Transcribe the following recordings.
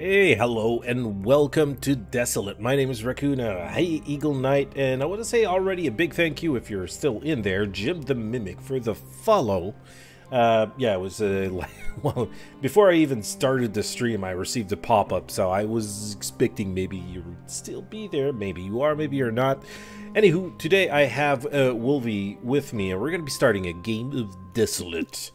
Hey, hello, and welcome to Desolate. My name is Rakoona. Hey, Eagle Knight, and I want to say already a big thank you if you're still in there, Jim the Mimic, for the follow. Uh, yeah, it was uh, well before I even started the stream. I received a pop up, so I was expecting maybe you would still be there. Maybe you are, maybe you're not. Anywho, today I have uh, Wolvey with me, and we're going to be starting a game of Desolate.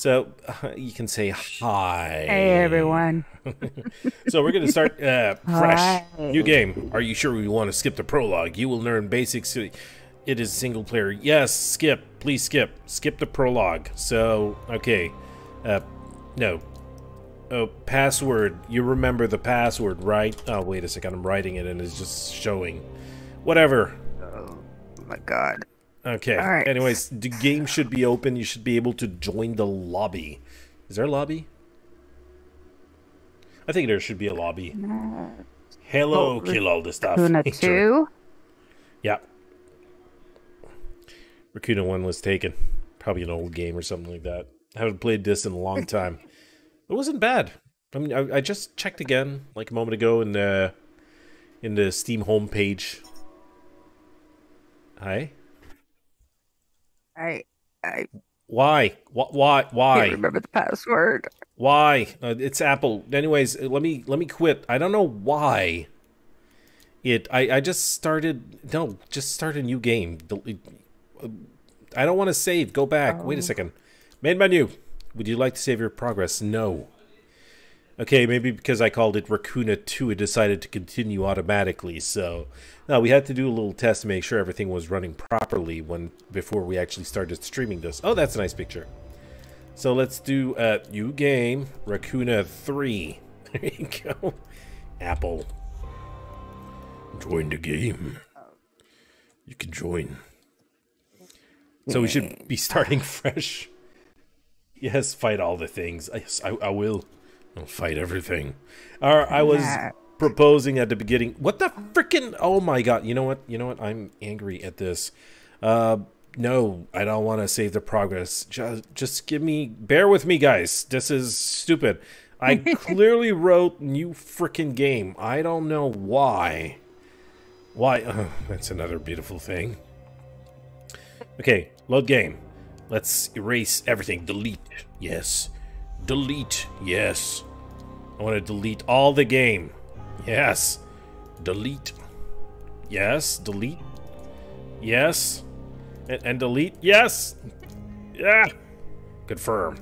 So uh, you can say hi. Hey everyone. so we're going to start uh, fresh. Hi. New game. Are you sure we want to skip the prologue? You will learn basics. It is single player. Yes, skip. Please skip. Skip the prologue. So, okay. Uh, no. Oh, password. You remember the password, right? Oh, wait a second. I'm writing it and it's just showing. Whatever. Oh my god. Okay. All right. Anyways, the game should be open. You should be able to join the lobby. Is there a lobby? I think there should be a lobby. Hello, Oh, kill all the stuff. Tuna Intro. 2? Yeah. Raccoon 1 was taken. Probably an old game or something like that. I haven't played this in a long time. It wasn't bad. I mean, I, I just checked again, like a moment ago, in the in the Steam homepage. Hi. I I Why? Wh- Why? can't Why? remember the password. Why? Uh, it's Apple. Anyways, let me let me quit. I don't know why. It. I. I just started. No, just start a new game. I don't want to save. Go back. Wait a second. Main menu. Would you like to save your progress? No. Okay, maybe because I called it Rakoona 2, it decided to continue automatically. So, no, we had to do a little test to make sure everything was running properly when before we actually started streaming this. Oh, that's a nice picture. So let's do uh, a new game, Rakoona 3. There you go. Apple. Join the game. You can join. So we should be starting fresh. Yes, fight all the things. Yes, I, I will. I'll fight everything. Or I was. Proposing at the beginning. What the freaking? Oh my god! You know what? You know what? I'm angry at this. Uh, no, I don't want to save the progress. Just, just give me. Bear with me, guys. This is stupid. I clearly wrote new freaking game. I don't know why. Why? That's another beautiful thing. Okay, load game. Let's erase everything. Delete. Yes. Delete. Yes. I want to delete all the game. Yes. Delete. Yes. Delete. Yes. And, and delete. Yes. Yeah. Confirm.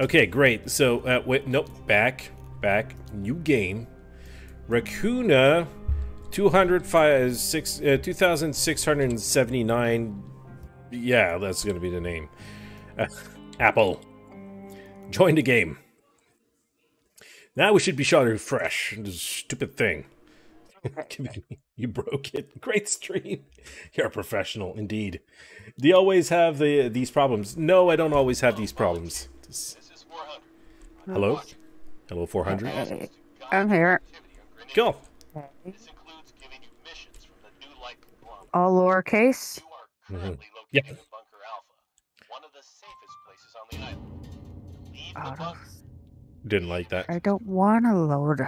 Okay, great. So, uh, wait, nope. Back. Back. New game. Rakoona 205, uh, 2679. Yeah, that's going to be the name. Uh, Apple. Join the game. Now we should be shot fresh. This stupid thing. you broke it. Great stream. You're a professional, indeed. Do you always have the these problems? No, I don't always have these problems. This- Hello? Hello, 400? Hey, I'm here. Go. This includes giving you missions from the new light Blanc. All lowercase. You are currently Yeah. Bunker Alpha, one of the safest places on the island. Leave the Auto. Didn't like that. I don't want to load.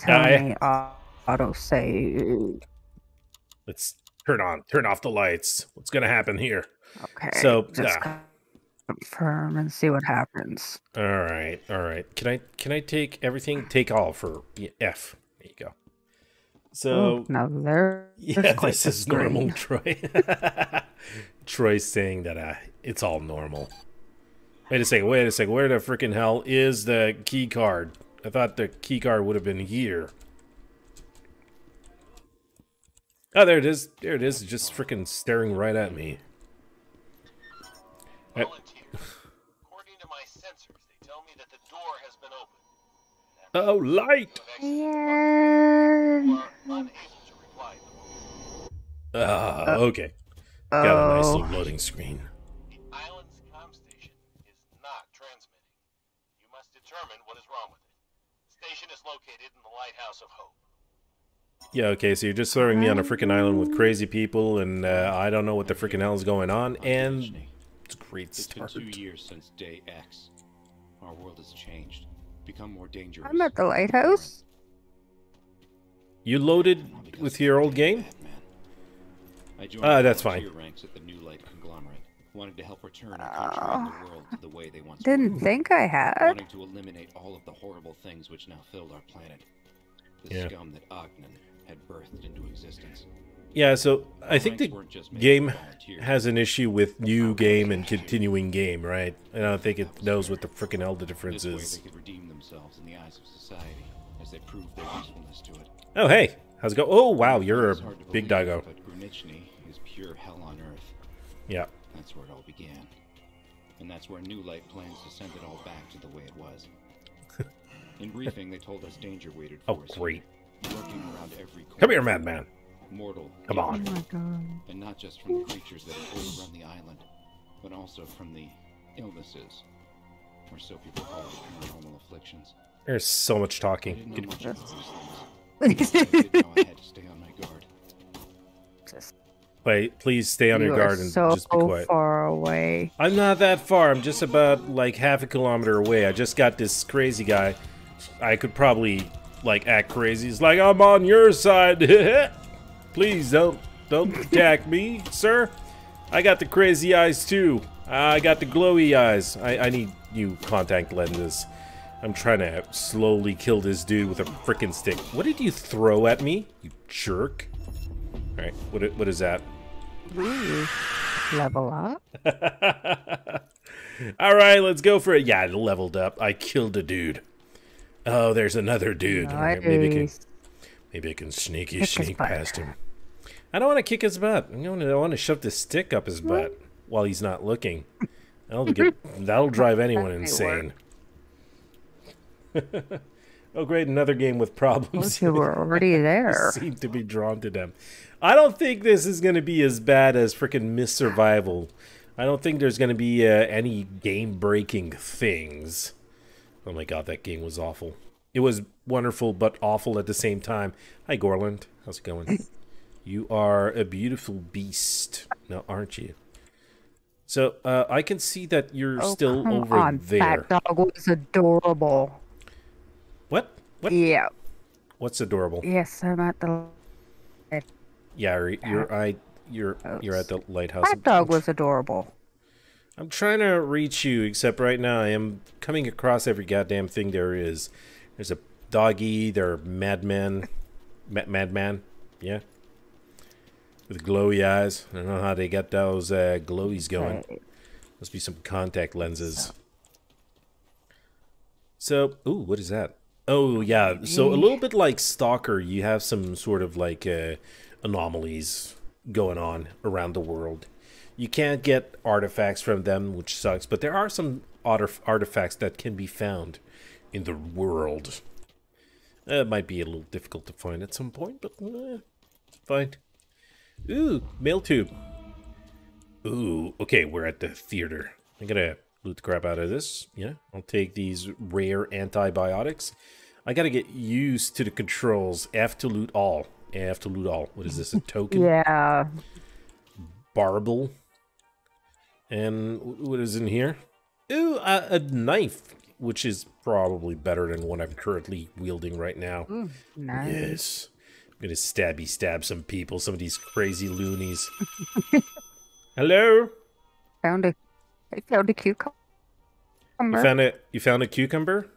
Tell I- me uh, auto save. Let's turn on, turn off the lights. What's gonna happen here? Okay. So, just yeah. confirm and see what happens. All right, all right. Can I can I take everything? Take all for F. There you go. So Oh, now there. yeah, this is normal. Troy. Troy's saying that uh, it's all normal. Wait a second. Wait a second. Where the freaking hell is the key card? I thought the key card would have been here. Oh, there it is. There it is. Just freaking staring right at me. Volunteers. According to my sensors, they tell me that the door has been opened. Oh, light! You Yeah. are unable to reply at the moment. Ah, okay. Got a nice little loading screen. The island's comm station is not transmitting. You must determine what is wrong with it. Station is located in the Lighthouse of Hope. Yeah, okay, so you're just throwing me on a freaking island with crazy people, and uh, I don't know what the freaking hell is going on, and it's a great It's been two years since day X. Our world has changed, become more dangerous. I'm at the lighthouse. You loaded with your old game? Batman. I joined Ah, the that's fine. ranks at the New Light conglomerate, wanting to help return a country and the world to the way they once Didn't were. think I had. Wanting to eliminate all of the horrible things which now filled our planet. The Yeah. scum that Ogden had birthed into existence. Yeah, so I think the just game has an issue with new game and continuing game, right? And I don't think it knows what the freaking hell the difference is. they could redeem themselves in the eyes of society as they proved their usefulness to it. Oh, hey, how's it go? Oh, wow, you're a It's hard to big doggo. But Grunichny is pure hell on earth. Yeah. That's where it all began. And that's where New Light plans to send it all back to the way it was. In briefing, they told us danger waited oh, for Oh, us. great. Lurking around every. Come here, madman. Mortal. Come Oh on. my god. And not just from the creatures that overrun the island, but also from the illnesses, or so people call it, paranormal afflictions. There's so much I talking. didn't know much about these I did know I had to stay on my guard. Just, Wait, please stay on you your guard and so just be quiet. far away. I'm not that far. I'm just about like half a kilometer away. I just got this crazy guy. I could probably like act crazy. It's like, I'm on your side. Please don't don't attack me, sir. I got the crazy eyes too. I got the glowy eyes. I, I need new contact lenses. I'm trying to slowly kill this dude with a freaking stick. What did you throw at me, you jerk? Alright, what, what is that? Ooh. Level up. All right, let's go for it. Yeah, I leveled up. I killed a dude. Oh, there's another dude. Right, maybe I can Nice. maybe I can sneaky Kick sneak past him. I don't want to kick his butt. I want to, I want to shove this stick up his butt while he's not looking. That'll get that'll drive anyone insane. oh, great! Another game with problems. You were already there. seem to be drawn to them. I don't think this is going to be as bad as freaking Miss Survival. I don't think there's going to be uh, any game breaking things. Oh my god, that game was awful. It was wonderful but awful at the same time. Hi, Gorland. How's it going? you are a beautiful beast, now aren't you? So uh, I can see that you're Oh, still over on. there. That dog was adorable. What? What? Yeah. What's adorable? Yes, I'm at the. Yeah, you're, you're I you're you're at the lighthouse. That dog was adorable. I'm trying to reach you, except right now I am coming across every goddamn thing there is. There's a doggy, there are madmen, Ma- madman, yeah, with glowy eyes. I don't know how they got those uh, glowies going. Okay. Must be some contact lenses. So, ooh, what is that? Oh yeah, so a little bit like Stalker, you have some sort of like uh, anomalies going on around the world. You can't get artifacts from them, which sucks, but there are some artif- artifacts that can be found in the world. Uh, it might be a little difficult to find at some point, but eh, fine. Ooh, mail tube. Ooh, okay, we're at the theater. I'm gonna loot the crap out of this. Yeah, I'll take these rare antibiotics. I gotta get used to the controls. F to loot all. F to loot all. What is this? A token? Yeah. Barbel. And what is in here? Ooh, a, a knife, which is probably better than what I'm currently wielding right now. Ooh, nice. Yes. I'm gonna stabby stab some people, some of these crazy loonies. Hello? Found a. I found a cucumber. You found a you found a cucumber?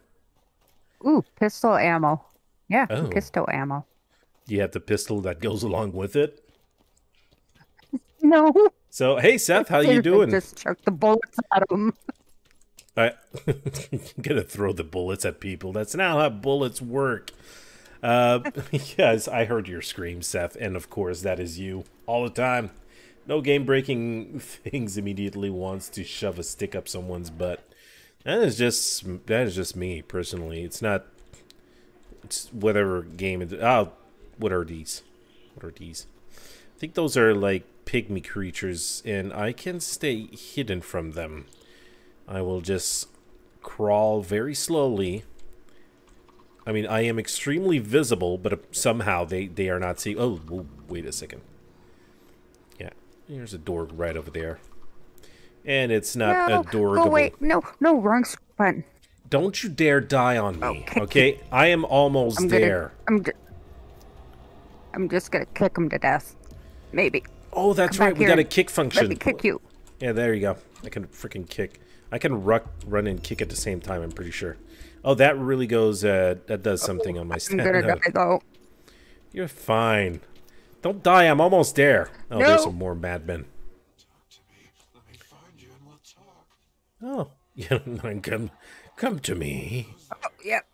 Ooh, pistol ammo. Yeah, Oh. pistol ammo. You have the pistol that goes along with it? No. So hey Seth, how you doing? Just chuck the bullets at him. I I'm gonna throw the bullets at people. That's not how bullets work. Uh, yes, I heard your scream, Seth, and of course that is you all the time. no game breaking things immediately wants to shove a stick up someone's butt. That is just that is just me personally. It's not. It's whatever game. It, oh, what are these? What are these? I think those are like pygmy creatures, and I can stay hidden from them. I will just crawl very slowly. I mean, I am extremely visible, but somehow they, they are not seeing... Oh, wait a second. Yeah, there's a door right over there. And it's not no, a door. Oh wait, no, no, wrong button. Don't you dare die on me, Okay. okay? I am almost I'm there. gonna. I'm. Ju- I'm just gonna kick him to death. Maybe. Oh, that's Come right. We got a kick function. Let me kick you. Yeah, there you go. I can freaking kick. I can ruck, run and kick at the same time. I'm pretty sure. Oh, that really goes. Uh, that does something on my I'm gonna stamina. die though. You're fine. Don't die. I'm almost there. Oh, there's some more madmen. Let me you and we'll. Oh, yeah. come, come to me. Oh, yep.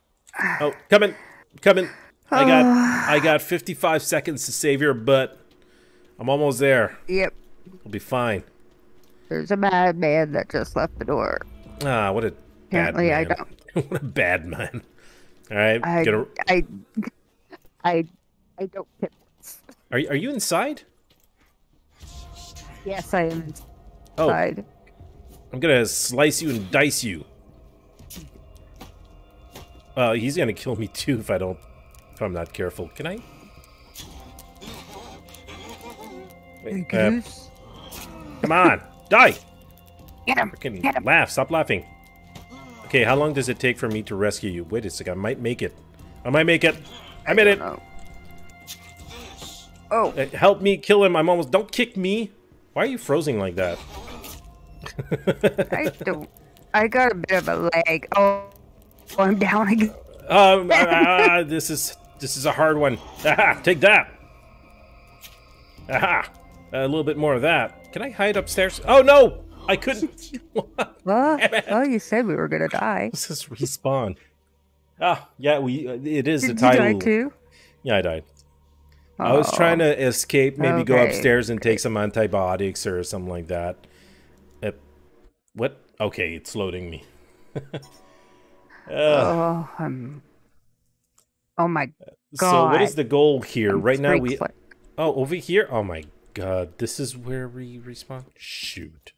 Oh, coming, coming. I got, I got 55 seconds to save your butt. I'm almost there. Yep. We'll be fine. There's a madman that just left the door. Ah, what a Apparently I bad man. what a bad man. All right, I. get a, I. I. I don't get this. are you- are you inside? Yes, I am inside. Oh. I'm gonna slice you and dice you. Uh, he's gonna kill me too if I don't, if I'm not careful. Can I? Wait, uh, come on, die! Get him. Freaking Get him. laugh! Stop laughing. Okay, how long does it take for me to rescue you? Wait a second, I might make it. I might make it. I made it. Oh. Oh. Uh, help me kill him. I'm almost. Don't kick me. Why are you frozen like that? I don't. I got a bit of a lag. Oh. I'm down again. Um, ah, this is this is a hard one. Aha, take that. Aha, a little bit more of that. Can I hide upstairs? Oh no, I couldn't. What? Well, well, you said we were gonna die. This is respawn. Ah, yeah, we. Uh, it is Did the you title. die too? Yeah, I died. I was Oh. trying to escape, maybe go upstairs and take some antibiotics or something like that. Uh, what? Okay, it's loading me. Oh, I'm. Oh my god! So what is the goal here? I'm right now we Oh, over here? Oh my god. This is where we respawn? Shoot.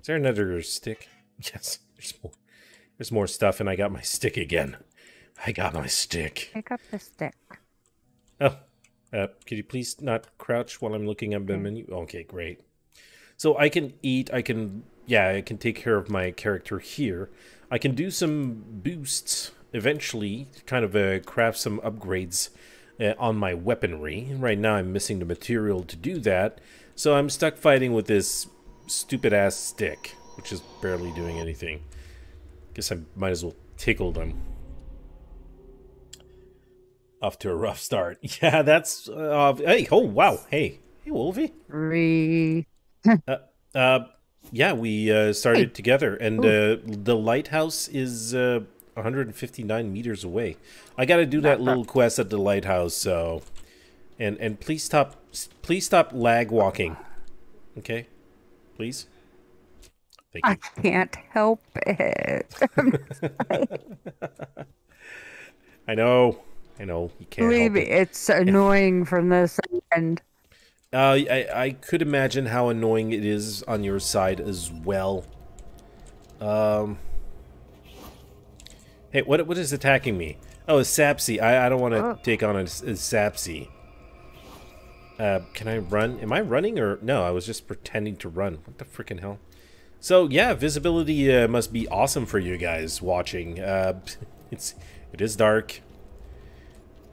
Is there another stick? Yes, there's more. There's more stuff and I got my stick again. I got my stick. pick up the stick. Oh, uh, could you please not crouch while I'm looking at the menu? Okay, great. So I can eat, I can, yeah, I can take care of my character here. I can do some boosts eventually, kind of uh, craft some upgrades uh, on my weaponry. Right now I'm missing the material to do that. So I'm stuck fighting with this stupid ass stick, which is barely doing anything. Guess I might as well tickle them off to a rough start. Yeah, that's uh, hey, oh wow, hey, hey, Wolfie. Re. Uh, yeah, we uh, started together, and uh, the lighthouse is uh, 159 meters away. I got to do that little quest at the lighthouse, so and and please stop, please stop lag walking, okay, please. Thank I can't help it. I know, I know, you can't Believe help it. it's annoying from this end. Uh, I, I could imagine how annoying it is on your side as well. Um. Hey, what what is attacking me? Oh, a Sapsy. I, I don't want to Oh. take on a, a Sapsy. Uh, can I run? Am I running or no? I was just pretending to run. What the freaking hell? So yeah, visibility uh, must be awesome for you guys watching. Uh, it's it is dark.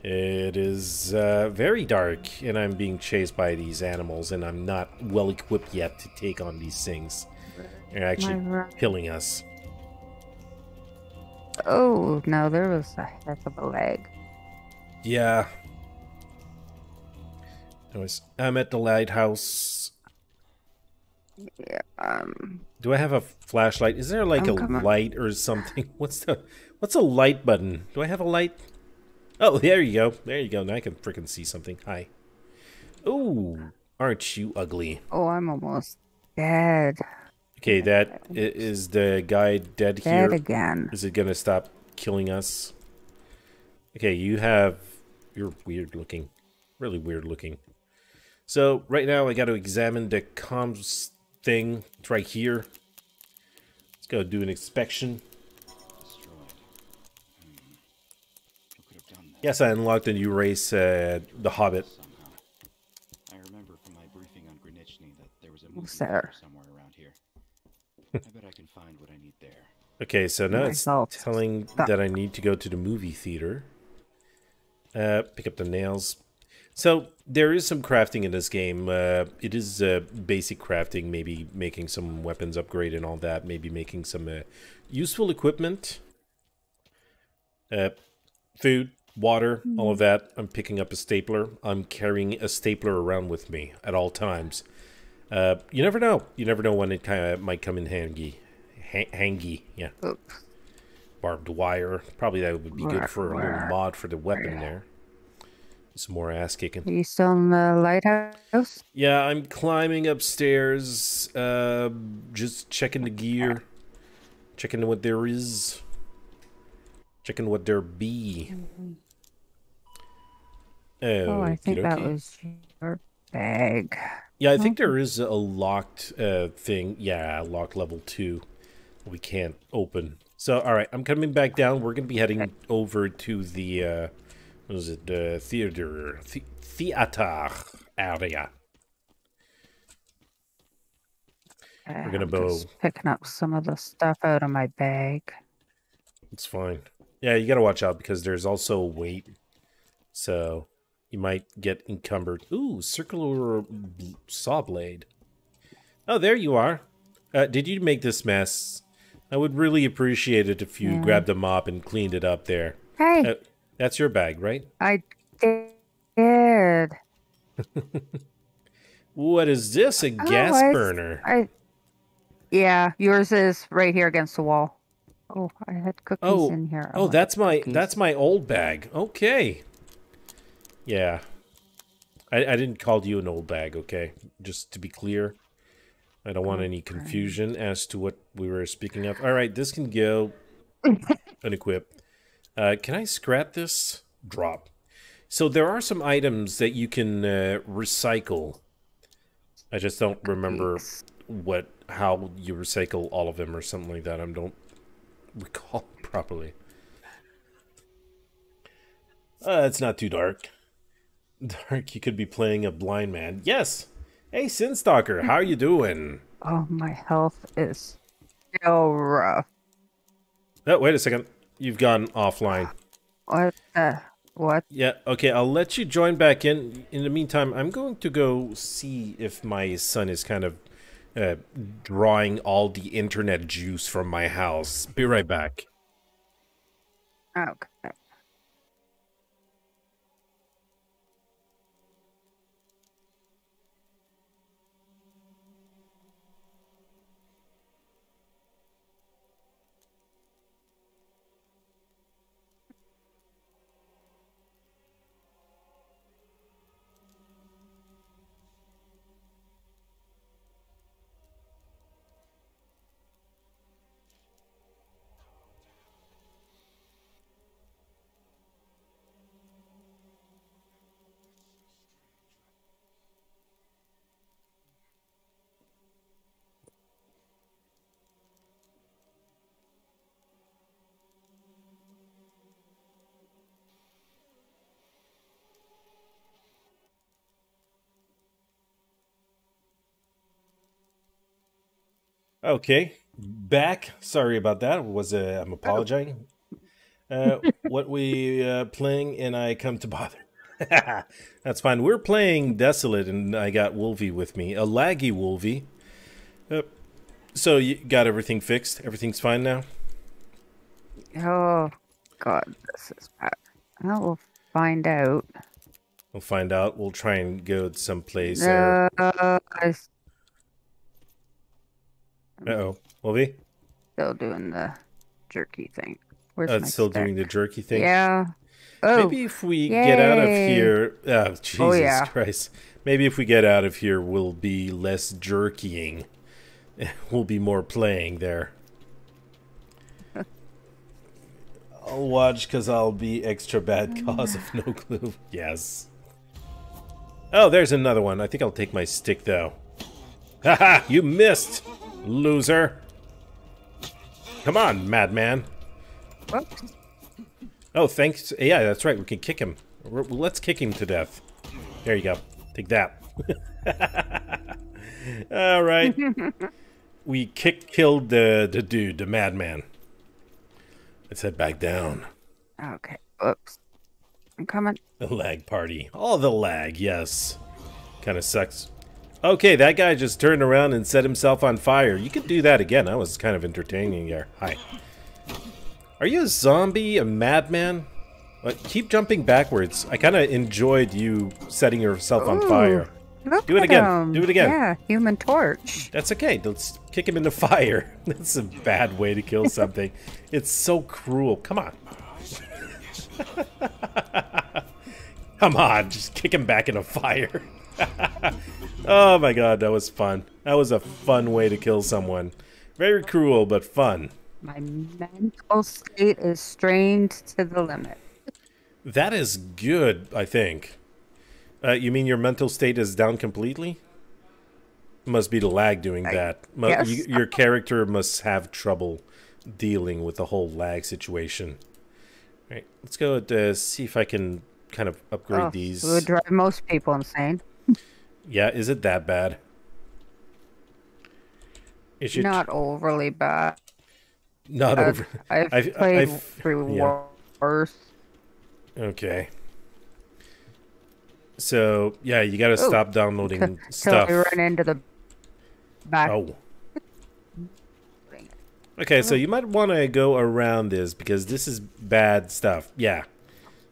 It is uh, very dark, and I'm being chased by these animals, and I'm not well equipped yet to take on these things. They're actually killing us. Oh no, there was a heck of a lag. Yeah. Anyways, I'm at the lighthouse. Yeah, um, Do I have a flashlight? Is there like I'm a light or something? What's the what's a light button? Do I have a light? Oh, there you go. There you go. Now I can freaking see something. Hi. Ooh. Aren't you ugly? Oh, I'm almost dead. Okay, that i- is the guy dead Dead here. again. Is it gonna stop killing us? Okay, you have. You're weird looking. Really weird looking. So, right now, I got to examine the comms thing. It's right here. Let's go do an inspection. Destroyed. Who could have done that? Yes, I unlocked a new race, uh, the Hobbit. Somehow. I remember from my briefing on Grinichny that there was a movie What's there? theater somewhere around here. I bet I can find what I need there. Okay, so now it's Myself. telling Stop. that I need to go to the movie theater. Uh, pick up the nails. So there is some crafting in this game. Uh, it is uh, basic crafting, maybe making some weapons upgrade and all that. Maybe making some uh, useful equipment. Uh, food, water, all of that. I'm picking up a stapler. I'm carrying a stapler around with me at all times. Uh, you never know. You never know when it kind of might come in handy. Ha- hangy, yeah. Oops. Barbed wire. Probably that would be good for a little mod for the weapon there. Some more ass kicking. Are you still in the lighthouse? Yeah, I'm climbing upstairs. Uh, just checking the gear. Checking what there is. Checking what there be. Oh, Oh, I think that was your bag. Yeah, I think there is a locked uh, thing. Yeah, locked level two. We can't open. So, all right, I'm coming back down. We're gonna be heading over to the uh, what is it? Uh, theater, the- theater area. We're gonna go. picking up some of the stuff out of my bag. It's fine. Yeah, you gotta watch out because there's also weight, so you might get encumbered. Ooh, circular saw blade. Oh, there you are. Uh, did you make this mess? I would really appreciate it if you Yeah. grabbed a mop and cleaned it up there. Hey, Uh, that's your bag, right? I did. What is this? A Oh, gas I burner? I. Yeah, yours is right here against the wall. Oh, I had cookies Oh, in here. I oh, that's my cookies. that's my old bag. Okay. Yeah. I, I didn't call you an old bag, okay? Just to be clear. I don't want any confusion as to what we were speaking of. All right, this can go unequipped. Uh, can I scrap this? Drop. So there are some items that you can uh, recycle. I just don't remember what how you recycle all of them or something like that. I don't recall properly. Uh, it's not too dark. Dark, you could be playing a blind man. Yes. Hey, Sinstalker, how are you doing? Oh, my health is so rough. Oh, wait a second. You've gone offline. What the? What? Yeah, okay, I'll let you join back in. In the meantime, I'm going to go see if my son is kind of uh, drawing all the internet juice from my house. Be right back. Okay. Okay, back. Sorry about that. Was uh, I'm apologizing. Uh, what we uh, playing, and I come to bother. That's fine. We're playing Desolate, and I got Wolvey with me, a laggy Wolvey. Uh, so you got everything fixed? Everything's fine now. Oh, God, this is bad. Well, we'll find out. We'll find out. We'll try and go to some place. Uh Uh, I'm oh, Wolvey. still doing the jerky thing. Where's uh, my it's still doing the jerky thing. Yeah. Oh, Maybe if we get out of here, uh, oh, Jesus Oh, yeah. Christ! Maybe if we get out of here, we'll be less jerkying. We'll be more playing there. I'll watch because I'll be extra bad cause of no clue. Yes. Oh, there's another one. I think I'll take my stick though. Haha! You missed, loser. Come on, madman. whoops. Oh, thanks. Yeah, that's right. We can kick him. Let's kick him to death. There you go. Take that. All right. we kick killed the the dude, the madman. Let's head back down. Okay. Oops. I'm coming. The lag party. All the lag. Yes. Kind of sucks. Okay, that guy just turned around and set himself on fire. You could do that again. That was kind of entertaining there. Hi. Are you a zombie, a madman? What? Keep jumping backwards. I kind of enjoyed you setting yourself on fire. Do it again. him. Do it again. Yeah, Human Torch. That's okay. Let's kick him into fire. That's a bad way to kill something. it's so cruel. Come on. Come on, just kick him back into fire. oh my god, that was fun. That was a fun way to kill someone. Very cruel, but fun. My mental state is strained to the limit. That is good, I think. Uh, you mean your mental state is down completely? Must be the lag doing I that. You- your character must have trouble dealing with the whole lag situation. All right, let's go uh, see if I can kind of upgrade Oh, these. It would drive most people insane. Yeah, is it that bad? Is it Not overly bad. not I've, over? I've, I've- played I've- through yeah. worse. Okay. So yeah, you got to oh, stop downloading stuff. I run into the back. Oh. Okay, so you might want to go around this because this is bad stuff. Yeah.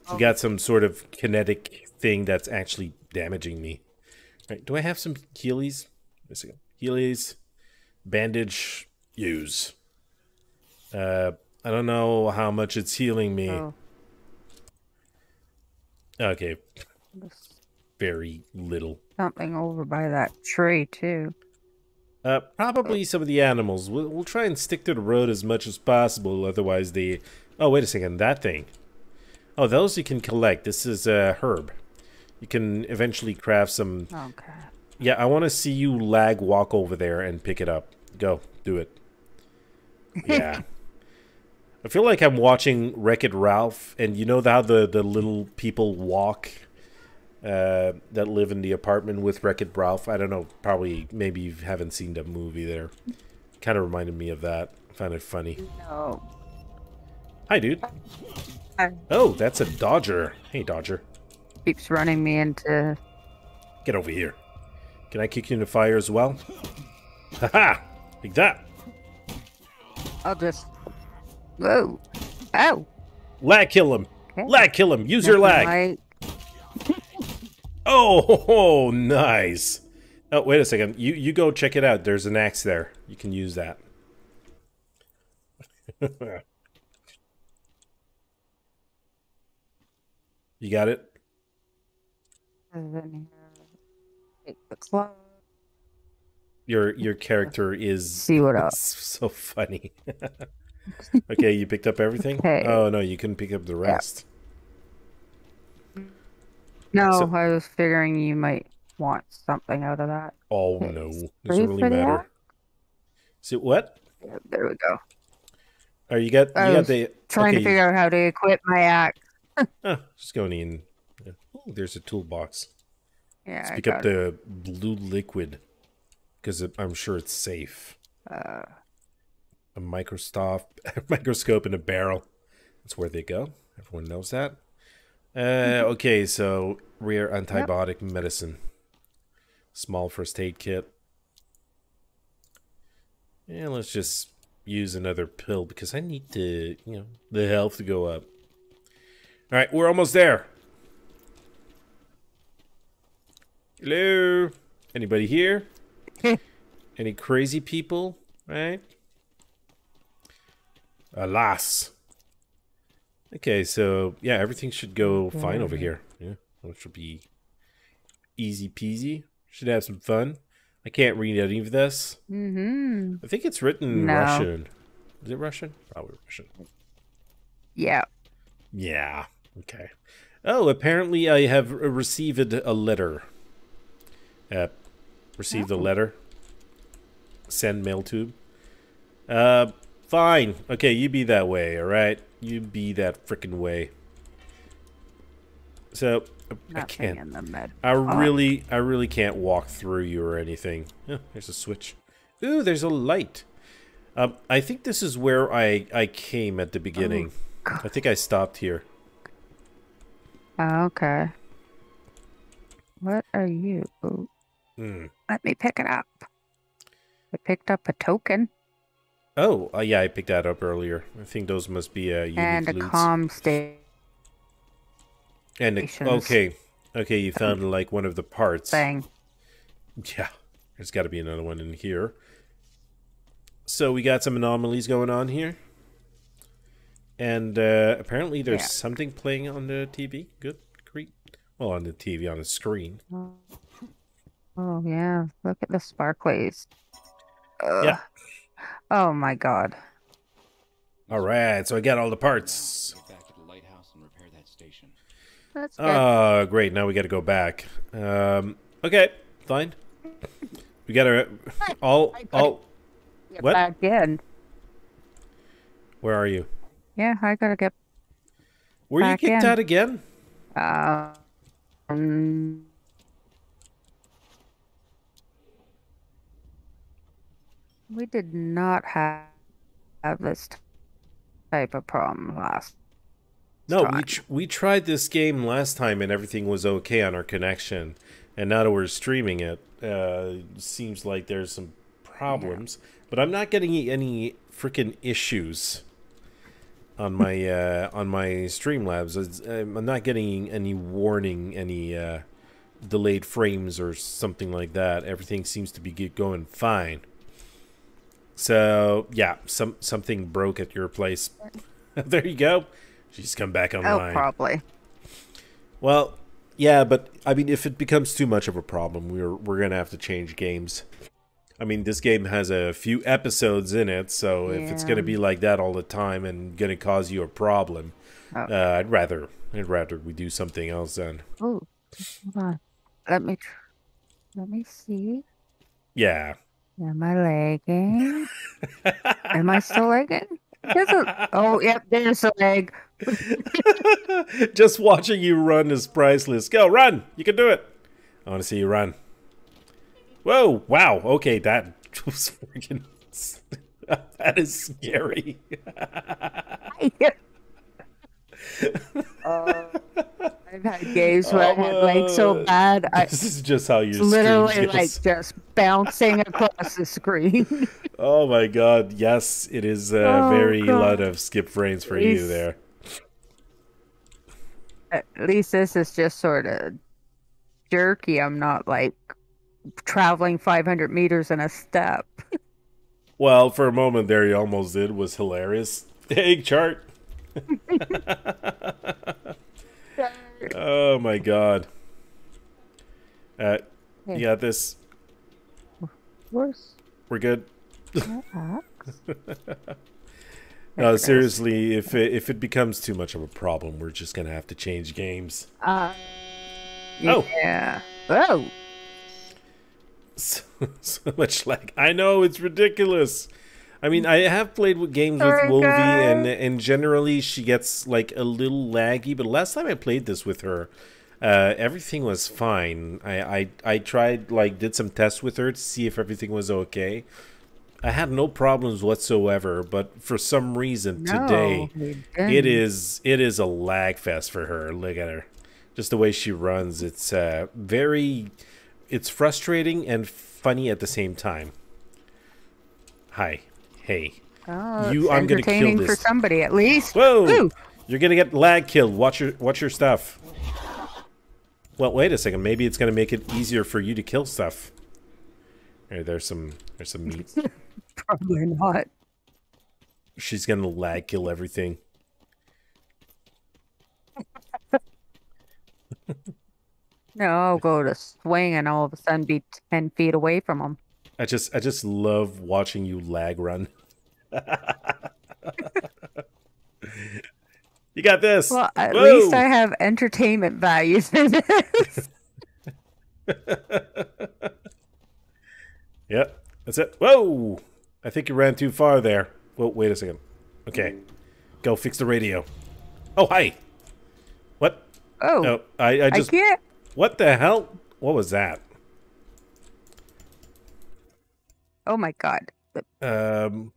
You oh. got some sort of kinetic thing that's actually damaging me. Right, do I have some Heelys? Let's see. Heelys, bandage, use. Uh, I don't know how much it's healing me. Oh, Okay, very little. something over by that tree too. Uh, probably some of the animals. We'll, we'll try and stick to the road as much as possible. Otherwise, the oh wait a second, that thing. Oh, those you can collect. This is a uh, herb. You can eventually craft some. Okay. Yeah, I want to see you lag walk over there and pick it up. Go, do it. Yeah. I feel like I'm watching Wreck It Ralph, and you know how the the little people walk uh, that live in the apartment with Wreck It Ralph. I don't know. Probably, maybe you haven't seen the movie there. Kind of reminded me of that. Found it funny. No. Hi, dude. Hi. Oh, that's a Dodger. Hey, Dodger. Keeps running me into. Get over here. Can I kick you in the fire as well? Haha! Like that. I'll just. Whoa. Ow. Lag kill him. Okay. Lag kill him. Use your Nothing lag. like- Oh, oh, nice. Oh, wait a second. You you go check it out. There's an axe there. You can use that. you got it? Is in here. Take the club. Your your character is See what else. so funny. okay, you picked up everything? Okay. Oh no, you couldn't pick up the rest. No, So- I was figuring you might want something out of that. Oh Okay, no. Doesn't really matter. axe? So what? Yeah, there we go. Oh, you got I you got the Trying okay, to figure out how to equip my axe. Oh, just going in. Yeah. There's a toolbox. Yeah, Let's I pick up it. the blue liquid because I'm sure it's safe. Uh, A microscope, microscope, and a barrel. That's where they go. Everyone knows that. Uh, okay, so rare antibiotic medicine, small first aid kit. And let's just use another pill because I need to, you know, the health to go up. All right, we're almost there. Hello, anybody here? Any crazy people? Right? Alas. Okay, so yeah, everything should go fine over here. Yeah, it should be easy peasy. Should have some fun. I can't read any of this. Mm-hmm. I think it's written No. Russian. Is it Russian? Probably Russian. Yeah. Yeah. Okay. Oh, apparently I have received a letter. Uh, received a Oh. letter. Send mail tube. Uh, fine. Okay, you be that way. All right, you be that freaking way. So I Nothing can't. I really, I really can't walk through you or anything. Oh, there's a switch. Ooh, there's a light. Um, I think this is where I I came at the beginning. God. I think I stopped here. Oh, okay. What are you? Ooh, Hmm. Let me pick it up. I picked up a token Oh, uh, yeah, I picked that up earlier. I think those must be uh, unique and a loots. com state and a, okay, okay, you found like one of the parts. thing. Yeah, there's got to be another one in here. So we got some anomalies going on here, and uh, apparently there's Yeah. something playing on the TV. Good, great. Well, on the TV on the screen. Oh yeah, look at the sparklies. Ugh. Yeah. Oh my god. All right, so I got all the parts. Get back to the lighthouse and repair that station. That's good. Ah, great. Now we got to go back. Um, okay, fine. We got to all all. get what? back in. Where are you? Yeah, I gotta get. Were you kicked in. out again? Uh, um, we did not have, have this type of problem last. No, we tr- we tried this game last time and everything was okay on our connection, and now that we're streaming it, uh, seems like there's some problems. But I'm not getting any freaking issues on my uh, on my Streamlabs. I'm not getting any warning, any uh, delayed frames or something like that. Everything seems to be going fine. So yeah, some something broke at your place. there you go. She's come back online. Oh, online. probably. Well, yeah, but I mean, if it becomes too much of a problem, we're we're gonna have to change games. I mean, this game has a few episodes in it, so if it's gonna be like that all the time and gonna cause you a problem, Oh. uh, I'd rather I'd rather we do something else then. Oh, hold on. Let me. Tr- let me see. Yeah. Am I lagging? Am I still lagging? There's a, oh, yep. There's a leg. Just watching you run is priceless. Go run! You can do it. I want to see you run. Whoa! Wow. Okay, that was freaking. that is scary. Uh, I've had games where I had legs so Uh, bad, I this is just how you literally like just bouncing across the screen. Oh my god! Yes, it is a Oh, very God. lot of skip frames for you there. At least this is just sort of jerky. I'm not like traveling 500 meters in a step. Well, for a moment there, you almost did was hilarious. Hey, chart. oh my god. Uh, you Hey. got this. Worse. We're good. No, seriously, if it, if it becomes too much of a problem, we're just gonna have to change games. Uh, Oh. yeah. Oh, So, so much lag. I know it's ridiculous. I mean, I have played with games with Sorry, guys. and and generally she gets like a little laggy. But last time I played this with her, uh, everything was fine. I, I I tried like did some tests with her to see if everything was okay. I had no problems whatsoever. But for some reason today, no, you it is it is a lag fest for her. Look at her, just the way she runs. It's uh, very, it's frustrating and funny at the same time. Hi, Hey, oh, you, I'm going to kill this for somebody at least. Whoa! Woo. You're going to get lag killed. Watch your watch your stuff. Well, wait a second. Maybe it's going to make it easier for you to kill stuff. Right, there's some there's some meat. Probably not. She's going to lag kill everything. no, I'll go to swing and all of a sudden be 10 feet away from him. I just I just love watching you lag run. you got this. Well, at Whoa! least I have entertainment values in this. Yep, that's it. Whoa! I think you ran too far there. Whoa, wait a second. Okay, go fix the radio. Oh, hi. What? Oh, No, I, I I just. can't. What the hell? What was that? Oh my god. Um,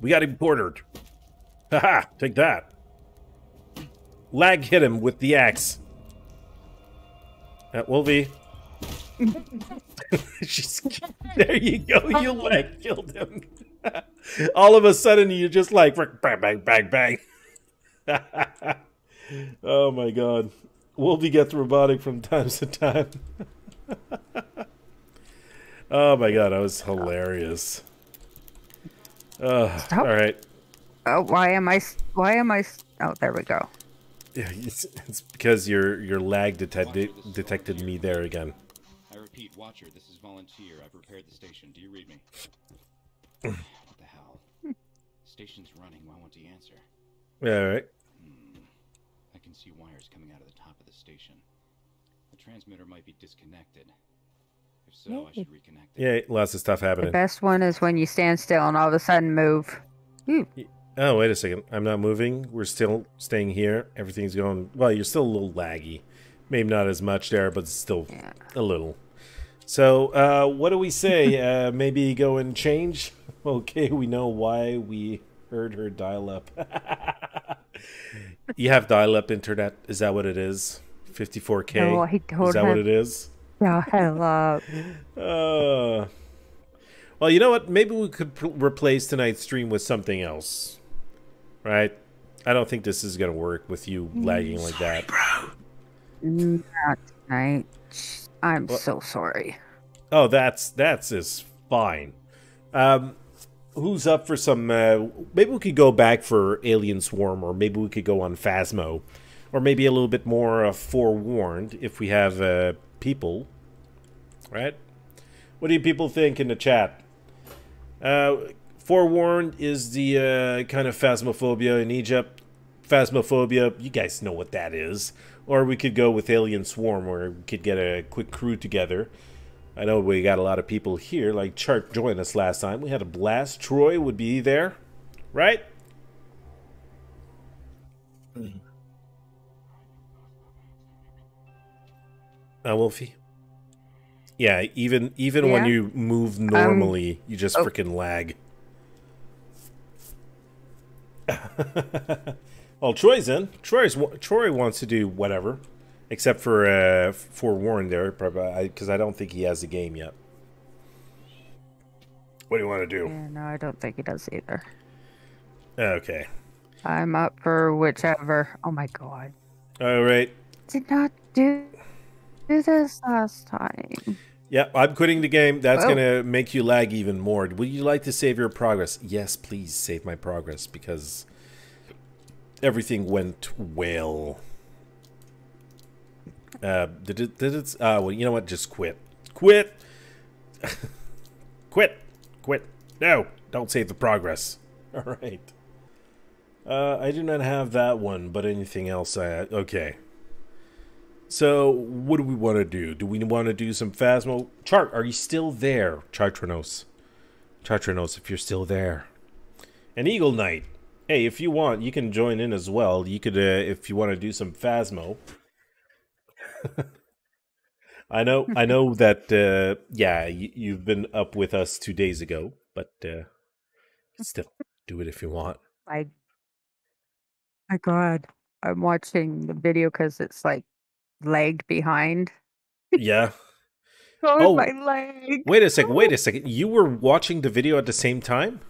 we got him cornered. Haha! Take that. Lag hit him with the axe. Uh, Wolvey. She's, there you go. You lag killed him. All of a sudden, you're just like bang, bang, bang, bang. oh my god. Wolvey gets robotic from time to time. Oh my god, that was hilarious. Uh, Stop. all right. Oh, why am I? Why am I? Oh, there we go. Yeah, it's, it's because your your lag detected detected me there again. I repeat, Watcher, this is Volunteer. I've repaired the station. Do you read me? what the hell? Station's running. Why won't he answer? Yeah, all right. I can see wires coming out of the top of the station. The transmitter might be disconnected. If so, I should reconnect it. Yeah, lots of stuff happening. The best one is when you stand still and all of a sudden move. Ooh, Oh, wait a second. I'm not moving. We're still staying here. Everything's going well. You're still a little laggy. Maybe not as much there, but still Yeah. a little. So, uh, what do we say? uh, maybe go and change? Okay, we know why we heard her dial up. you have dial up internet. Is that what it is? 54K? No, I is told that what it is? Hell up. Uh, well, you know what? Maybe we could replace tonight's stream with something else. Right? I don't think this is going to work with you lagging like that. Not tonight. I'm What? so sorry. Oh, that's that's is fine. Um, who's up for some? Uh, maybe we could go back for Alien Swarm, or maybe we could go on Phasmo, or maybe a little bit more uh, forewarned if we have uh, people. Right? What do you people think in the chat? Uh, forewarned is the uh, kind of phasmophobia in Egypt. Phasmophobia, you guys know what that is. Or we could go with Alien Swarm, where we could get a quick crew together. I know we got a lot of people here, like Chart joined us last time. We had a blast. Troy would be there, right? Uh, Wolvey? Yeah, even even when you move normally, you just oh. freaking lag. well, Troy's in. Troy's Troy wants to do whatever, except for uh, forewarned there, because I don't think he has the game yet. What do you want to do? Yeah, no, I don't think he does either. Okay. I'm up for whichever. Oh my god. All right. Did not do do this last time. Yeah, I'm quitting the game. That's Oh. gonna make you lag even more. Would you like to save your progress? Yes, please save my progress because everything went well. Uh, did it? Did it? Uh, well, you know what? Just quit. Quit. quit. Quit. No, don't save the progress. All right. Uh, I do not have that one, but anything else? I okay. So, what do we want to do? Do we want to do some Phasmo? Chart, are you still there? Chartranos. Chartranos, if you're still there. And Eagle Knight. Hey, if you want, you can join in as well. You could, uh, if you want to do some Phasmo. I know, I know that, uh, yeah, you, you've been up with us two days ago, but uh, still, do it if you want. My my god. I'm watching the video because it's like lagged behind. Yeah. Oh, Oh. my leg. Wait a second. Wait a second. You were watching the video at the same time?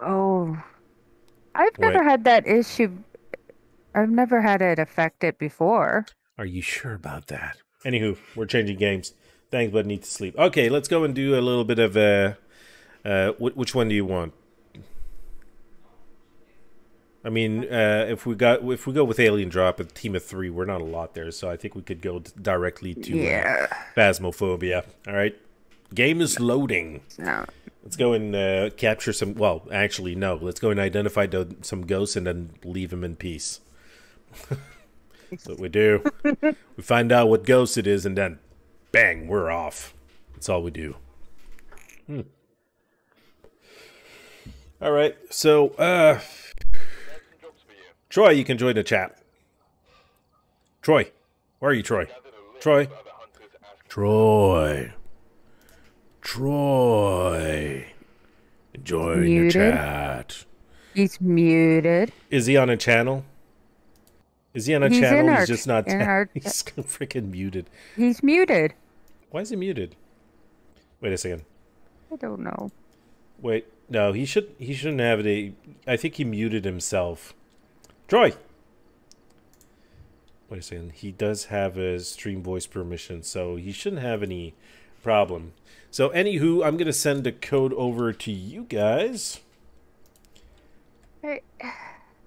Oh. I've Wait. never had that issue. I've never had it affect it before. Are you sure about that? Anywho, we're changing games. Thanks, but need to sleep. Okay, let's go and do a little bit of uh, uh, wh- which one do you want? I mean, uh, if we got if we go with Alien Drop, a team of three, we're not a lot there, so I think we could go directly to uh, Yeah. Phasmophobia. All right, game is loading. No. Let's go and uh, capture some. Well, actually, no. Let's go and identify some ghosts and then leave them in peace. That's what we do. we find out what ghost it is, and then, bang, we're off. That's all we do. Hmm. All right. So, uh, Troy, you can join the chat. Troy, where are you, Troy? Troy. Troy. Troy. Join the chat. He's muted. Is he on a channel? Is he on a He's channel? our He's just not. our he's freaking muted. He's muted. Why is he muted? Wait a second. I don't know. Wait, no, he should. He shouldn't have it. I think he muted himself. Troy. Wait a second. He does have a stream voice permission, so he shouldn't have any problem. So, anywho, I'm gonna send a code over to you guys. Hey,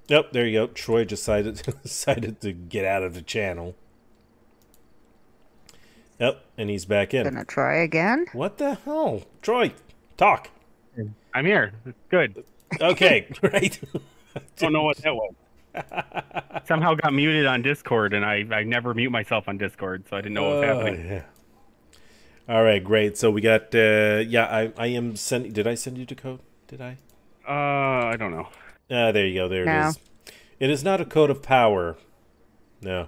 Yep, there you go. Troy decided decided to get out of the channel. Yep, and he's back in. Gonna try again. What the hell, Troy? Talk. I'm here. Good. Okay, right. Don't know what that was. Somehow got muted on Discord, and I, I never mute myself on Discord, so I didn't know what was Oh, happening. yeah. All right, great. So we got. Uh, yeah, I I am sending. Did I send you the code? Did I? Uh, I don't know. Ah, there you go. There it No. is. It is not a code of power. No.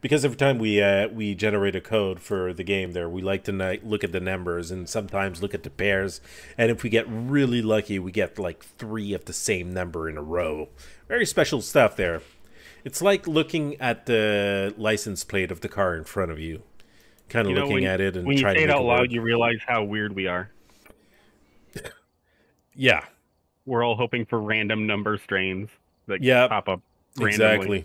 Because every time we uh, we generate a code for the game, there we like to look at the numbers and sometimes look at the pairs. And if we get really lucky, we get like three of the same number in a row. Very special stuff there. It's like looking at the license plate of the car in front of you, kind of You know, looking when, at it and when you trying say to it out loud, you realize how weird we are. Yeah, We're all hoping for random number strains that Yep, pop up randomly. Exactly.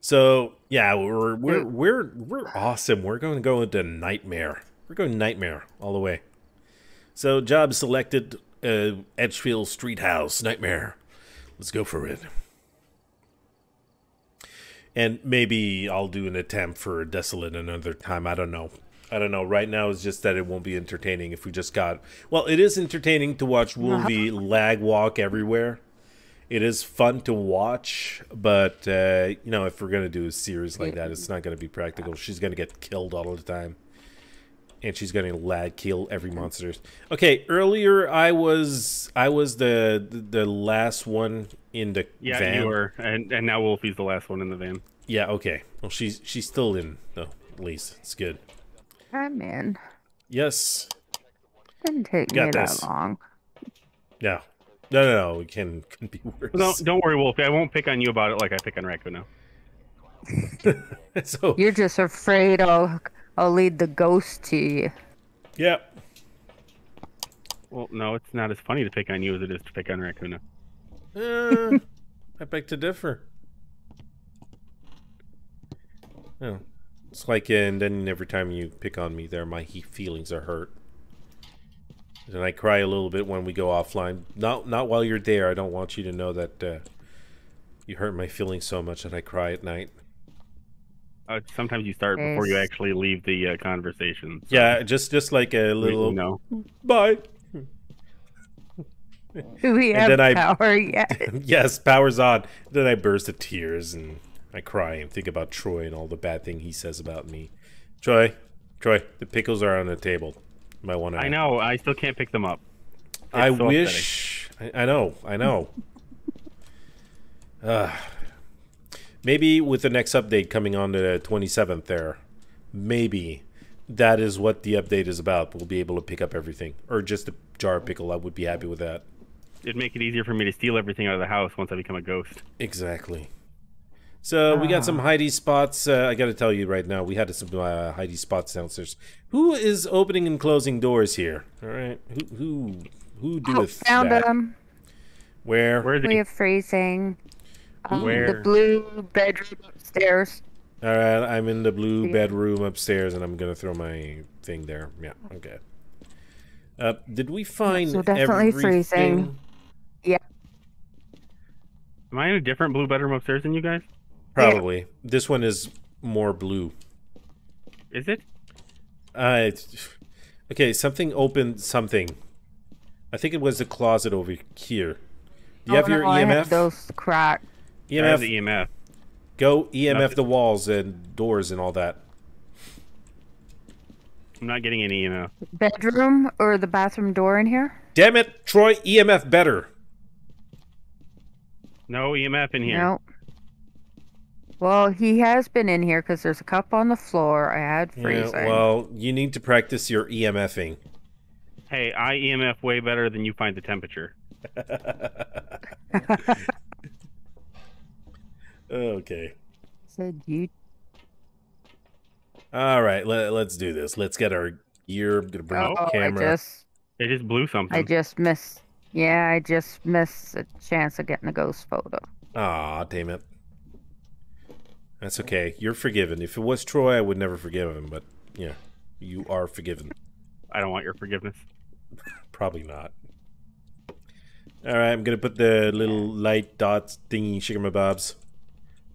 So yeah, we're we're we're we're awesome. We're going to go into nightmare. We're going nightmare all the way. So job selected. Uh, Edgefield Street House Nightmare. Let's go for it. And maybe I'll do an attempt for Desolate another time. I don't know. I don't know. Right now, it's just that it won't be entertaining if we just got. Well, it is entertaining to watch Wolvey lag walk everywhere. It is fun to watch, but uh, you know, if we're gonna do a series like that, it's not gonna be practical. She's gonna get killed all the time, and she's gonna lag kill every monster. Okay, earlier I was I was the the, the last one in the Yeah, van. you were, and and now Wolvey's the last one in the van. Yeah, okay. Well, she's she's still in though. At least it's good. I'm in. Yes. Didn't take Got me this. that long. No. No, no, no. It can can be worse. No, don't worry, Wolvey. I won't pick on you about it like I pick on Raccoon now. so You're just afraid I'll I'll lead the ghost to you. yeah. Well, no, it's not as funny to pick on you as it is to pick on Raccoon. Uh, I beg to differ. Oh, it's like, and then every time you pick on me, there, my feelings are hurt. And I cry a little bit when we go offline. Not, not while you're there. I don't want you to know that uh, you hurt my feelings so much that I cry at night. Uh, sometimes you start before you actually leave the uh, conversation. so Yeah, just, just like a little No, bye. Do we And have then I- power yet? yes, power's on. Then I burst of tears and I cry and think about Troy and all the bad thing he says about me. Troy, Troy, the pickles are on the table. You might want to. I know. I still can't pick them up. I so wish. I, I know. I know. uh, maybe with the next update coming on the 27th, there, maybe that is what the update is about. We'll be able to pick up everything, or just a jar of pickle. I would be happy with that. It'd make it easier for me to steal everything out of the house once I become a ghost. Exactly. So we got some hidey spots. Uh, I got to tell you right now, we had some uh, hidey spots downstairs. Who is opening and closing doors here? All right, who who who Oh, doeth found that? them. Where? Where is We he? have freezing. Um, Where? The blue bedroom upstairs. All right, I'm in the blue bedroom upstairs, and I'm gonna throw my thing there. Yeah, okay. Uh, did we find So definitely everything? freezing. Yeah. Am I in a different blue bedroom upstairs than you guys? Probably. This one is more blue. Is it? Uh, okay, something opened something. I think it was the closet over here. Do you Oh, have your no, I had EMF? those cracked. I have EMF. the EMF. Go EMF Nothing. the walls and doors and all that. I'm not getting any EMF. Bedroom or the bathroom door in here? Damn it, Troy! EMF better. No EMF in here. No. Well, he has been in here because there's a cup on the floor. I had freezing. Yeah, well, you need to practice your E EMFing. Hey, I EMF way better than you find the temperature. Okay. Said you. All right, let, let's do this. Let's get our gear. I'm gonna bring Oh, up the I camera. just, It just blew something. I just missed. Yeah, I just missed a chance of getting a ghost photo. Ah, damn it. That's okay. You're forgiven. If it was Troy, I would never forgive him. But yeah, you are forgiven. I don't want your forgiveness. Probably not. All right, I'm gonna put the little light dots thingy shigamabobs.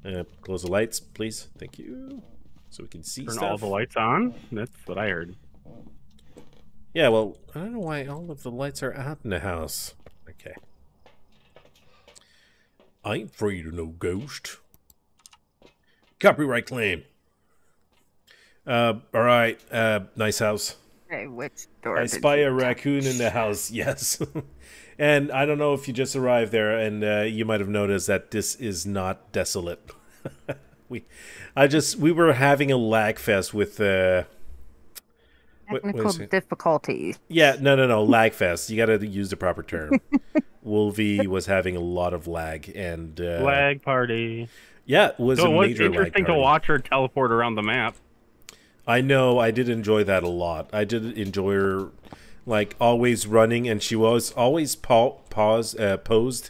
Uh, close the lights, please. Thank you. So we can see Turn stuff. all the lights on. That's what I heard. Yeah, well, I don't know why all of the lights are out in the house. Okay. I ain't afraid of no ghost. Copyright claim. Uh, all right. Uh, nice house. Okay, which door? I spy you a touch? raccoon in the house. Yes. And I don't know if you just arrived there, and uh, you might have noticed that this is not desolate. we, I just we were having a lag fest with. Uh, what- what Technical difficulties. Yeah, no, no, no, lag fest. You got to use the proper term. Wolvey was having a lot of lag, and uh, Flag party. yeah, it was So a it was major lag interesting to watch her teleport around the map. I know, I did enjoy that a lot. I did enjoy her, like always running, and she was always pa- pause uh, posed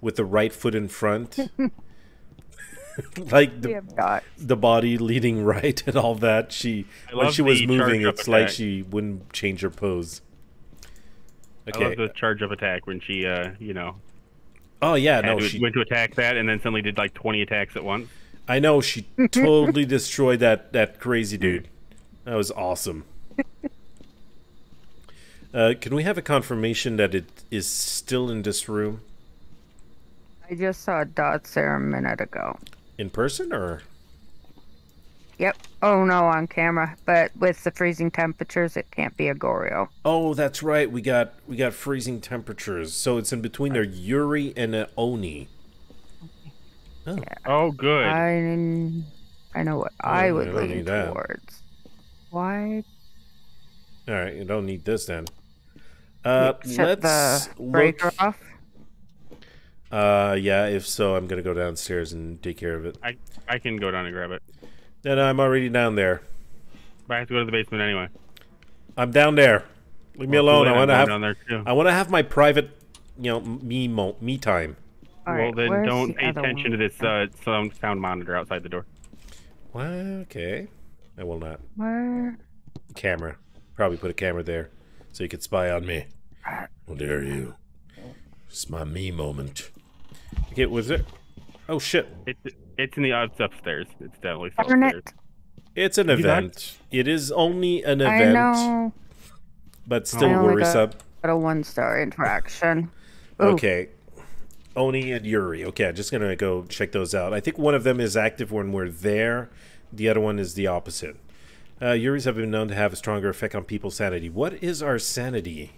with the right foot in front, like the the body leading right and all that. She I when she was moving, charge-up it's like she wouldn't change her pose. I love the charge of attack when she, uh, you know, Oh yeah, no, to- she went to attack that and then suddenly did like 20 attacks at once. I know she totally destroyed that that crazy dude. That was awesome. Uh, can we have a confirmation that it is still in this room I just saw dots there a minute ago. in person or? Yep. Oh no, on camera. But with the freezing temperatures, it can't be a Goryo. Oh, that's right. We got we got freezing temperatures, so it's in between there Yuri and an Oni. Oh, Oh, good. I, I know what I Oh, would I don't lean need that. towards. Why? all right. You don't need this then. Uh, Shut let's the breaker look. off. Uh, yeah. If so, I'm gonna go downstairs and take care of it. I, I can go down and grab it. Then I'm already down there. But I have to go to the basement anyway. I'm down there. Leave me alone. I want to have down there too. I want to have my private, you know, me mo- me time. All well, right, then don't the pay attention one? to this uh, sound, sound monitor outside the door. Well, okay. I will not. Where? Camera. Probably put a camera there so you could spy on me. Ah. How dare you? It's my me moment. Okay, was it? Oh shit! It's it's in the it's upstairs. It's definitely still Darn upstairs. it. It's an You got- event. It is only an event. I event, know. but still I only worrisome. Got a one star interaction. Okay. Oni and Yuri. Okay, I'm just gonna go check those out. I think one of them is active when we're there. The other one is the opposite. Uh, Yuri's have been known to have a stronger effect on people's sanity. What is our sanity?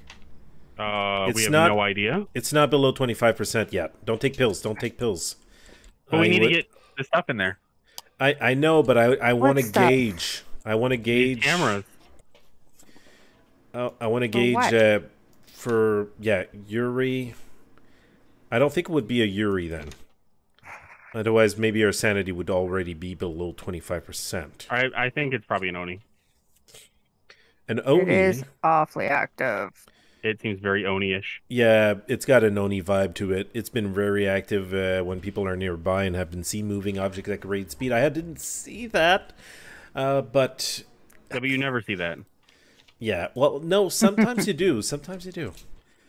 Uh, It's we have not- no idea. It's not below 25% yet. Don't take pills. Don't take pills. But we I need would- to get the stuff in there. I, I know, but I, I want to gauge. I want to gauge. Cameras. Oh, I want to gauge what? uh, for, yeah, Yuri. I don't think it would be a Yuri then. Otherwise, maybe our sanity would already be below 25%. I I think it's probably an Oni. An Oni, is awfully active. It seems very Oni-ish. yeah, it's got an Oni vibe to it. It's been very active uh, when people are nearby and have been seen moving objects at great speed. I didn't see that, uh, but Yeah, but you never see that. yeah. Well, no, sometimes you do. Sometimes you do.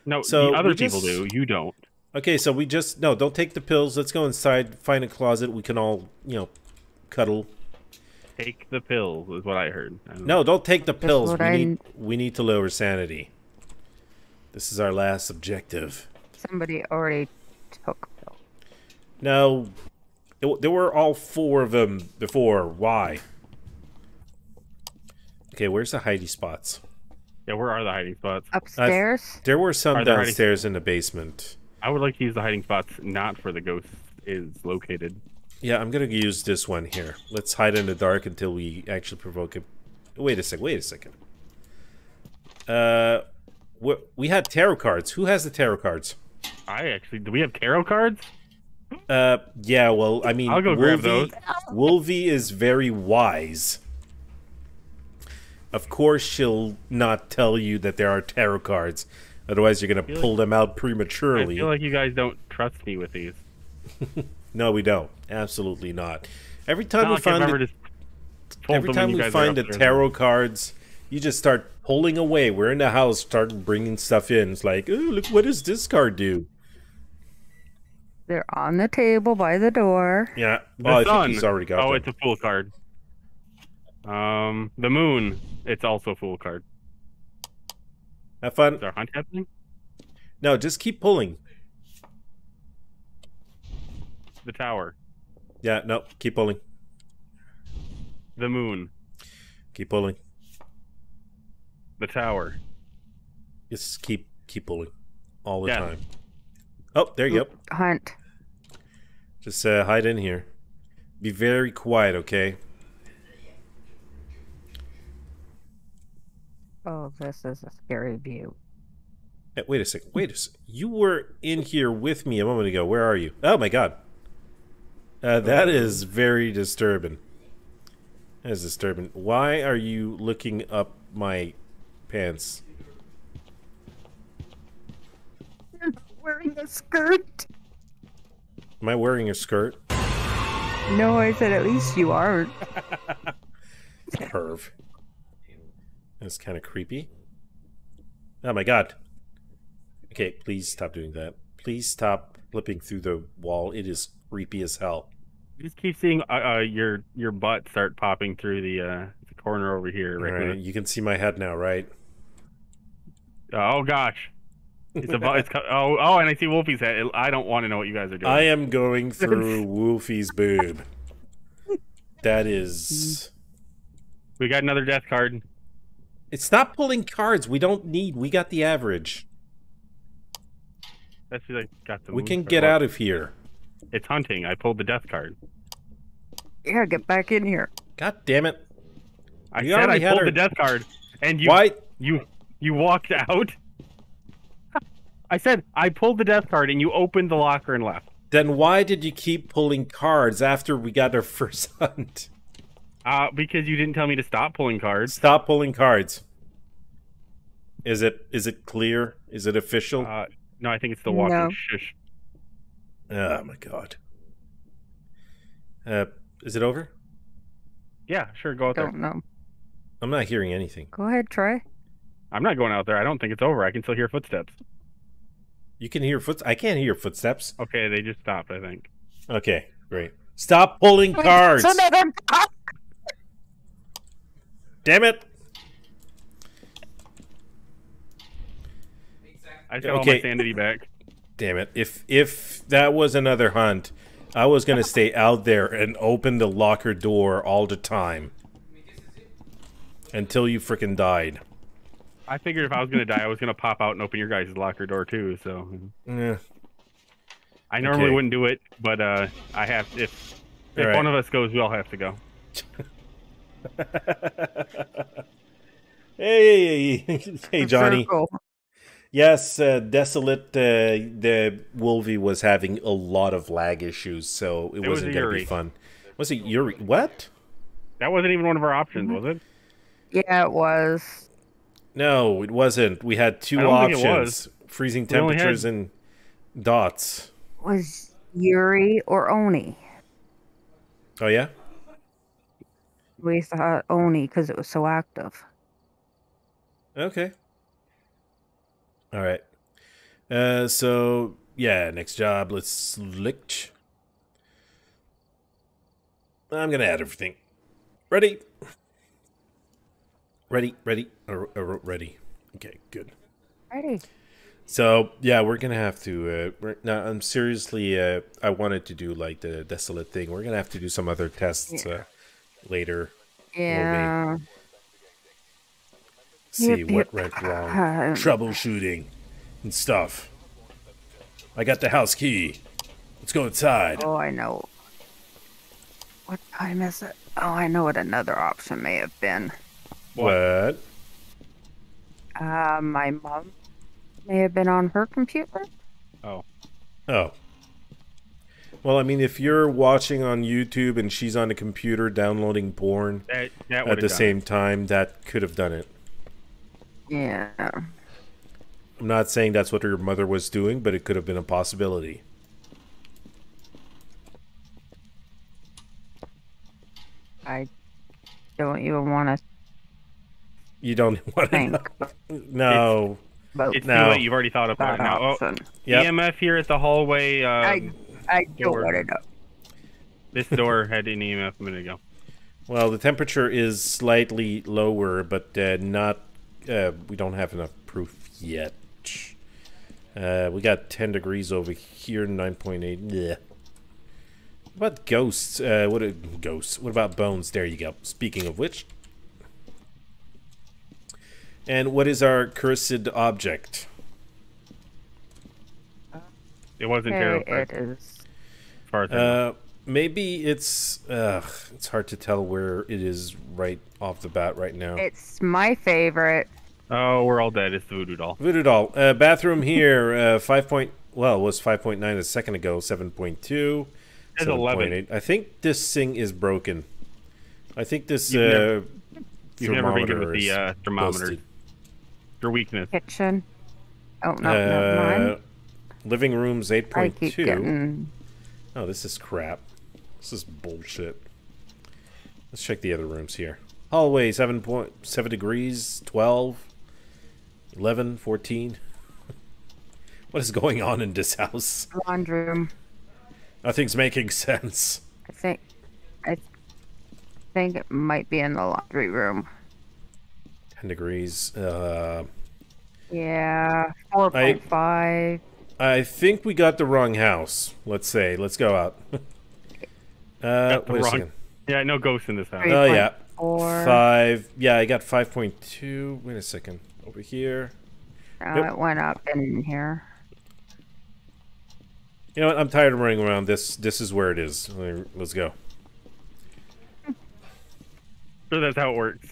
No, So the other people just- do. You don't. Okay, so we just no, don't take the pills. Let's go inside, find a closet. We can all, you know, cuddle. Take the pills is what I heard. I don't No, don't take the pills. We I- need we need to lower sanity. This is our last objective. Somebody already took. Bill. No, it- there were all four of them before. Why? Okay, where's the hidey spots? Yeah, where are the hiding spots? Upstairs. There were some Are there downstairs in the basement. I would like to use the hiding spots not for the ghost is located. Yeah, I'm gonna use this one here. Let's hide in the dark until we actually provoke it. Wait a sec. Wait a second. Uh, we, we had tarot cards. Who has the tarot cards? I actually do we have tarot cards? Uh, yeah. Well, I mean, I'll go grab those. Wolvey is very wise. Of course, she'll not tell you that there are tarot cards. Otherwise, you're gonna feel pull them out prematurely. I feel like you guys don't trust me with these. no, we don't. Absolutely not. Every time not we like find ever the Every time we find the tarot cards, you just start pulling away. We're in the house, start bringing stuff in. It's like, oh, look, what does this card do? They're on the table by the door. Yeah. The Well, I sun. think he's already got oh, them. it's a fool card. Um, the moon. It's also a full card. Have fun. Is our hunt happening? No, just keep pulling. The tower. Yeah, no, keep pulling. The moon. Keep pulling. The tower. Just keep keep pulling all the Yeah. time. Oh, there you go. Hunt. Just uh, hide in here. Be very quiet, okay? Oh, this is a scary view. Eh, Wait a second. Wait a second. You were in here with me a moment ago. Where are you? Oh my god. Uh, that is very disturbing. That is disturbing. Why are you looking up my pants? You're not wearing a skirt. Am I wearing a skirt? No, I said at least you aren't. Perv. That's kind of creepy. Oh my god. Okay, please stop doing that. Please stop flipping through the wall. It is creepy as hell. You just keep seeing uh, uh, your your butt start popping through the uh, the corner over here. Right. Alright, you can see my head now, right? Oh gosh. It's a it's oh oh, and I see Wolvey's head. I don't want to know what you guys are doing. I am going through Wolvey's boob. That is. We got another death card. It's not pulling cards. We don't need. We got the average. That's just, I got the. We can get out of here. It's hunting. I pulled the death card. Yeah, get back in here. God damn it. I We said I pulled our- the death card, and you Why? you you walked out. I said I pulled the death card, and you opened the locker and left. Then why did you keep pulling cards after we got our first hunt? Uh, because you didn't tell me to stop pulling cards. Stop pulling cards. Is it is it clear? Is it official? Uh, no, I think it's the walking No. shush. oh my god. Uh, is it over? Yeah, sure, go out there. Don't know. I'm not hearing anything. Go ahead, try. I'm not going out there. I don't think it's over. I can still hear footsteps. You can hear foot. I can't hear footsteps. Okay, they just stopped. I think. Okay, great. Stop pulling cards. So another Damn it. I just got all my Okay. sanity back. Damn it. If if that was another hunt, I was gonna stay out there and open the locker door all the time. Until you freaking died. I figured if I was gonna die, I was gonna pop out and open your guys' locker door too. So yeah, I normally Okay. wouldn't do it, but uh, I have. If if All right. one of us goes, we all have to go. hey, hey, Johnny. Circle. Yes, uh, Desolate, uh, the Wolvey was having a lot of lag issues, so it, was wasn't a going to be fun. Was it Yuri? What? That wasn't even one of our options, was it? Yeah, it was. No, it wasn't. We had two I don't think it options freezing We only had- temperatures and dots. Was Yuri or Oni? Oh, yeah? We thought Oni because it was so active. Okay. All right. Uh, so yeah, next job. Let's select. I'm gonna add everything. Ready? Ready? Ready? Uh, uh, ready? Okay, good. Ready. So yeah, we're gonna have to. Uh, we're, no, I'm seriously. Uh, I wanted to do like the desolate thing. We're gonna have to do some other tests uh, later. Yeah. See Yep, what yep. went wrong. Uh, Troubleshooting and stuff. I got the house key. Let's go inside. Oh, I know. What time is it? Oh, I know what another option may have been. What? Uh, my mom may have been on her computer. Oh, Oh. Well, I mean, if you're watching on YouTube and she's on a computer downloading porn that that at the same time, that could have done it. Yeah. I'm not saying that's what her mother was doing, but it could have been a possibility. I don't even want to You don't want to know. No. about It's No. too late. You've already thought about that it now. Oh. Yep. EMF here at the hallway. Um, I I don't door. want to know. This door had an EMF a minute ago. Well, the temperature is slightly lower, but uh, not. Uh, we don't have enough proof yet. Uh, we got 10 degrees over here, 9.8. Yeah. What about ghosts? Uh, what are ghosts? What about bones? There you go. Speaking of which. And what is our cursed object? It wasn't Okay, tarot it card, is. As far as I know. Uh, maybe it's. Uh, it's hard to tell where it is right off the bat right now. It's my favorite. Oh, we're all dead. It's the voodoo doll. Voodoo doll. Uh, bathroom here, uh, 5 point, well, it was 5.9 a second ago, 7.2, It's 11. 7.8. I think this thing is broken. I think this You've never- uh, You've never been good thermometer with the is uh, thermometer. busted. Your weakness. Kitchen. Oh no, never Uh, mind. living room's I keep 8.2. Oh, this is crap. This is bullshit. Let's check the other rooms here. Hallway, 7.7 degrees, 12, 11, 14. what is going on in this house? laundry room. Nothing's making sense. I think. I think it might be in the laundry room. 10 degrees. Uh, Yeah, four point five. I think we got the wrong house. Let's say. Let's go out. uh, Got the wait a second. Yeah, no ghosts in this house. Three. Oh, yeah. 3.4. Five. Yeah, I got 5.2. Wait a second. Over here. No, Yep. it went up in here. You know what? I'm tired of running around. This This is where it is. Let's go. Sure, that's how it works.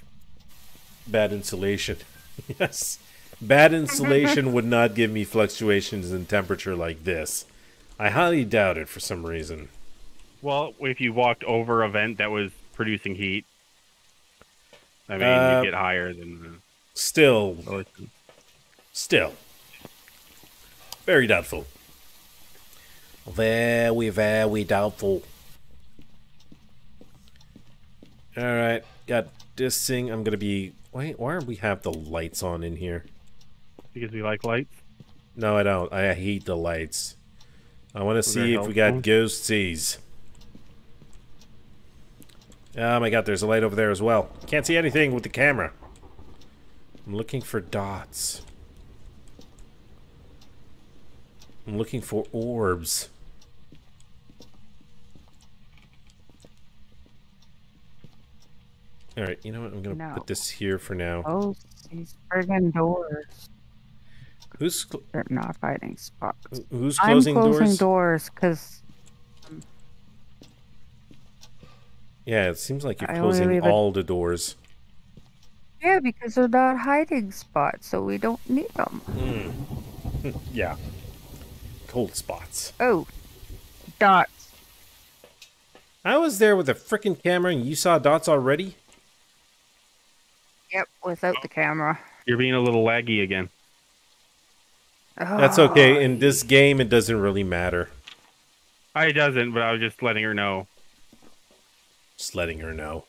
Bad insulation. yes. Bad insulation would not give me fluctuations in temperature like this. I highly doubt it for some reason. Well, if you walked over a vent that was producing heat, I mean, Uh, you get higher than Still, still. Very doubtful. Very, very doubtful. Alright, got this thing. I'm gonna be. Wait, why don't we have the lights on in here? Because we like lights. No, I don't. I hate the lights. I want to see if we got helpful. ghosties. Oh my god, there's a light over there as well. Can't see anything with the camera. I'm looking for dots. I'm looking for orbs. Alright, you know what? I'm gonna No. put this here for now. Oh, these friggin' doors. Who's cl- They're not hiding spots. who's closing, I'm closing closing doors? doors because Yeah, it seems like you're I closing leave it- all the doors. yeah, because they're not hiding spots, so we don't need them. Hmm. Yeah. Cold spots. Oh, dots. I was there with a freaking camera and you saw dots already? Yep, without the camera. You're being a little laggy again. That's okay. In this game, it doesn't really matter. Ah, I doesn't, but I was just letting her know. Just letting her know.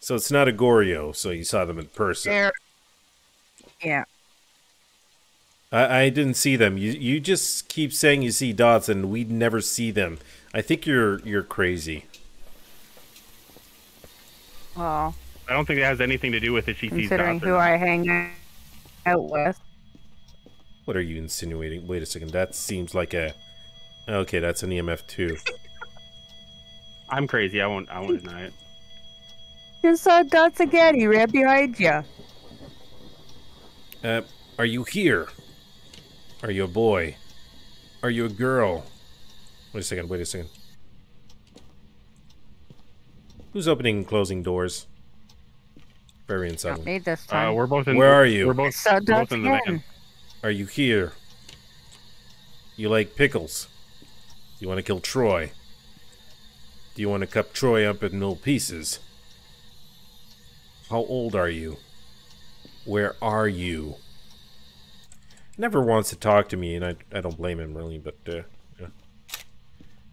So it's not a Goryo, so you saw them in person. There. Yeah. I, I didn't see them. You you just keep saying you see dots, and we'd never see them. I think you're you're crazy. Well, I don't think it has anything to do with it. She sees dots. or who. I hang out with. What are you insinuating? Wait a second. That seems like a. Okay, that's an EMF two. I'm crazy. I won't. I won't deny it. You saw dots again. He ran behind you. Uh, are you here? Are you a boy? Are you a girl? Wait a second. Wait a second. Who's opening and closing doors? Very Not unsettling. me this Uh, time. we're both in. Where are you? We're both, saw we're both in the van. Are you here? You like pickles? Do you want to kill Troy? Do you want to cut Troy up in little pieces? How old are you? Where are you? Never wants to talk to me, and I, I don't blame him really, but uh, yeah.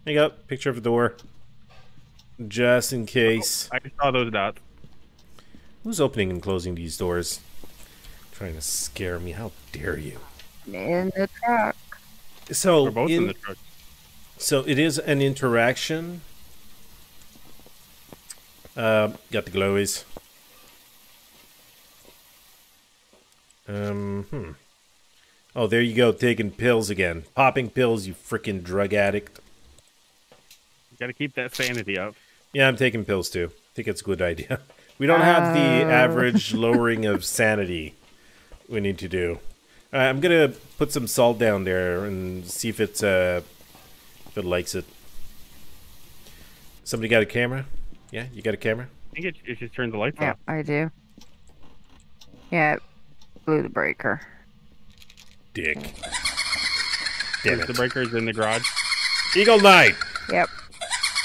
There you picture of the door. Just in case. I saw those dots. Who's opening and closing these doors? Trying to scare me. How dare you? In the truck. So We're both in, in- the truck. So it is an interaction. Uh, got the glowies. Um, hmm. Oh, there you go, taking pills again. Popping pills, you freaking drug addict. You got to keep that sanity up. Yeah, I'm taking pills too. I think it's a good idea. We don't have the Uh. average lowering of sanity we need to do. Uh, I'm gonna put some salt down there and see if it's uh if it likes it. Somebody got a camera? Yeah, you got a camera? I think it, it just turns the lights Yeah, off. Yeah, I do. Yeah, it blew the breaker. Dick. Damn it. The it. breaker's in the garage. Eagle Knight! Yep.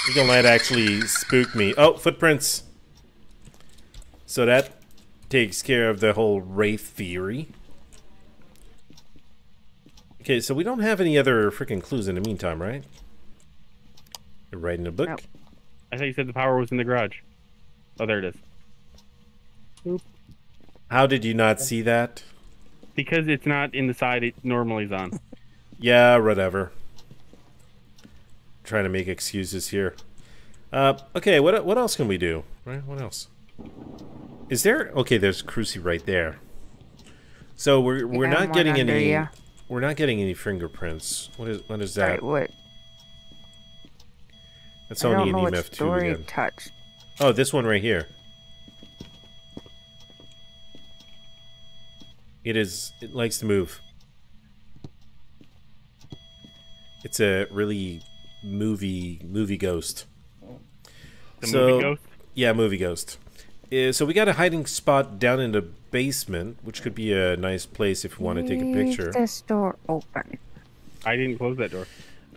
Eagle Knight actually spooked me. Oh, footprints. So that takes care of the whole Wraith theory. Okay, so we don't have any other freaking clues in the meantime, right? You're writing a book? Nope. I thought you said the power was in the garage. Oh, there it is. How did you not see that? Because it's not in the side it normally is on. Yeah, whatever. Trying to make excuses here. Uh, okay, what what else can we do? Right? What else? Is there? Okay, there's Cruci right there. So we're we're Yeah, not getting under any. ya. We're not getting any fingerprints. What is what is that? Right, what? That's only an EMF two again. touched. Oh, this one right here. It is. It likes to move. It's a really movie movie ghost. The So- movie ghost. Yeah, movie ghost. Uh, so we got a hiding spot down in the basement, which could be a nice place if we want to take a Leave picture. this door open. I didn't close that door.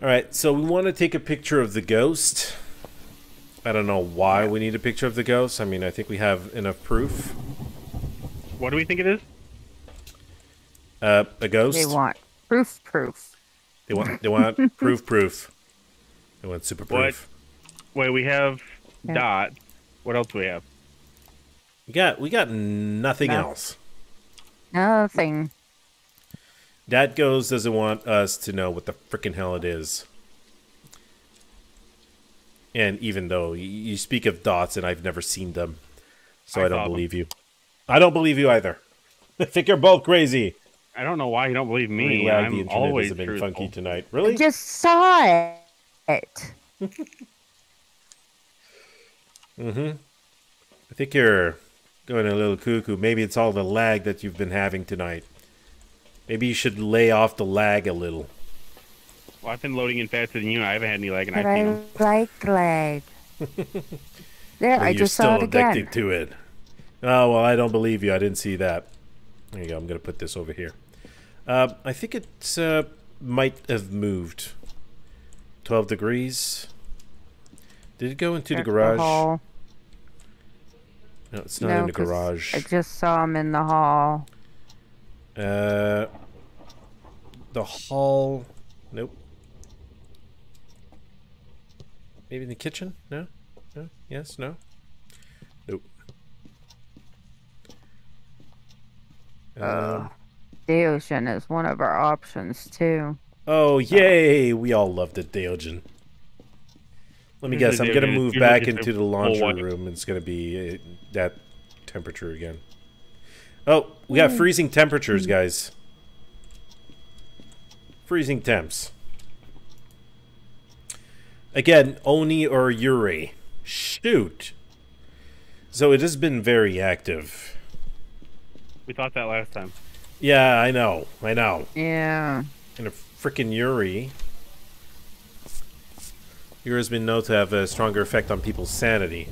All right, so we want to take a picture of the ghost. I don't know why we need a picture of the ghost. I mean, I think we have enough proof. What do we think it is? Uh, a ghost. They want proof, proof. They want. They want proof. Proof. They want super proof. What? proof. Wait, we have Yeah. dot. What else do we have? We got. We got nothing No. else. Nothing. That goes doesn't want us to know what the freaking hell it is. And even though you speak of dots, and I've never seen them, so I I, don't saw them. believe you. I don't believe you either. I think you're both crazy. I don't know why you don't believe me. Glad I'm the internet always has been truthful. funky tonight. I Really? just saw it. Mm-hmm. I think you're going a little cuckoo. Maybe it's all the lag that you've been having tonight. Maybe you should lay off the lag a little. Well, I've been loading in faster than you. I haven't had any lag, and But I've seen I them. like lag. there, Or I you're just still addicted to it. Oh well, I don't believe you. I didn't see that. There you go. I'm gonna put this over here. Uh, I think it uh, might have moved. Twelve degrees. Did it go into Check the garage? No, it's not No, in the garage. I just saw him in the hall. Uh, the hall. Nope. Maybe in the kitchen? No? No? Yes? No? Nope. Uh. Um, Deogen is one of our options too. Oh, yay! We all love the Deogen. Let me guess. I'm gonna move back into the laundry room. It's gonna be uh, that temperature again. Oh, we got freezing temperatures, guys. Freezing temps. Again, Oni or Yuri. Shoot. So it has been very active. We thought that last time. Yeah, I know. I know. Yeah. And a freaking Yuri. Yuri has been known to have a stronger effect on people's sanity.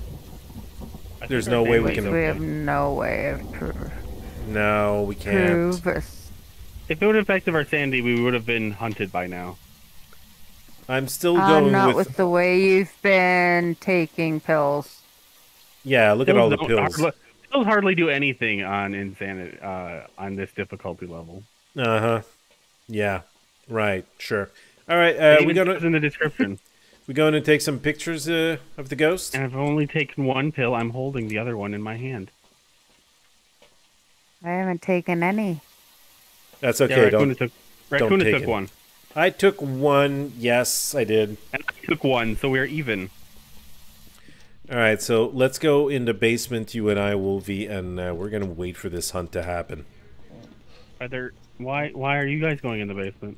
There's no way we Sandy's can- We have no way of pro- No, we can't. prove us. If it would have affected our sanity, we would have been hunted by now. I'm still Uh, going not with, with the way you've been taking pills. Yeah, look at all the don't pills. Hardly, pills hardly do anything on insanity uh, on this difficulty level. Uh huh. Yeah. Right. Sure. All right. Uh, we got gonna in the description. We going to take some pictures uh, of the ghost. and I've only taken one pill. I'm holding the other one in my hand. I haven't taken any. That's yeah, okay. Rakoona don't. took Rakoona take took it. one, I took one. Yes, I did. and I took one, so we're even. All right. So let's go in the basement. You and I, Wolvey, and uh, we're gonna wait for this hunt to happen. Are there? Why? Why are you guys going in the basement?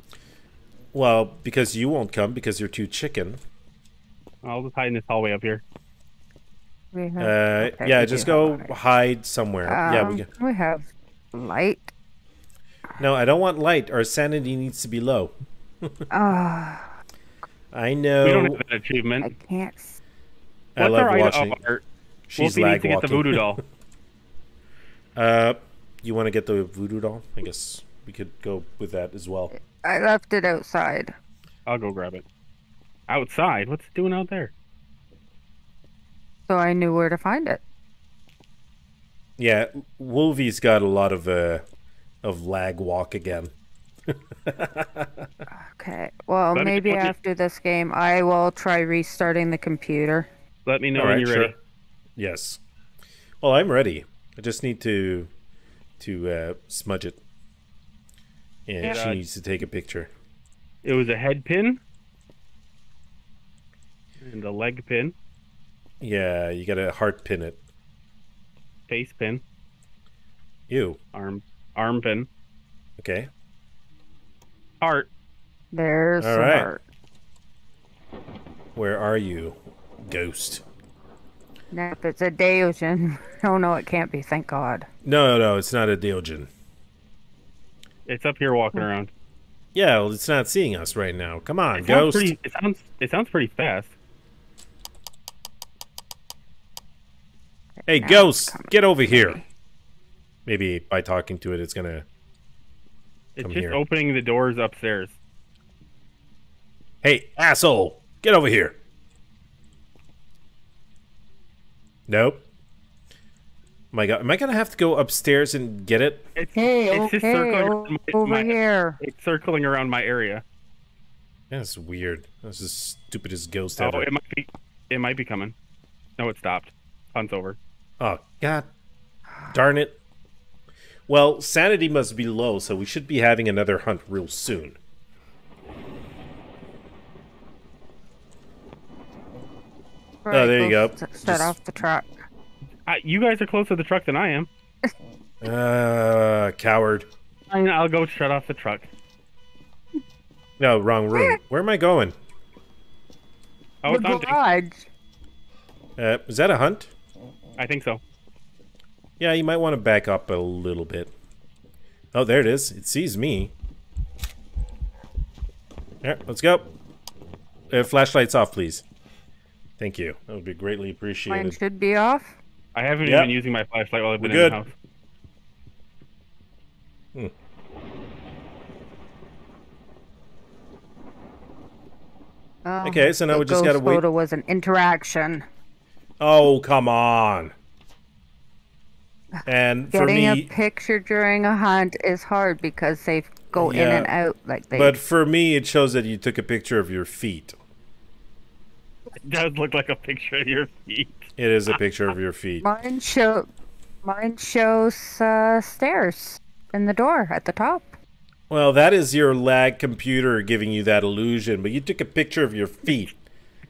Well, because you won't come because you're too chicken. I'll just hide in this hallway up here. We have, Uh, okay, yeah, we just go hide somewhere. yeah, we. Um, Go. we have light. No, I don't want light. Our sanity needs to be low. Ah, I know. We don't have that achievement. I can't. s- I What's love watching. our- She's Wolvey needs lag to get the voodoo doll. Uh, you want to get the voodoo doll? I guess we could go with that as well. I left it outside. I'll go grab it. Outside? What's it doing out there? So I knew where to find it. Yeah, Wolvey's got a lot of uh of lag walk again. Okay. Well, Let maybe put it- after this game, I will try restarting the computer. Let me know All when right, you're sure. ready. Yes. Well, I'm ready. I just need to to uh, smudge it. And Yeah. she needs to take a picture. It was a head pin and a leg pin, Yeah, you gotta heart pin it. face pin, Ew. arm arm pin, Okay. heart. There's All the right. heart. Where are you, ghost? Now, if it's a Deogen, oh no, it can't be. Thank God. No, no, no, it's not a Deogen. It's up here walking around. Yeah, well, it's not seeing us right now. Come on, It ghost. pretty. It sounds. It sounds pretty fast. Hey, Now ghost, get over here. Maybe by talking to it, it's gonna. It's Come just here. opening the doors upstairs. Hey, asshole, get over here. Nope. My God, am I gonna have to go upstairs and get it? It's, Hey, it's oh, just circling o- around my, over my- here. It's circling around my area. That's weird. That's the stupidest ghost Oh, ever. it might be. It might be coming. No, it stopped. Hunt's over. Oh, God. Darn it. Well, sanity must be low, so we should be having another hunt real soon. Right, there you go. s- Set Just- off the truck. I, you guys are closer to the truck than I am. Uh, coward. Fine, I'll go shut off the truck. No, wrong room. Where am I going? Oh, the it's garage. Uh, is that a hunt? I think so. Yeah, you might want to back up a little bit. Oh, there it is. It sees me. Yeah, let's go. Uh, flashlights off, please. Thank you. That would be greatly appreciated. Mine appreciated. should be off. I haven't Yep. even using my flashlight while I've been We're in good. the house. Oh, Okay, so now we just gotta ghost wait- photo was an interaction. Oh, come on. And for Getting a picture during a hunt is hard because they go in and out like they. but for me, it shows that you took a picture of your feet. It does look like a picture of your feet. It is a picture of your feet. mine show, mine shows uh, stairs in the door at the top. Well, that is your lag computer giving you that illusion, but you took a picture of your feet.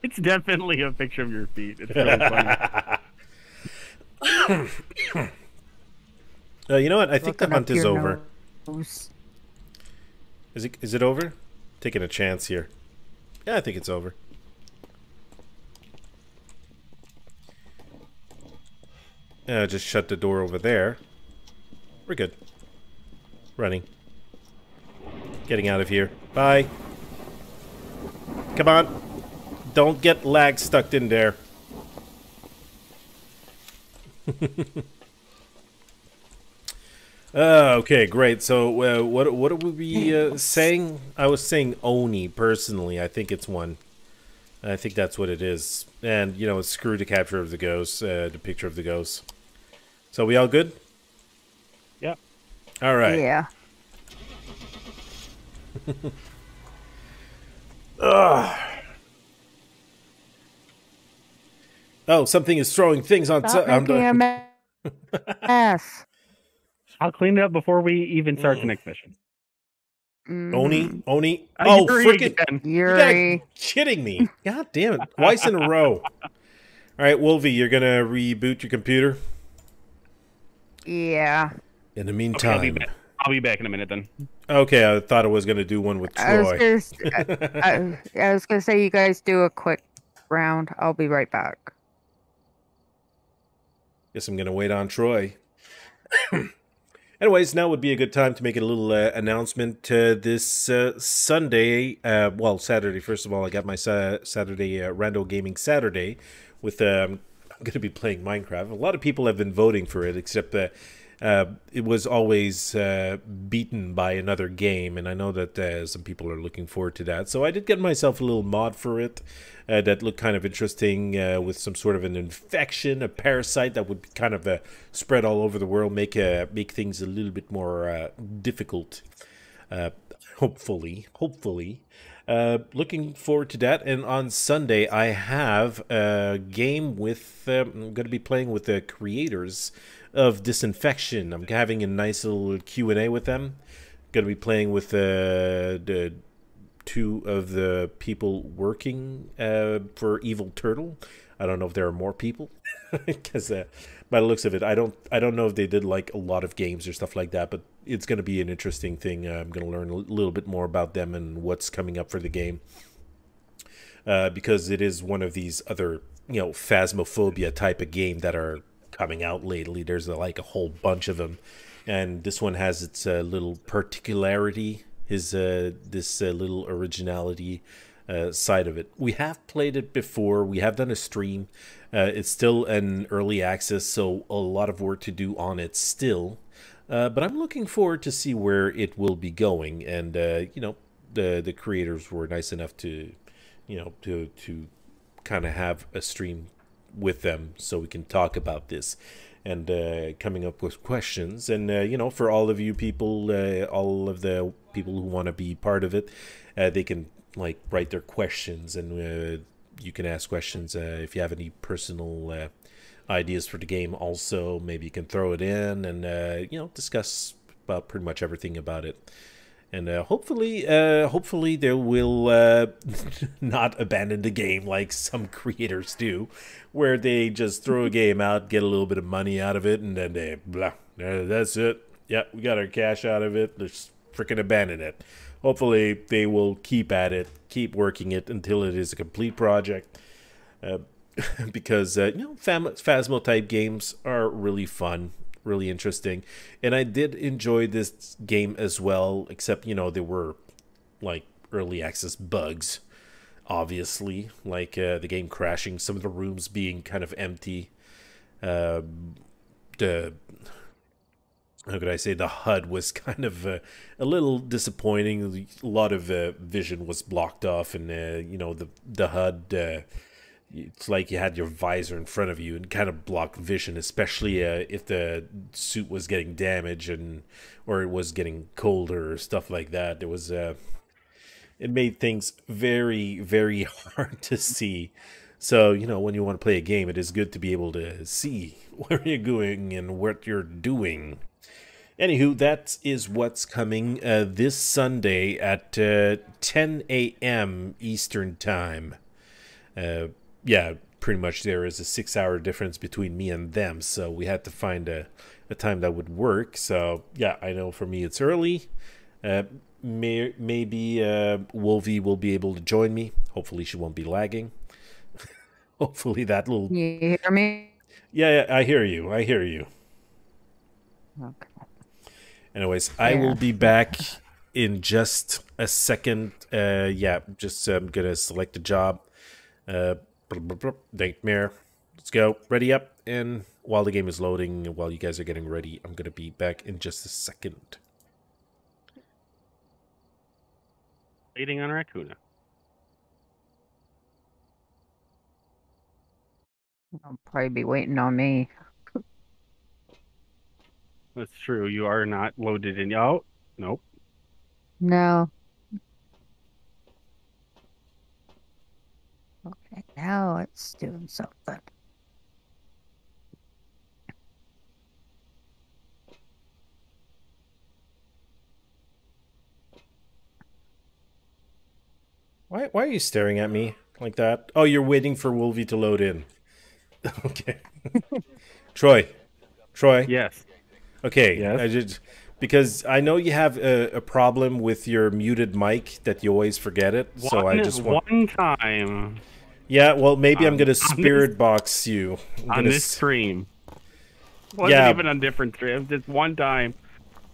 It's definitely a picture of your feet. It's really funny. Uh, you know what? I think the hunt is over. nose. Is it? Is it over? Taking a chance here. Yeah, I think it's over. Yeah, just shut the door over there. We're good. Running. Getting out of here. Bye. Come on. Don't get lag stuck in there. Uh, okay, great. So, uh, what what are we uh, saying? I was saying Oni personally. I think it's one. I think that's what it is. And you know, screw the capture of the ghost, uh, the picture of the ghost. So we all good? Yep. All right. Yeah. Oh, something is throwing things on. Stop t- on making a mess. I'll clean it up before we even start the next mission. Oni, Oni. Uh, Oh, freaking! You gotta Yuri. kidding me? God damn it! Twice in a row. All right, Wolvey, you're gonna reboot your computer. Yeah. In the Okay, I'll be meantime, back. I'll be back in a minute then. okay, I thought I was gonna do one with I was Troy. gonna, s- I, I, I was gonna say you guys do a quick round. I'll be right back. Guess I'm gonna wait on Troy. Anyways, now would be a good time to make a little uh, announcement. Uh, this uh, Sunday, uh, well, Saturday. First of all, I got my sa- Saturday uh, Rando Gaming Saturday with. Um, I'm going to be playing Minecraft. A lot of people have been voting for it, except that uh, it was always uh, beaten by another game, and I know that uh, some people are looking forward to that. So I did get myself a little mod for it uh, that looked kind of interesting uh, with some sort of an infection, a parasite that would kind of uh, spread all over the world, make uh, make things a little bit more uh, difficult. Uh, hopefully, hopefully. Uh, looking forward to that. And on Sunday, I have a game with. Um, I'm going to be playing with the creators of Disinfection. I'm having a nice little Q and A with them. Going to be playing with uh, the two of the people working uh, for Evil Turtle. I don't know if there are more people because uh, by the looks of it, I don't I don't know if they did like a lot of games or stuff like that. But it's going to be an interesting thing. Uh, I'm going to learn a little bit more about them and what's coming up for the game uh, because it is one of these other you know phasmophobia type of game that are coming out lately. There's like a whole bunch of them, and this one has its uh, little particularity, his uh, this uh, little originality uh, side of it. We have played it before. We have done a stream. Uh, it's still an early access, so a lot of work to do on it still. Uh, but I'm looking forward to see where it will be going, and uh, you know, the the creators were nice enough to, you know, to to kind of have a stream with them so we can talk about this and uh, coming up with questions. And uh, you know, for all of you people, uh, all of the people who want to be part of it, uh, they can like write their questions, and uh, you can ask questions uh, if you have any personal ideas for the game. Also, maybe you can throw it in and you know discuss about pretty much everything about it. And uh, hopefully, uh, hopefully they will uh, not abandon the game like some creators do, where they just throw a game out, get a little bit of money out of it, and then they blah, uh, that's it. Yeah, we got our cash out of it. Let's freaking abandon it. Hopefully, they will keep at it, keep working it until it is a complete project. Uh, because uh, you know, Phasmo type games are really fun, really interesting, and I did enjoy this game as well. Except you know there were like early access bugs, obviously, like uh, the game crashing, some of the rooms being kind of empty. Uh, the how could I say the HUD was kind of uh, a little disappointing. A lot of uh, vision was blocked off, and uh, you know the the HUD. It's like you had your visor in front of you and kind of blocked vision, especially uh, if the suit was getting damaged and or it was getting colder or stuff like that. It was uh, it made things very very hard to see. So you know when you want to play a game, it is good to be able to see where you're going and what you're doing. Anywho, that is what's coming uh, this Sunday at uh, 10 a.m. Eastern Time. Uh, yeah, pretty much there is a six hour difference between me and them, so we had to find a, a time that would work. So, yeah, I know for me it's early. Uh, may, maybe uh, Wolvey will be able to join me. Hopefully, she won't be lagging. Hopefully, that little. You hear me? Yeah, yeah, I hear you. I hear you. Okay. Anyways, I will be back in just a second. Uh, yeah, just I'm gonna select a job. Uh, nightmare. Let's go. Ready up. And while the game is loading, while you guys are getting ready, I'm gonna be back in just a second. Waiting on Rakoona. I'll probably be waiting on me. That's true. You are not loaded in. Oh, nope. No. Okay, now it's doing something. Why? Why are you staring at me like that? Oh, you're waiting for Wolvey to load in. okay. Troy. Troy. Yes. Okay, Yes? I just because I know you have a, a problem with your muted mic that you always forget it. so I just want. one time Yeah, well, maybe I'm Um, gonna on this- spirit box you. I'm on gonna this s- stream. Wasn't Yeah. even on different stream. Just one time,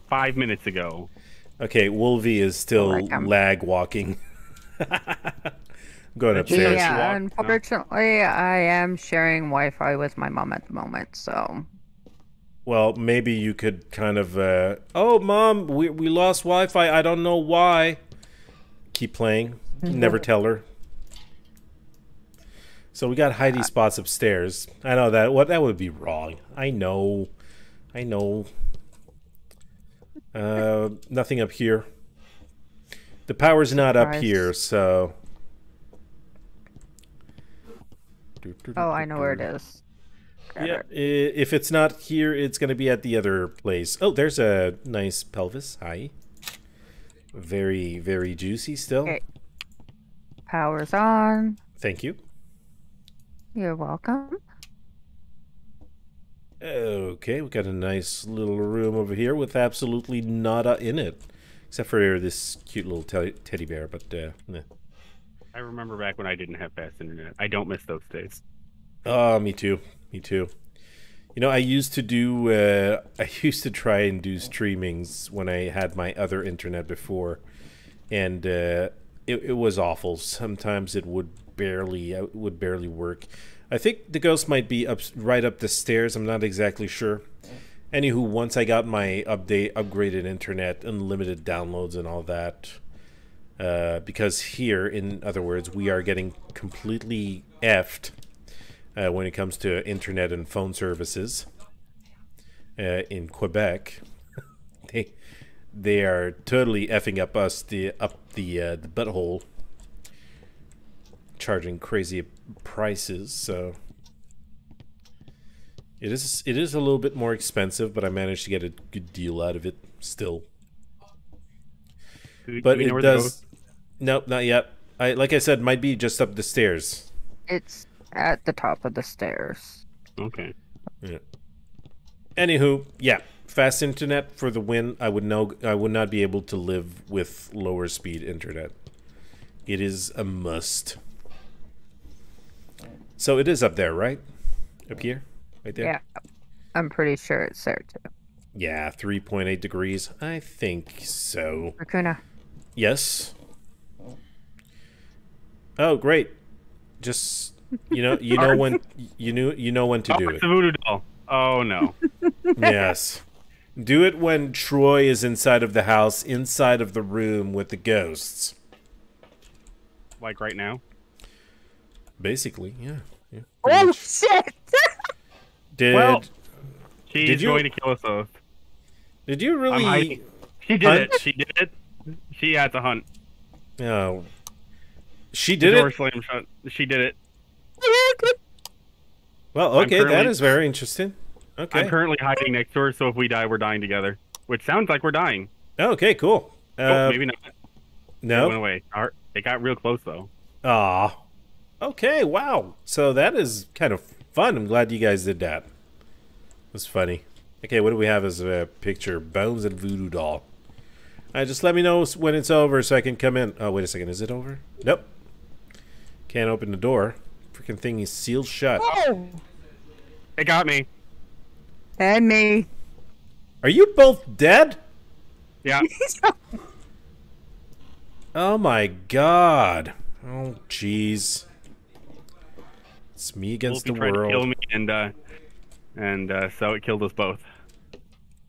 five minutes ago. Okay, Wolvey is still Like I'm- lag walking. Going Yeah, upstairs. Yeah, walk- no. unfortunately, I am sharing Wi-Fi with my mom at the moment, so Well, maybe you could kind of. Uh, oh, mom, we we lost Wi-Fi. I don't know why. Keep playing. Never tell her. So we got hidey spots upstairs. I know that. What that would be wrong. I know. I know. Uh, nothing up here. The power's not up here, so. oh, I know where it is. Yeah, it. if it's not here, it's going to be at the other place. Oh, there's a nice pelvis. Hi. Very, very juicy still. Okay. Power's on. Thank you. You're welcome. Okay, we got a nice little room over here with absolutely nada in it. Except for this cute little te- teddy bear, but uh, nah. I remember back when I didn't have fast internet. I don't miss those days. Oh, me too. Me too. You know, I used to do. Uh, I used to try and do streamings when I had my other internet before, and uh, it, it was awful. Sometimes it would barely it would barely work. I think the ghost might be up right up the stairs. I'm not exactly sure. Anywho, once I got my update, upgraded internet, unlimited downloads, and all that, uh, because here, in other words, we are getting completely effed uh, when it comes to internet and phone services uh, in Quebec. they they are totally effing up us the up the uh, the butthole, charging crazy prices. So it is it is a little bit more expensive, but I managed to get a good deal out of it still. Do- do But we know it does. ghost- Nope, not yet. I like I said, might be just up the stairs. It's at the top of the stairs. Okay. Yeah. Anywho, yeah, fast internet for the win. I would know I would not be able to live with lower speed internet. It is a must. So it is up there, right? Up here, right there. Yeah. I'm pretty sure it's there too. Yeah, three point eight degrees. I think so. Rakoona. Yes. Oh, great. Just you know, you know when you knew you know when to Oh, do it's it. the voodoo doll. Oh no. yes. Do it when Troy is inside of the house, inside of the room with the ghosts. like right now. Basically, yeah. Yeah Oh much. shit! Did Well- She's Did you- going to kill us both. did you really? She did Hunt? it. She did it. She had to hunt. Oh, she The did door it. slammed shut. She did it. Well, okay, that is very interesting. Okay. I'm currently hiding next door, so if we die, we're dying together. which sounds like we're dying. Okay, cool. oh, Uh, maybe not. It went no. away. Our- It got real close though. Aw. Okay, wow. So that is kind of fun. I'm glad you guys did that. That's funny. Okay, what do we have as a picture? Bones and Voodoo Doll. Alright, just let me know when it's over so I can come in. Oh, wait a second. Is it over? Nope. Can't open the door. Freaking thing is sealed shut. Oh, It got me. and me. Are you both dead? Yeah. Oh my god. Oh, jeez. It's me against Wolvey the tried to kill world. me, and uh, and uh, so it killed us both.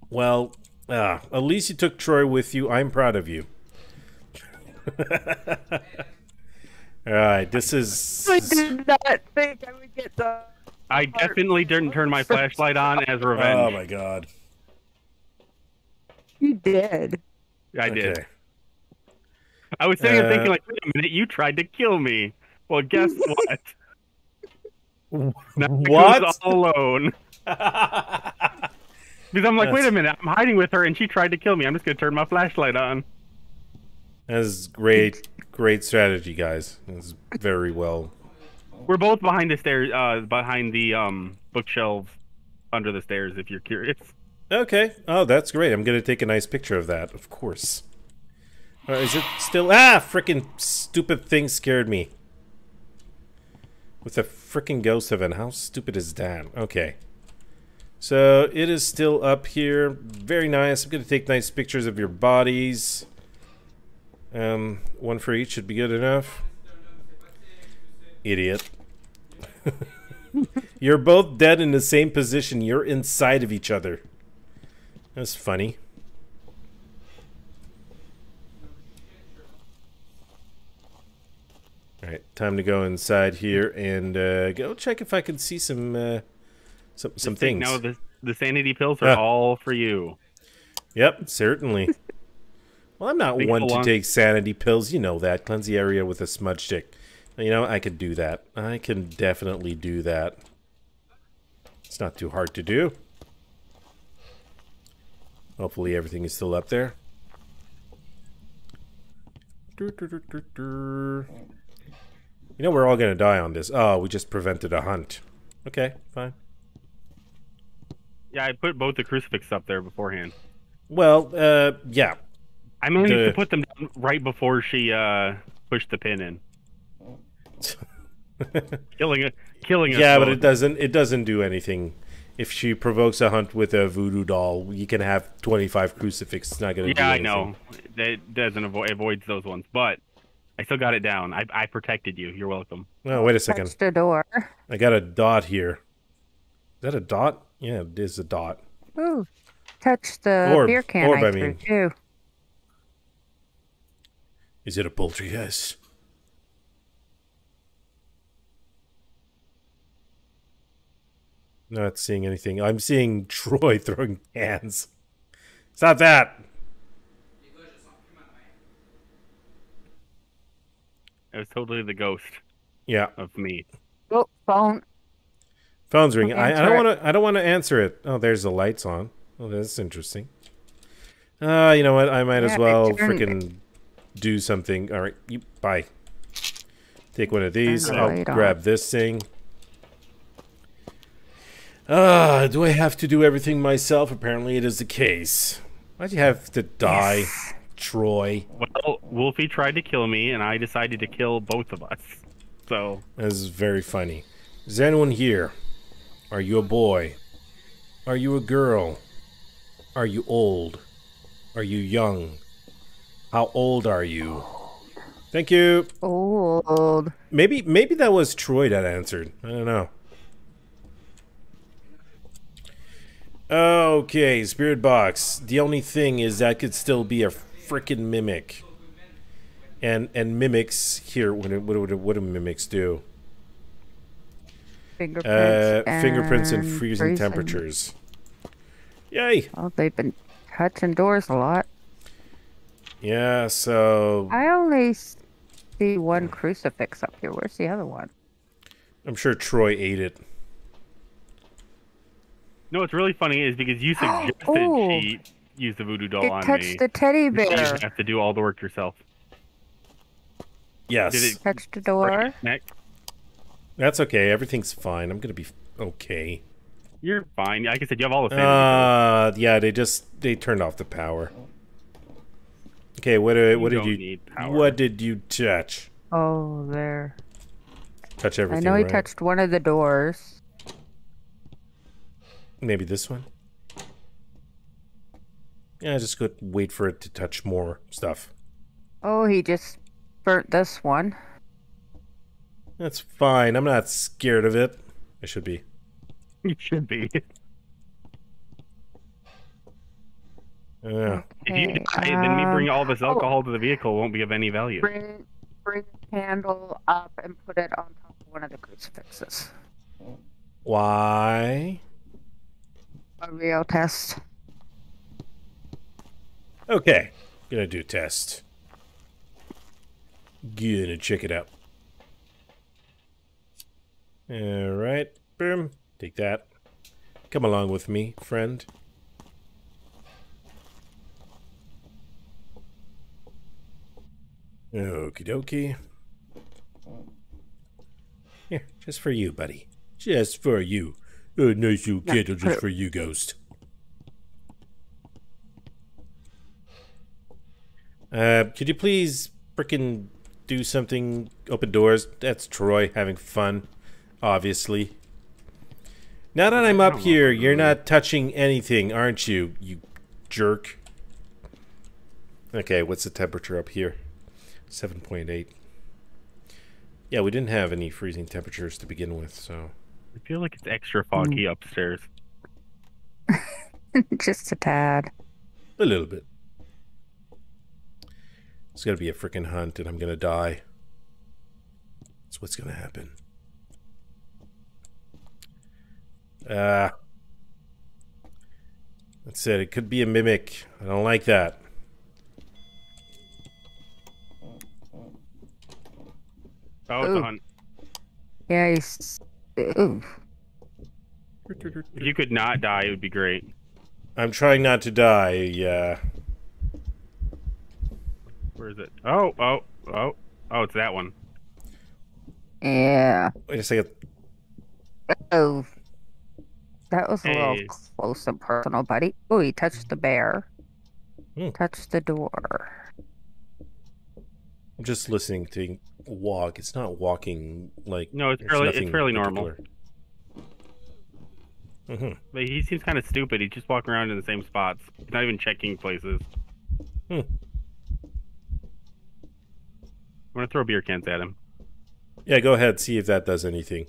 Well, ah, at least you took Troy with you. I'm proud of you. All right, this is. I did not think I would get the. I definitely didn't turn my flashlight on as revenge. Oh my god. You did. I did. Okay. I was sitting there Uh, thinking, like, wait a minute, you tried to kill me. Well, guess what? What? all alone. Because I'm like, wait a minute, I'm hiding with her, and she tried to kill me. I'm just gonna turn my flashlight on. That's great, great strategy, guys. That's very well. We're both behind the stairs, uh, behind the um bookshelves under the stairs. If you're curious. Okay. Oh, that's great. I'm gonna take a nice picture of that, of course. Uh, is it still? Ah, freaking stupid thing scared me. With a freaking ghost heaven. How stupid is that? Okay. So it is still up here. Very nice. I'm gonna take nice pictures of your bodies. Um, one for each should be good enough. Idiot. You're both dead in the same position. You're inside of each other. That's funny. All right, time to go inside here and uh, go check if I can see some uh, some some Just things. No, the the sanity pills are Ah. all for you. Yep, certainly. well, I'm not Think one to take sanity pills. You know that. Cleanse the area with a smudge stick. You know, I could do that. I can definitely do that. It's not too hard to do. Hopefully everything is still up there. Dur, dur, dur, dur, dur. You know we're all gonna die on this. Oh, we just prevented a hunt. Okay, fine. Yeah, I put both the crucifix up there beforehand. Well, uh, yeah. I managed The- to put them down right before she uh pushed the pin in, killing it, killing us. Yeah, but it doesn't. It doesn't do anything. If she provokes a hunt with a voodoo doll, you can have twenty-five crucifixes. It's not going to do Yeah, I know. It doesn't avoid avoids those ones, but I still got it down. I I protected you. You're welcome. Oh, wait a second. Touched the door. I got a dot here. Is that a dot? Yeah, it is a dot. Ooh. Touch the Orb. beer can Orb, I I threw mean. too. Is it a poultry? Yes. Not seeing anything. I'm seeing Troy throwing hands. Stop that! It was totally the ghost Yeah, of me. Oh, phone. phone's ringing. I, I don't want to. I don't want to answer it. Oh, there's the lights on. Oh, that's interesting. Uh, you know what? I might as well freaking do something. All right, you bye. Take one of these. I'll light on. grab this thing. Ah, do I have to do everything myself? Apparently, it is the case. Why'd you have to die, Troy? Well, Wolvey tried to kill me, and I decided to kill both of us. So This is very funny. Is anyone here? Are you a boy? Are you a girl? Are you old? Are you young? How old are you? Thank you. Old. Maybe maybe that was Troy that answered. I don't know. Okay, spirit box. The only thing is that could still be a freaking mimic. And and mimics here. What do, what do, what do mimics do? Fingerprints. Uh, fingerprints and and freezing temperatures. Yay! Oh, they've been touching doors a lot. Yeah, so I only see one crucifix up here. Where's the other one? I'm sure Troy ate it. no, what's really funny is because you suggested Oh. she use the voodoo doll It on touched me. the teddy bear. You have to do all the work yourself. Yes. Did it Touched the door. That's okay. Everything's fine. I'm gonna be okay. You're fine. Like I said, you have all the sanity. pills. Uh, yeah. They just they turned off the power. Okay. What did what did you what did you touch? Oh, there. Touch everything. I know he right? touched one of the doors. Maybe this one. Yeah, just go wait for it to touch more stuff. Oh, he just burnt this one. That's fine. I'm not scared of it. I should be. You should be. Yeah. If you Okay, die, then me bring um, all this alcohol to the vehicle won't be of any value. Bring, bring a candle up and put it on top of one of the crucifixes. Why? A real test. Okay. Gonna do a test. Gonna check it out. Alright. Boom. Take that. Come along with me, friend. Okie dokie. Here, just for you, buddy. Just for you. A nice little Yeah, candle just for you, Ghost. Uh, could you please frickin' do something? Open doors. That's Troy having fun, obviously. Now that I'm up here, you're not touching anything, aren't you, you jerk? Okay, what's the temperature up here? 7.8. Yeah, we didn't have any freezing temperatures to begin with, so. I feel like it's extra foggy upstairs. just a tad. A little bit. It's gonna be a freaking hunt, and I'm gonna die. That's what's gonna happen. Ah. That's it. It could be a mimic. I don't like that. Oh, it's a hunt. Yeah, he's. Ooh. If you could not die, it would be great. I'm trying not to die. Yeah. Where is it? Oh, oh, oh, oh! It's that one. Yeah. Wait a second. Oh. That was a little close and personal, buddy. Oh, he touched the bear. Hmm. Touched the door. I'm just listening to walk. It's not walking like. No, it's there's fairly- it's nothing fairly normal. Mm -hmm. But he seems kind of stupid. He's just walking around in the same spots. He's not even checking places. Hmm. I'm gonna throw beer cans at him. Yeah, go ahead. See if that does anything.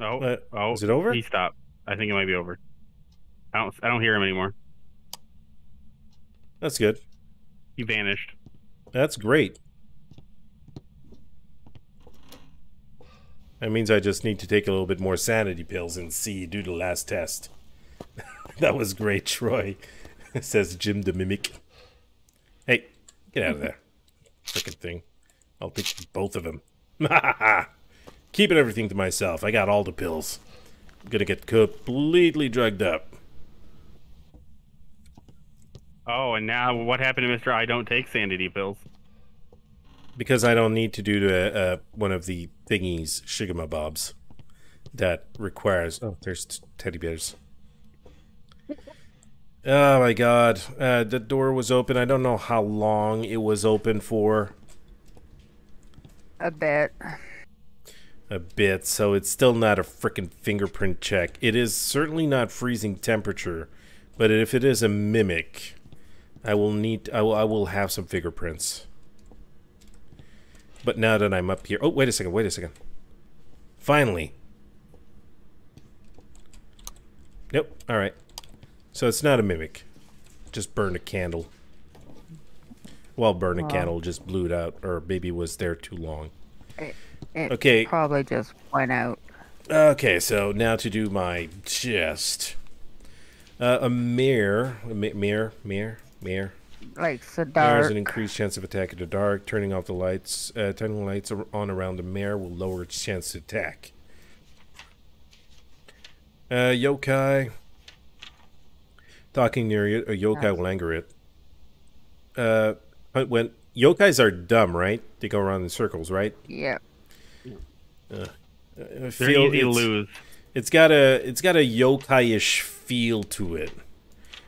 Oh, Uh, oh, is it over? He stopped. I think it might be over. I don't. I don't hear him anymore. That's good. He vanished. That's great. That means I just need to take a little bit more sanity pills and see do the last test. that was great, Troy. Says Jim the Mimic. Hey, get out of there. Frickin' thing. I'll take both of them. Keeping everything to myself. I got all the pills. I'm gonna get completely drugged up. Oh, and now what happened to Mister? I don't take sanity pills. Because I don't need to do the, uh, one of the thingies, Shigama Bobs, that requires. Oh, there's teddy bears. Oh my god. Uh, the door was open. I don't know how long it was open for. A bit. A bit, so it's still not a freaking fingerprint check. It is certainly not freezing temperature, but if it is a mimic, I will need. I will. I will have some fingerprints. But now that I'm up here, oh wait a second, wait a second. Finally. Nope. All right. So it's not a mimic. Just burned a candle. Well, burned a Wow. candle just blew it out, or maybe was there too long. It Okay. probably just went out. Okay, so now to do my chest. Uh, a mirror, a mi- mirror, mirror, mirror. Like the dark. an increased chance of attack in the dark. Turning off the lights, uh, turning the lights on around the mirror will lower its chance to attack. Uh, yokai, Talking near a yokai will anger it. Uh, but when yokais are dumb, right? They go around in circles, right? Yeah. I They're feel easy to it's- lose. It's got a it's got a yokai-ish feel to it.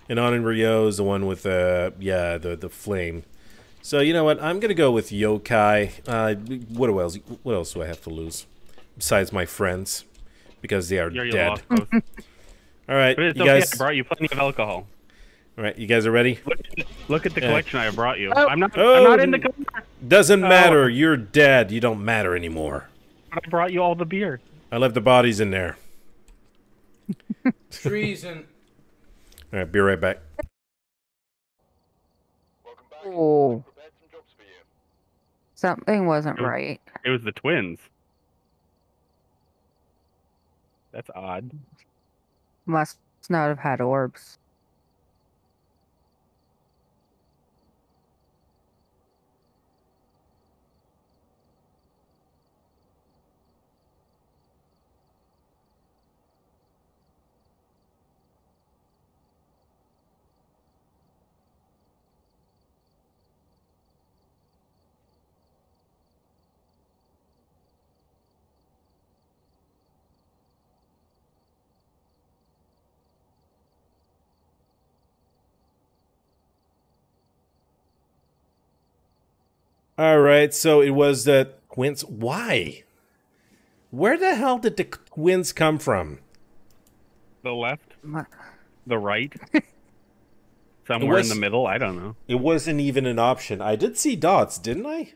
And Onryo is the one with uh yeah the the flame. So you know what? I'm gonna go with yokai. Uh, what else? What else do I have to lose besides my friends? Because they are You're your dead. lost cause. All right, But it's you okay. guys. I brought you plenty of alcohol. All right, you guys are ready. Look, look at the Yeah. collection I brought you. Oh. I'm not. Oh. I'm not in the oh, car. Doesn't Oh. matter. You're dead. You don't matter anymore. I brought you all the beer. I left the bodies in there. Treason. All right, be right back. Welcome back. Oh, Prepared some jobs for you. something wasn't Oh. right. It was the twins. That's odd. Must not have had orbs. All right, so it was the twins. Why? Where the hell did the twins come from? The left, the right, somewhere was- in the middle. I don't know. It wasn't even an option. I did see dots, didn't I?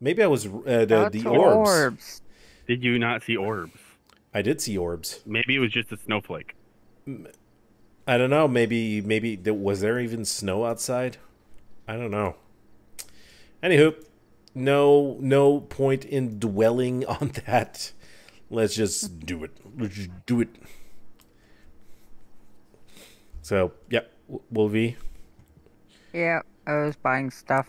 Maybe I was uh, the, That's the orbs. orbs. Did you not see orbs? I did see orbs. Maybe it was just a snowflake. I don't know. Maybe maybe was there even snow outside? I don't know. Anywho, no no point in dwelling on that. Let's just do it. Let's just do it. So, yep, w- will be. Yeah, I was buying stuff.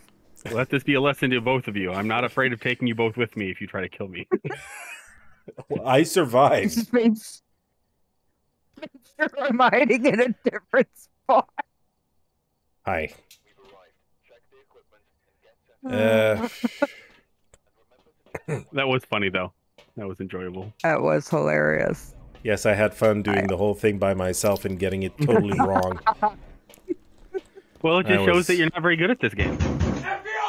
Let this be a lesson to both of you. I'm not afraid of taking you both with me if you try to kill me. Well, I survived. Just makes, make sure I'm hiding in a different spot. Hi. We've arrived. Check the equipment and get set. Uh, that was funny though. That was enjoyable. That was hilarious. yes, I had fun doing the whole thing by myself and getting it totally wrong. Well, it I just shows was- that you're not very good at this game.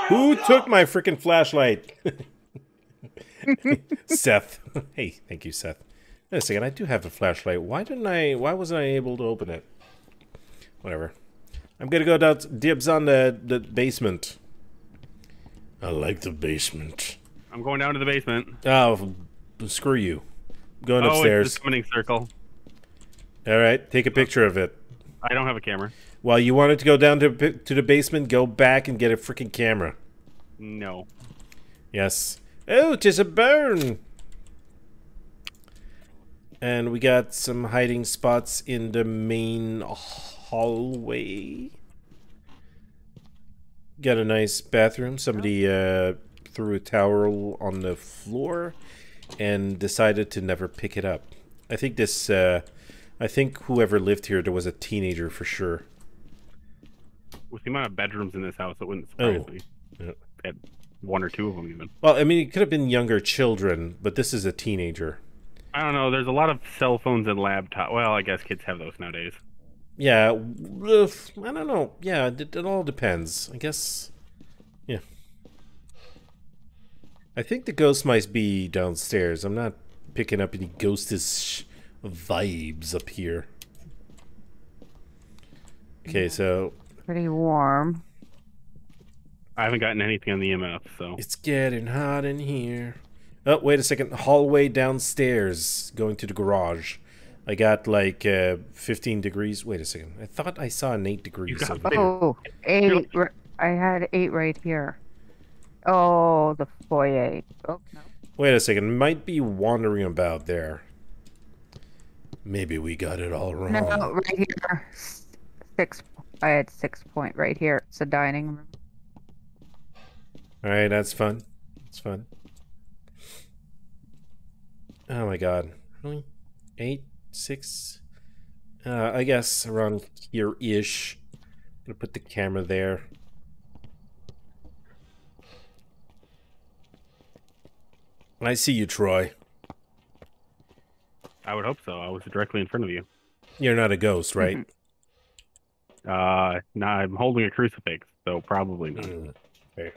Who took my freaking flashlight? Seth. Hey, thank you, Seth. Wait a second, I do have a flashlight. Why didn't I? Why wasn't I able to open it? Whatever. I'm gonna go down. Dibs on the the basement. I like the basement. I'm going down to the basement. Oh, screw you. I'm going oh, upstairs. it's the summoning circle. All right, take a picture of it. I don't have a camera. Well, you wanted to go down to to the basement, go back and get a freaking camera. No. Yes. Oh, tis a burn. And we got some hiding spots in the main hallway. Got a nice bathroom. Somebody uh, threw a towel on the floor and decided to never pick it up. I think this. Uh, I think whoever lived here, there was a teenager for sure. With the amount of bedrooms in this house, it wouldn't surprise Oh. me. Yeah. Had one or two of them even. Well, I mean, it could have been younger children, but this is a teenager. I don't know. There's a lot of cell phones and laptop. Well, I guess kids have those nowadays. Yeah, I don't know. Yeah, it, it all depends. I guess. Yeah. I think the ghost might be downstairs. I'm not picking up any ghostish vibes up here. Okay, so Pretty warm. I haven't gotten anything on the EMF, so it's getting hot in here. Oh, wait a second. Hallway downstairs going to the garage. I got like uh, 15 degrees. Wait a second. I thought I saw an 8 degrees. got over Oh, eight. r- I had eight right here. Oh, the foyer. Oh, no. Wait a second. Might be wandering about there. Maybe we got it all wrong. No, right here. Six. I had six point right here. It's a dining room. All right, that's fun. It's fun. Oh my god. Really? Eight, six, Uh, I guess around here ish. Gonna put the camera there. I see you, Troy. I would hope so. I was directly in front of you. You're not a ghost, right? Uh, nah, I'm holding a crucifix, so probably not. Mm, fair.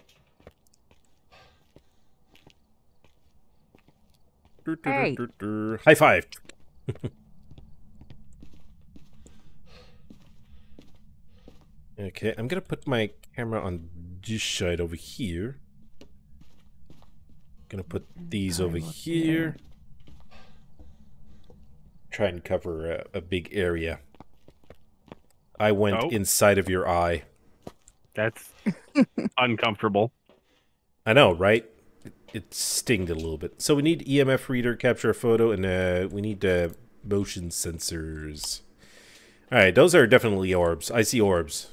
Dur, dur, Hey. High five. okay, I'm gonna put my camera on this side over here. Gonna put these over here. Try and cover a, a big area. I went Oh. inside of your eye. That's uncomfortable. I know, right? It, it stinged a little bit. So we need EMF reader, capture a photo, and uh, we need uh, motion sensors. All right, those are definitely orbs. I see orbs.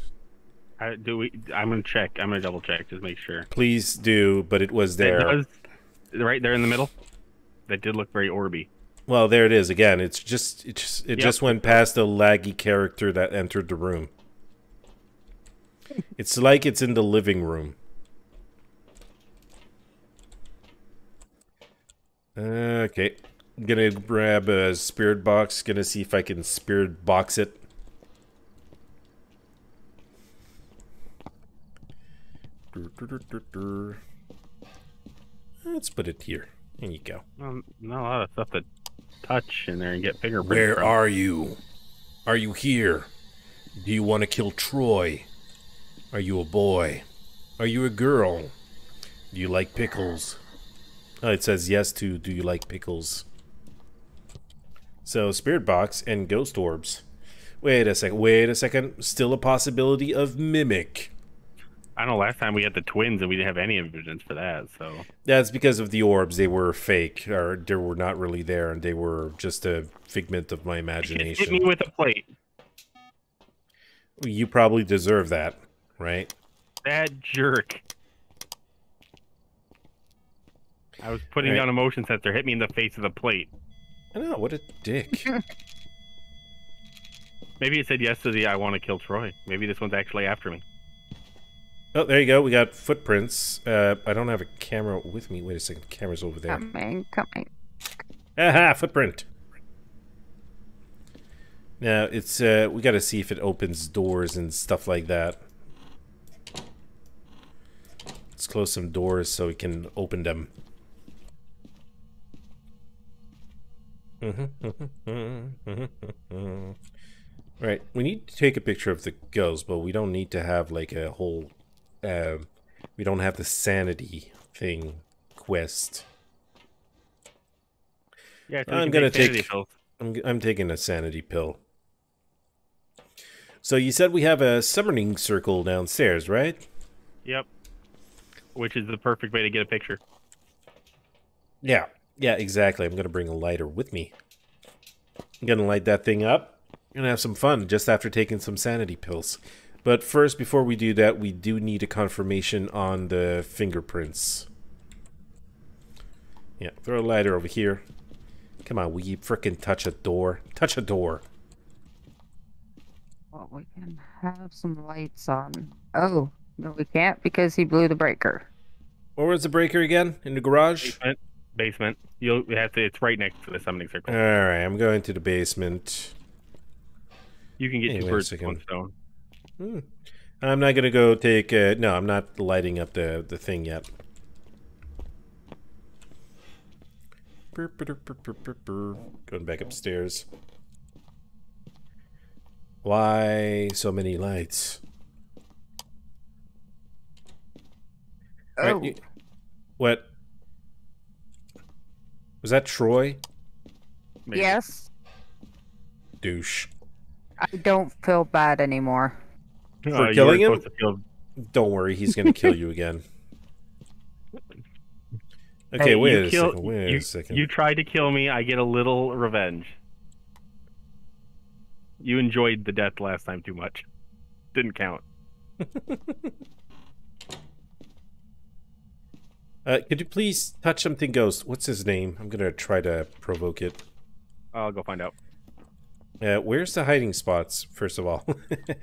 I, do we? I'm gonna check. I'm gonna double check just make sure. Please do, but it was there. It does, right there in the middle. That did look very orby. Well, there it is again. It's just it just it Yep. just went past the laggy character that entered the room. It's like it's in the living room. Okay, I'm gonna grab a spirit box. Gonna see if I can spirit box it. Dur, dur, dur, dur, dur. Let's put it here. There you go. Well, not a lot of stuff to touch in there and get bigger. Where from. are you? Are you here? Do you want to kill Troy? Are you a boy? Are you a girl? Do you like pickles? Oh, it says yes to do you like pickles? So, spirit box and ghost orbs. Wait a second. Wait a second. Still a possibility of mimic. I know last time we had the twins and we didn't have any evidence for that. So That's because of the orbs. They were fake, or they were not really there, and they were just a figment of my imagination. hit me with a plate. You probably deserve that, right? That jerk. I was putting Right. down a motion sensor. Hit me in the face with a plate. I know, what a dick. Maybe it said yes to the I want to kill Troy. Maybe this one's actually after me. Oh, there you go. We got footprints. Uh, I don't have a camera with me. Wait a second. Camera's over there. Coming, coming. Aha, footprint. Now, it's, uh, we gotta see if it opens doors and stuff like that. Let's close some doors so we can open them. right, we need to take a picture of the ghost, but we don't need to have like a whole. Uh, we don't have the sanity thing quest. Yeah, so I'm gonna take-. I'm I'm taking a sanity pill. So you said we have a summoning circle downstairs, right? Yep. Which is the perfect way to get a picture. Yeah. Yeah, exactly. I'm gonna bring a lighter with me. I'm gonna light that thing up. Gonna have some fun just after taking some sanity pills. But first, before we do that, we do need a confirmation on the fingerprints. Yeah, throw a lighter over here. Come on, we frickin' touch a door. Touch a door. Well, we can have some lights on. Oh, no, we can't because he blew the breaker. Where was the breaker again? In the garage? Basement. Basement. You'll have to. It's right next to the summoning circle. All right, I'm going to the basement. you can get hey, two birds with one stone. Hmm. I'm not gonna go take. Uh, no, I'm not lighting up the the thing yet. Going back upstairs. Why so many lights? Right, Oh, you- what? Was that Troy? Maybe. yes. Douche. I don't feel bad anymore. Uh, For you killing him? Don't worry, he's gonna kill you again. Okay, Hey, wait you a kill- second. Wait you, a second. You tried to kill me. I get a little revenge. You enjoyed the death last time too much. Didn't count. Uh, could you please touch something ghost? What's his name? I'm gonna try to provoke it. I'll go find out. Uh, where's the hiding spots, first of all?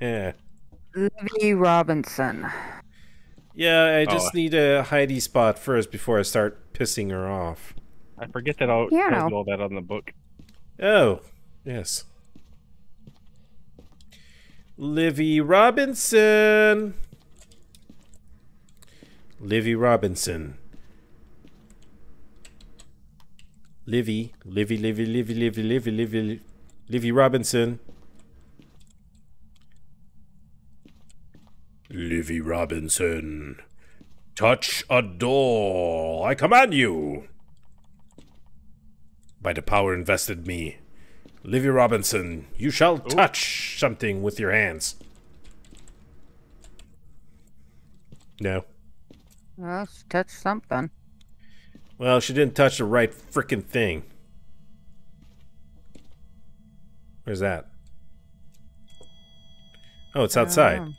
Livy Robinson. yeah, I just Oh. need a hidey spot first before I start pissing her off. I forget that I'll Yeah. tells you all that on the book. Oh, yes. Livy Robinson. Livy Robinson. Livy, Livy, Livy, Livy, Livy, Livy, Livy, Livy Robinson. Livy Robinson. Touch a door. I command you. By the power invested me. Livy Robinson, you shall oh. touch something with your hands. No. Well, she touched something. Well, she didn't touch the right frickin' thing. Where's that? Oh, it's outside. Oh.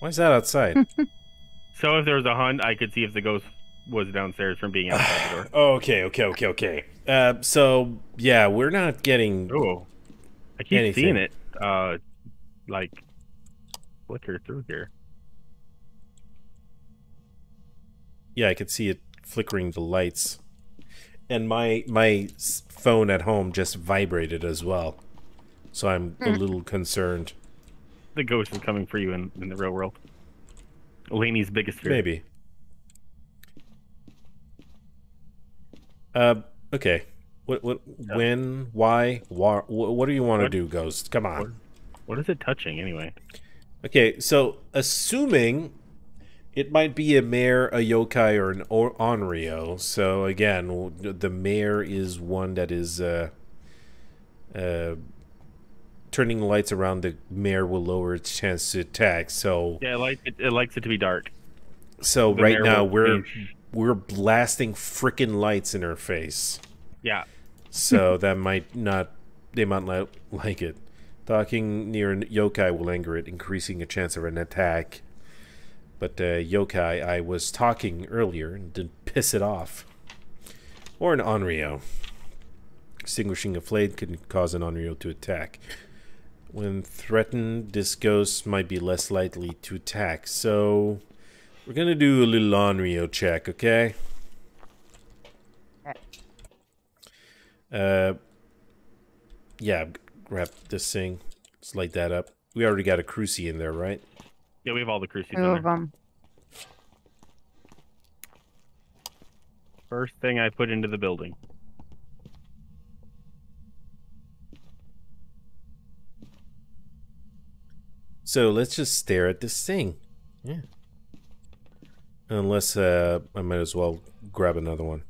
Why is that outside? So if there was a hunt, I could see if the ghost was downstairs from being outside the door. oh, okay, okay, okay, okay. Uh, so yeah, we're not getting. Oh, I keep Anything. seeing it. Uh, like flicker through here. Yeah, I could see it flickering the lights, and my my phone at home just vibrated as well. So I'm a little concerned. The ghost is coming for you in, in the real world. Laney's biggest fear. Maybe. Uh, okay. What? What? When? Why? Why? What do you want to do, Ghost? Come on. What is it touching anyway? Okay, so assuming it might be a mare, a yokai, or an or- onryo. So again, the mare is one that is uh, uh, turning the lights around. The mare will lower its chance to attack. So Yeah, it, like, it, it likes it to be dark. so The right now we're change. we're blasting freaking lights in her face. Yeah, So that might not they might not like it. Talking near a yokai will anger it, increasing a chance of an attack. But uh, yokai I was talking earlier and didn't piss it off. Or an onryo. Extinguishing a flame can cause an onryo to attack. When threatened, this ghost might be less likely to attack. So we're gonna do a little onryo check, okay? Uh, yeah, g- grab this thing. Let's light that up. We already got a cruci in there, right? yeah, we have all the cruces Two in of there. them. First thing I put into the building. So let's just stare at this thing. Yeah. Unless uh, I might as well grab another one.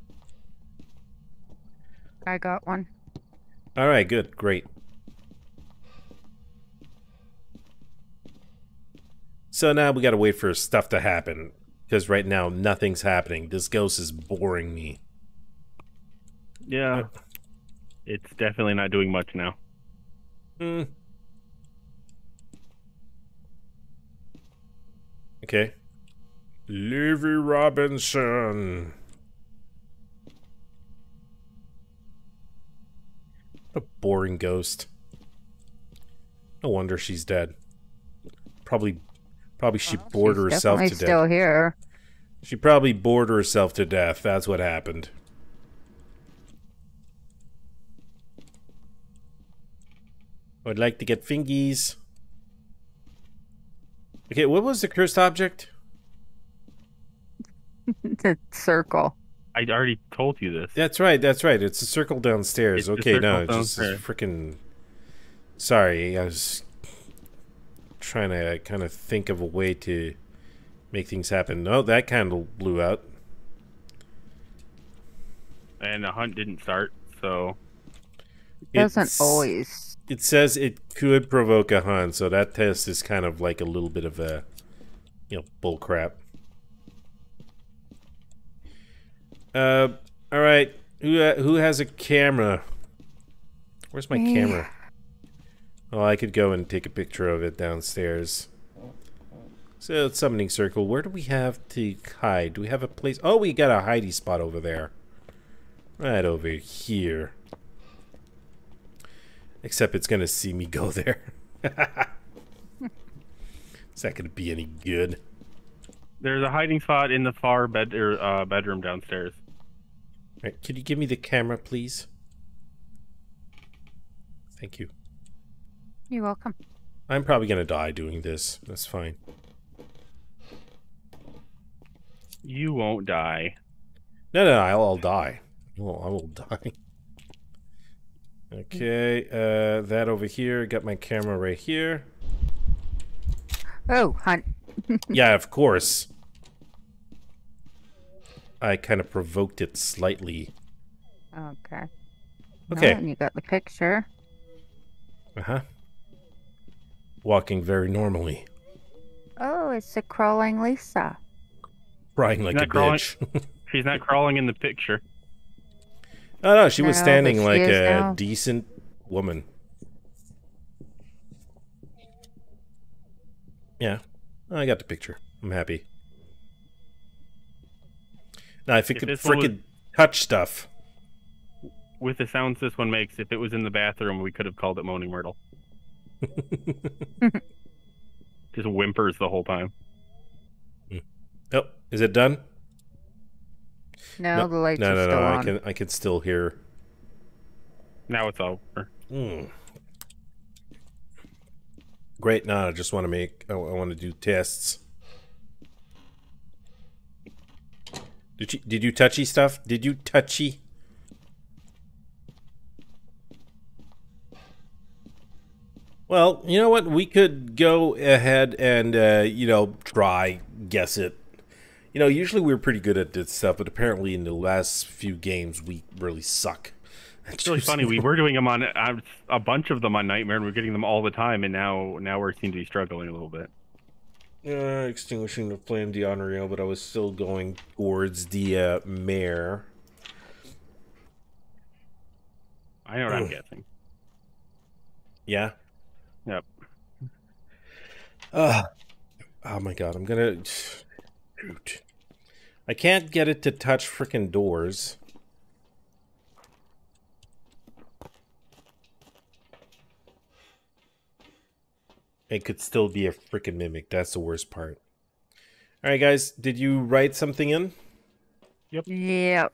I got one. All right, good, great. So now we gotta wait for stuff to happen because right now nothing's happening. This ghost is boring me. Yeah, it's definitely not doing much now. Hmm. Okay. Livy Robinson. What a boring ghost. No wonder she's dead. Probably, probably she oh, bored She's herself to death. still here. She probably bored herself to death. That's what happened. I'd like to get fingies. Okay, what was the cursed object? the circle. I already told you this. That's right, that's right. It's a circle downstairs. It's a okay, no, circle it's just freaking. Sorry, I was trying to kind of think of a way to make things happen. No, that candle blew out. And the hunt didn't start, so It Doesn't It's- always. It says it could provoke a hunt, so that test is kind of like a little bit of a, you know, bull crap. Uh, all right. Who uh, who has a camera? Where's my camera? Oh, I could go and take a picture of it downstairs. So summoning circle. Where do we have to hide? Do we have a place? Oh, we got a hidey spot over there. Right over here. Except it's gonna see me go there. Is that gonna be any good? There's a hiding spot in the far bed or uh, bedroom downstairs. All right, could you give me the camera, please? Thank you. You're welcome. I'm probably gonna die doing this. That's fine. You won't die. No, no, I'll, I'll die. Well, I will die. Okay, uh, that over here. Got my camera right here. Oh, hunt. yeah, of course. I kind of provoked it slightly. Okay. Okay. Oh, and you got the picture. Uh huh. Walking very normally, Oh, it's a crawling Lisa. crying like Not a crawling. bitch. She's not crawling in the picture. Oh no, she was standing like a now. decent woman. Yeah, I got the picture. I'm happy. Now, if it If could this one was- frickin' touch stuff. With the sounds this one makes, if it was in the bathroom, we could have called it Moaning Myrtle. Just whimpers the whole time. Mm. Oh, is it done? No, the lights no, are no, still no. I can, I can still hear. Now it's over. Mm. Great. No, I just want to make. I, I want to do tests. Did you did you touchy stuff? Did you touchy? Well, you know what? We could go ahead and uh, you know try guess it. You know, usually we're pretty good at this stuff, but apparently in the last few games we really suck. It's really funny. We were doing them on uh, a bunch of them on Nightmare, and we're getting them all the time. And now, now we seem to be struggling a little bit. Uh, extinguishing the flame unreal, but I was still going towards the uh, mare. I know what I'm guessing. Yeah. Yep. Uh, oh my god, I'm gonna. Shoot. I can't get it to touch frickin' doors. It could still be a frickin' mimic. That's the worst part. Alright, guys, did you write something in? Yep. Yep.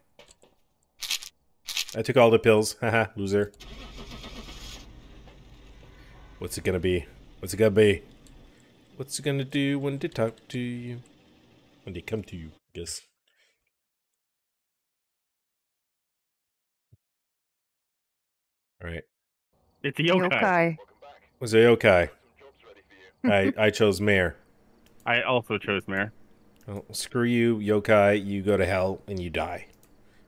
I took all the pills. Haha, loser. What's it gonna be? What's it gonna be? What's it gonna do when they talk to you? When they come to you, I guess. Alright. It's a yokai. Yokai. Was a yokai. I, I chose mare. I also chose mare. Well, screw you, yokai. You go to hell and you die.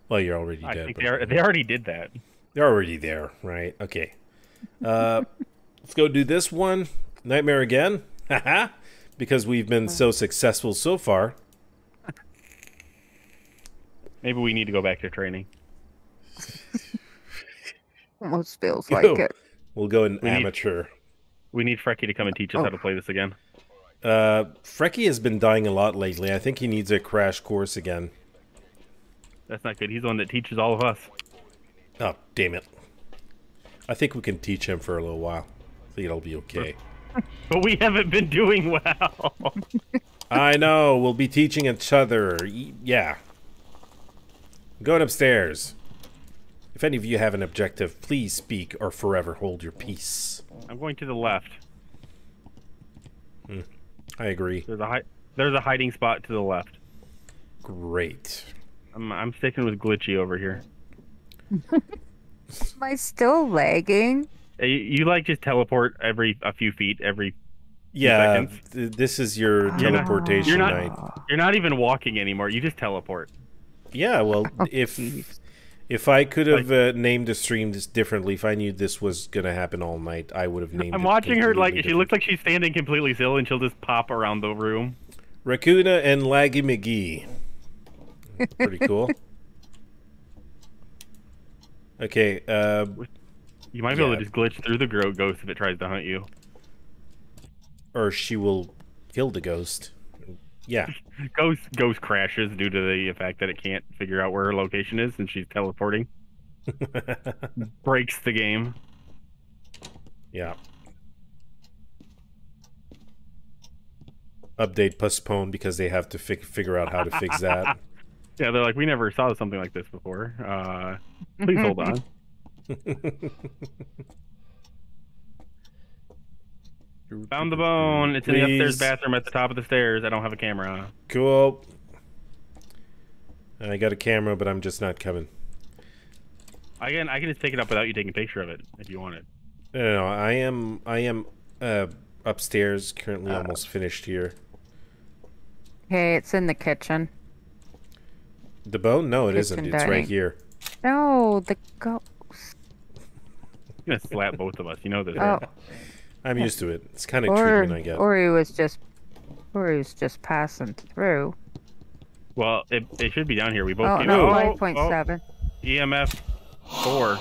Well, you're already I dead. think but- they, are, they already did that. They're already there, right? Okay. Uh, let's go do this one. Nightmare again. Haha. because we've been so successful so far. Maybe we need to go back to training. Almost feels Yo. like it. We'll go in We need- amateur. We need Frecky to come and teach us Oh. how to play this again. Uh, Frecky has been dying a lot lately. I think he needs a crash course again. That's not good. He's the one that teaches all of us. Oh, damn it. I think we can teach him for a little while. I think it'll be okay. But we haven't been doing well. I know. We'll be teaching each other. Yeah. Going upstairs. If any of you have an objective, please speak or forever hold your peace. I'm going to the left. I agree. There's a hi- there's a hiding spot to the left. Great. I'm I'm sticking with glitchy over here. Am I still lagging? Uh, You, you like just teleport every a few feet every. Yeah, seconds. th- this is your teleportation you're not- night. You're not even walking anymore. You just teleport. Yeah, well, Oh, if if I could have uh, named the stream this differently, if I knew this was gonna happen all night, I would have named. It. I'm it watching her like completely she looks like she's standing completely still, and she'll just pop around the room. Rakoona and Laggy McGee. Pretty cool. Okay, uh, You might be able to just glitch through the ghost if it tries to hunt you. or she will kill the ghost. Yeah, Ghost ghost crashes due to the fact that it can't figure out where her location is, and she's teleporting. Breaks the game. Yeah. Update postponed because they have to fi- figure out how to fix that. Yeah, they're like, we never saw something like this before. Uh, please hold on. Found the bone. It's in the upstairs bathroom at the top of the stairs. I don't have a camera. Cool. I got a camera, but I'm just not coming. I can I can just take it up without you taking a picture of it if you want it. No, no, no, I am I am uh, upstairs, currently almost finished here. Okay, it's in the kitchen. The bone? No, it isn't. Kitchen It's right here. No, the ghost. I'm gonna slap both of us. You know this. Oh, right? I'm used to it. It's kind of or treatment I get. or he was just, or he was just passing through. Well, it, it should be down here. We both Oh came no, out. five point seven. EMF four.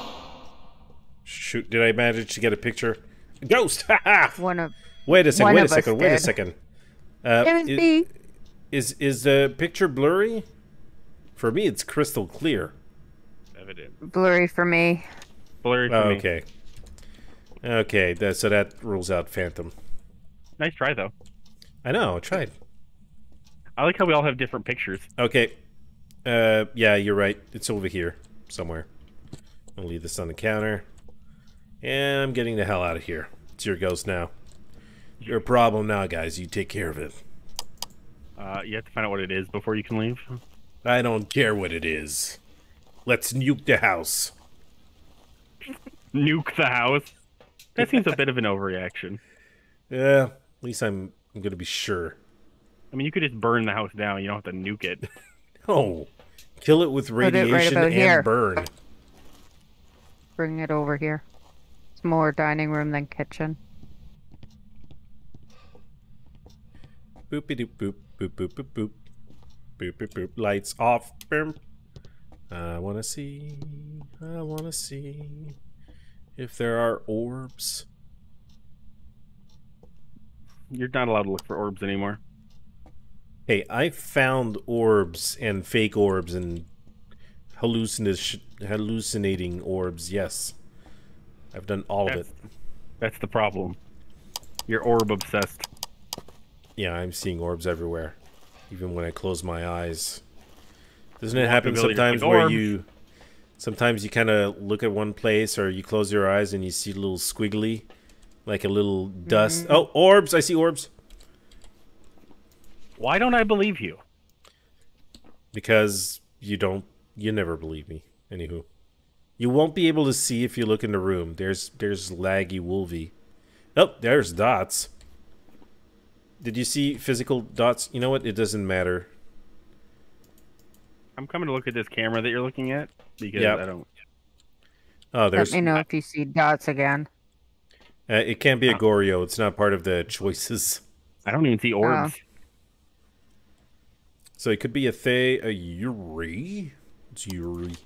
Shoot, did I manage to get a picture? Ghost! Ha ha! One of Wait a second, One wait a of us second, wait a did. second. Uh, it was i- me. is, is the picture blurry? For me, it's crystal clear. Evident. Blurry for me. Blurry for Oh, me. okay. Okay, that, so that rules out Phantom. Nice try though. I know, I tried. I like how we all have different pictures. Okay. Uh, yeah, you're right. It's over here somewhere. I'll leave this on the counter. And I'm getting the hell out of here. It's your ghost now. Your problem now, guys. You take care of it. Uh, you have to find out what it is before you can leave. I don't care what it is. Let's nuke the house. Nuke the house. That seems a bit of an overreaction. Yeah, at least I'm, I'm gonna be sure. I mean, you could just burn the house down. You don't have to nuke it. Oh, kill it with it right radiation and here. burn. Bring it over here. It's more dining room than kitchen. Boopy doop boop boop boop boop boop boop boop boop. Lights off. Boom. I wanna see. I wanna see if there are orbs. You're not allowed to look for orbs anymore. Hey, I found orbs and fake orbs and hallucinat- hallucinating orbs. Yes, I've done all of it. That's, that's the problem. You're orb obsessed. Yeah, I'm seeing orbs everywhere, even when I close my eyes. Doesn't it happen sometimes where you, sometimes you kind of look at one place or you close your eyes and you see a little squiggly, like a little dust. Mm-hmm. Oh, orbs! I see orbs Why don't I believe you? because you don't, you never believe me. Anywho, you won't be able to see if you look in the room. There's there's laggy Wolvey. Oh, there's dots. Did you see physical dots? You know what? It doesn't matter. I'm coming to look at this camera that you're looking at because Yep. I don't. Oh, there's. Let me know if you see dots again. Uh, it can't be a Goryo. It's not part of the choices. I don't even see orbs. So it could be a Thaye, a Yurei. It's Yurei.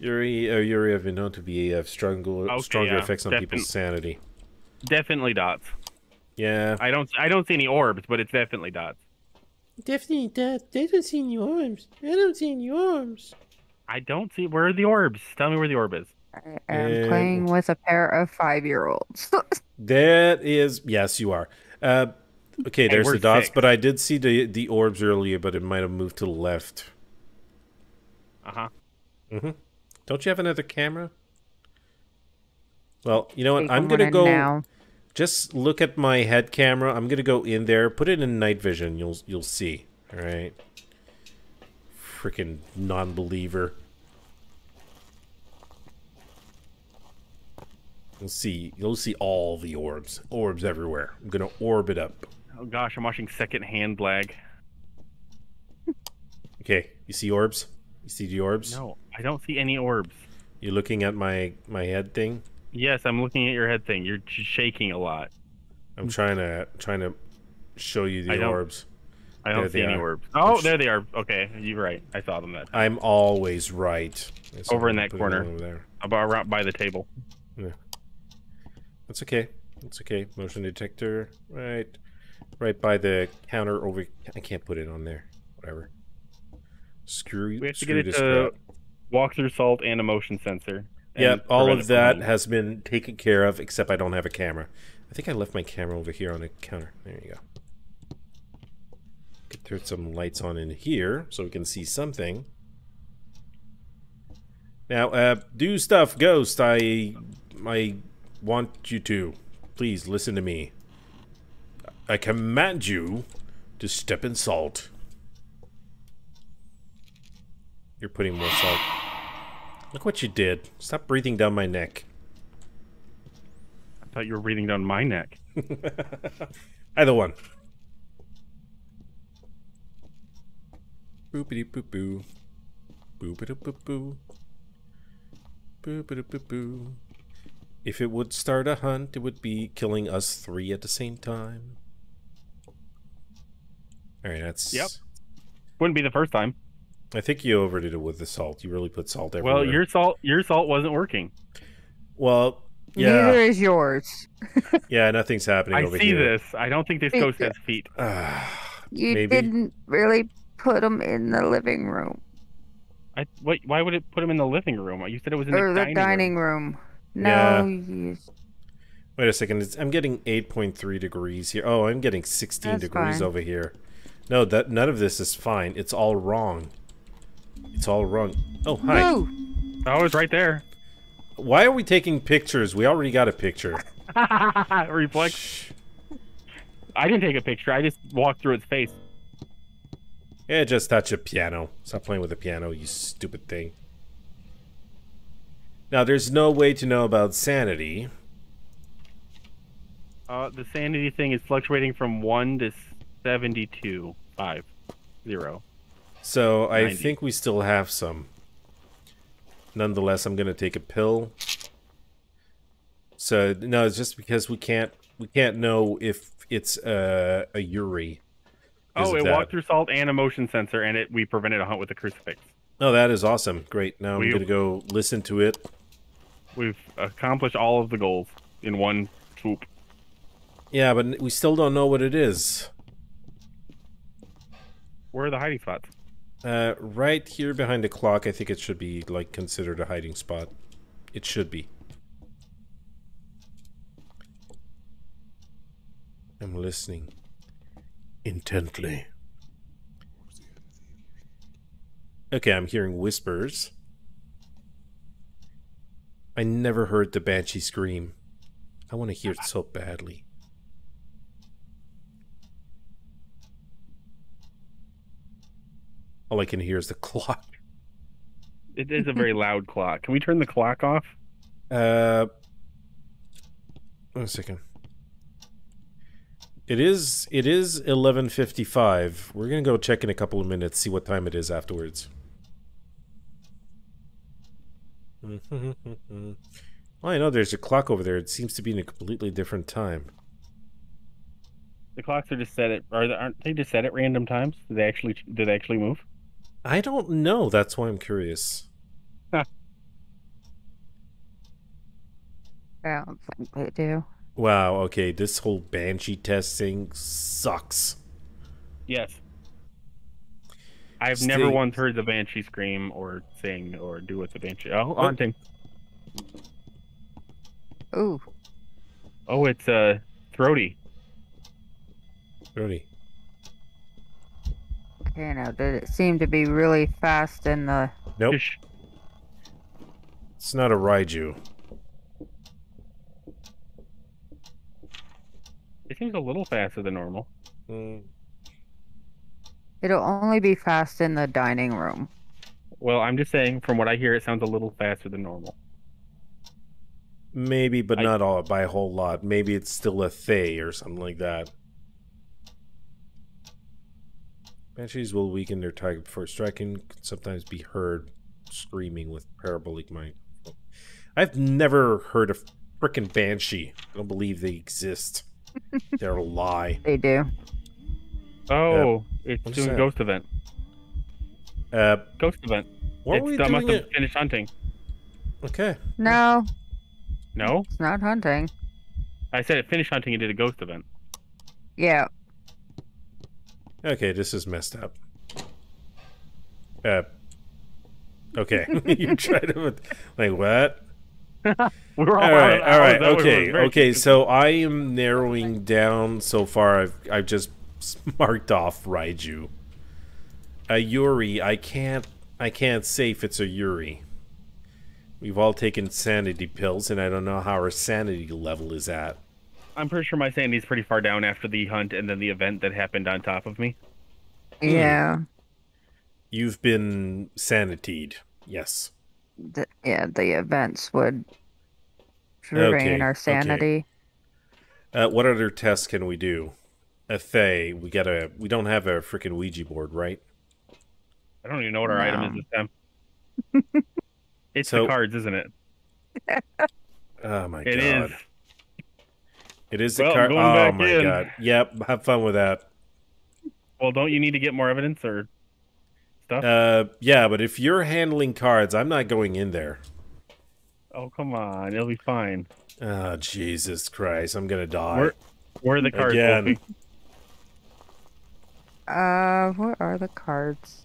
Yurei, uh, Yurei have been known to be have stronger, Okay, stronger yeah, effects on defin- people's sanity. Definitely dots. Yeah. I don't. I don't see any orbs, but it's definitely dots. Definitely, that. They don't see any arms. I don't see any arms. I don't see. Where are the orbs? Tell me where the orb is. I am Uh, playing with a pair of five-year-olds. That is, yes, you are. Uh, okay, there's the dots, six. but I did see the the orbs earlier, but it might have moved to the left. Uh huh. Mhm. Don't you have another camera? Well, you know what? Take I'm gonna go. now. Just look at my head camera. I'm gonna go in there, put it in night vision. You'll you'll see. All right. Freaking non-believer. You'll see. You'll see all the orbs. Orbs everywhere. I'm gonna orb it up. Oh gosh, I'm watching second hand lag. Okay. You see orbs? You see the orbs? No, I don't see any orbs. You're looking at my my head thing? Yes, I'm looking at your head thing. You're shaking a lot. I'm trying to trying to show you the don't- orbs. I don't There see any are. orbs. Oh, Which- there they are. Okay, you're right. I saw them that time. I'm always right. Over in that corner. Over there. About right by the table. Yeah. That's okay. That's okay. Motion detector, right, right by the counter over. I can't put it on there. Whatever. Screw. you. We have to get it to crap. walk through salt and a motion sensor. Yep, all of that has been taken care of, except I don't have a camera. I think I left my camera over here on the counter. There you go. Could turn some lights on in here so we can see something. Now, uh, do stuff, Ghost. I, I want you to. Please listen to me. I command you to step in salt. You're putting more salt. Look what you did. Stop breathing down my neck. I thought you were breathing down my neck. Either one. Boopity boop boo. Boopity boop boo. Boopity boop boo. If it would start a hunt, it would be killing us three at the same time. Alright, that's. Yep. Wouldn't be the first time. I think you overdid it with the salt. You really put salt everywhere. Well, your salt your salt wasn't working. Well, yeah. Neither is yours. Yeah, nothing's happening I over see here. this. I don't think this Hey, ghost has feet. Ah, you Maybe. didn't really put them in the living room I what? Why would it put them in the living room? You said it was in or the, the dining, room. dining room. Yeah. No, you, Wait a second. It's, I'm getting 8.3 degrees here. Oh, I'm getting 16 That's degrees fine. over here. No, that none of this is fine. It's all wrong. It's all wrong. Oh, hi. no. Oh, it's right there. Why are we taking pictures? We already got a picture. Reflex. Shh. I didn't take a picture. I just walked through its face. Yeah, just touch a piano. Stop playing with the piano, you stupid thing. Now, there's no way to know about sanity. Uh, the sanity thing is fluctuating from one to seventy-two, five, zero. So I 90. think we still have some. Nonetheless, I'm gonna take a pill. So no, it's just because we can't we can't know if it's uh, a Yurei. because Oh, it that. walked through salt and a motion sensor, and it we prevented a hunt with a crucifix. Oh, that is awesome! Great. Now I'm We- gonna go listen to it. We've accomplished all of the goals in one swoop. Yeah, but we still don't know what it is. Where are the hiding spots? Uh, right here behind the clock, I think it should be like considered a hiding spot. It should be. I'm listening intently. Okay, I'm hearing whispers. I never heard the banshee scream. I want to hear it so badly. All I can hear is the clock. It is a very loud clock. Can we turn the clock off? Uh, one second. It is it is eleven fifty five. We're gonna go check in a couple of minutes, see what time it is afterwards. well, I know there's a clock over there. It seems to be in a completely different time. The clocks are just set at are they, aren't they just set at random times? Do they actually do they actually move? I don't know. That's why I'm curious. I don't think they do. Wow. Okay, this whole banshee test thing sucks. Yes. I've never once heard the banshee scream or sing or do what the banshee. Oh, haunting. Ooh, Oh, it's uh throaty. Really. Okay. Now, did it seem to be really fast in the? Nope. Ish. It's not a Raiju. It seems a little faster than normal. Mm, It'll only be fast in the dining room. Well, I'm just saying, from what I hear, it sounds a little faster than normal. Maybe, but I- not all by a whole lot. Maybe it's still a Thaye or something like that. Banshees will weaken their target before striking, can sometimes be heard screaming with parabolic mic. I've never heard a frickin' banshee. I don't believe they exist. They're a lie. They do. Oh, it's What's doing that? ghost event. Uh, Ghost event. what it's were we that must doing? have It? finished hunting. Okay. No, No, it's not hunting. I said it finished hunting and did a ghost event. Yeah, Okay, this is messed up. Uh. Okay, you tried to like what? We were all, all right, all right, hours. That was okay, okay. So I am narrowing down so far. I've I've just marked off Raiju. A Yurei, I can't I can't say if it's a Yurei. We've all taken sanity pills, and I don't know how our sanity level is at. I'm pretty sure my sanity's pretty far down after the hunt and then the event that happened on top of me. Yeah. You've been sanitied, yes. The, yeah, the events would drain Okay, our okay. sanity. Uh, what other tests can we do? A Thaye, we got a. We don't have a freaking Ouija board, right? I don't even know what our item is this time. it's So- the cards, isn't it? Oh my It god! is. It is the Well, I'm card. Oh my in. god! Yep, have fun with that. Well, don't you need to get more evidence or stuff? Uh, yeah, but if you're handling cards, I'm not going in there. oh, come on. It'll be fine. Oh Jesus Christ! I'm gonna die. Where, where are the cards? Again. Wolvey? Uh, what are the cards?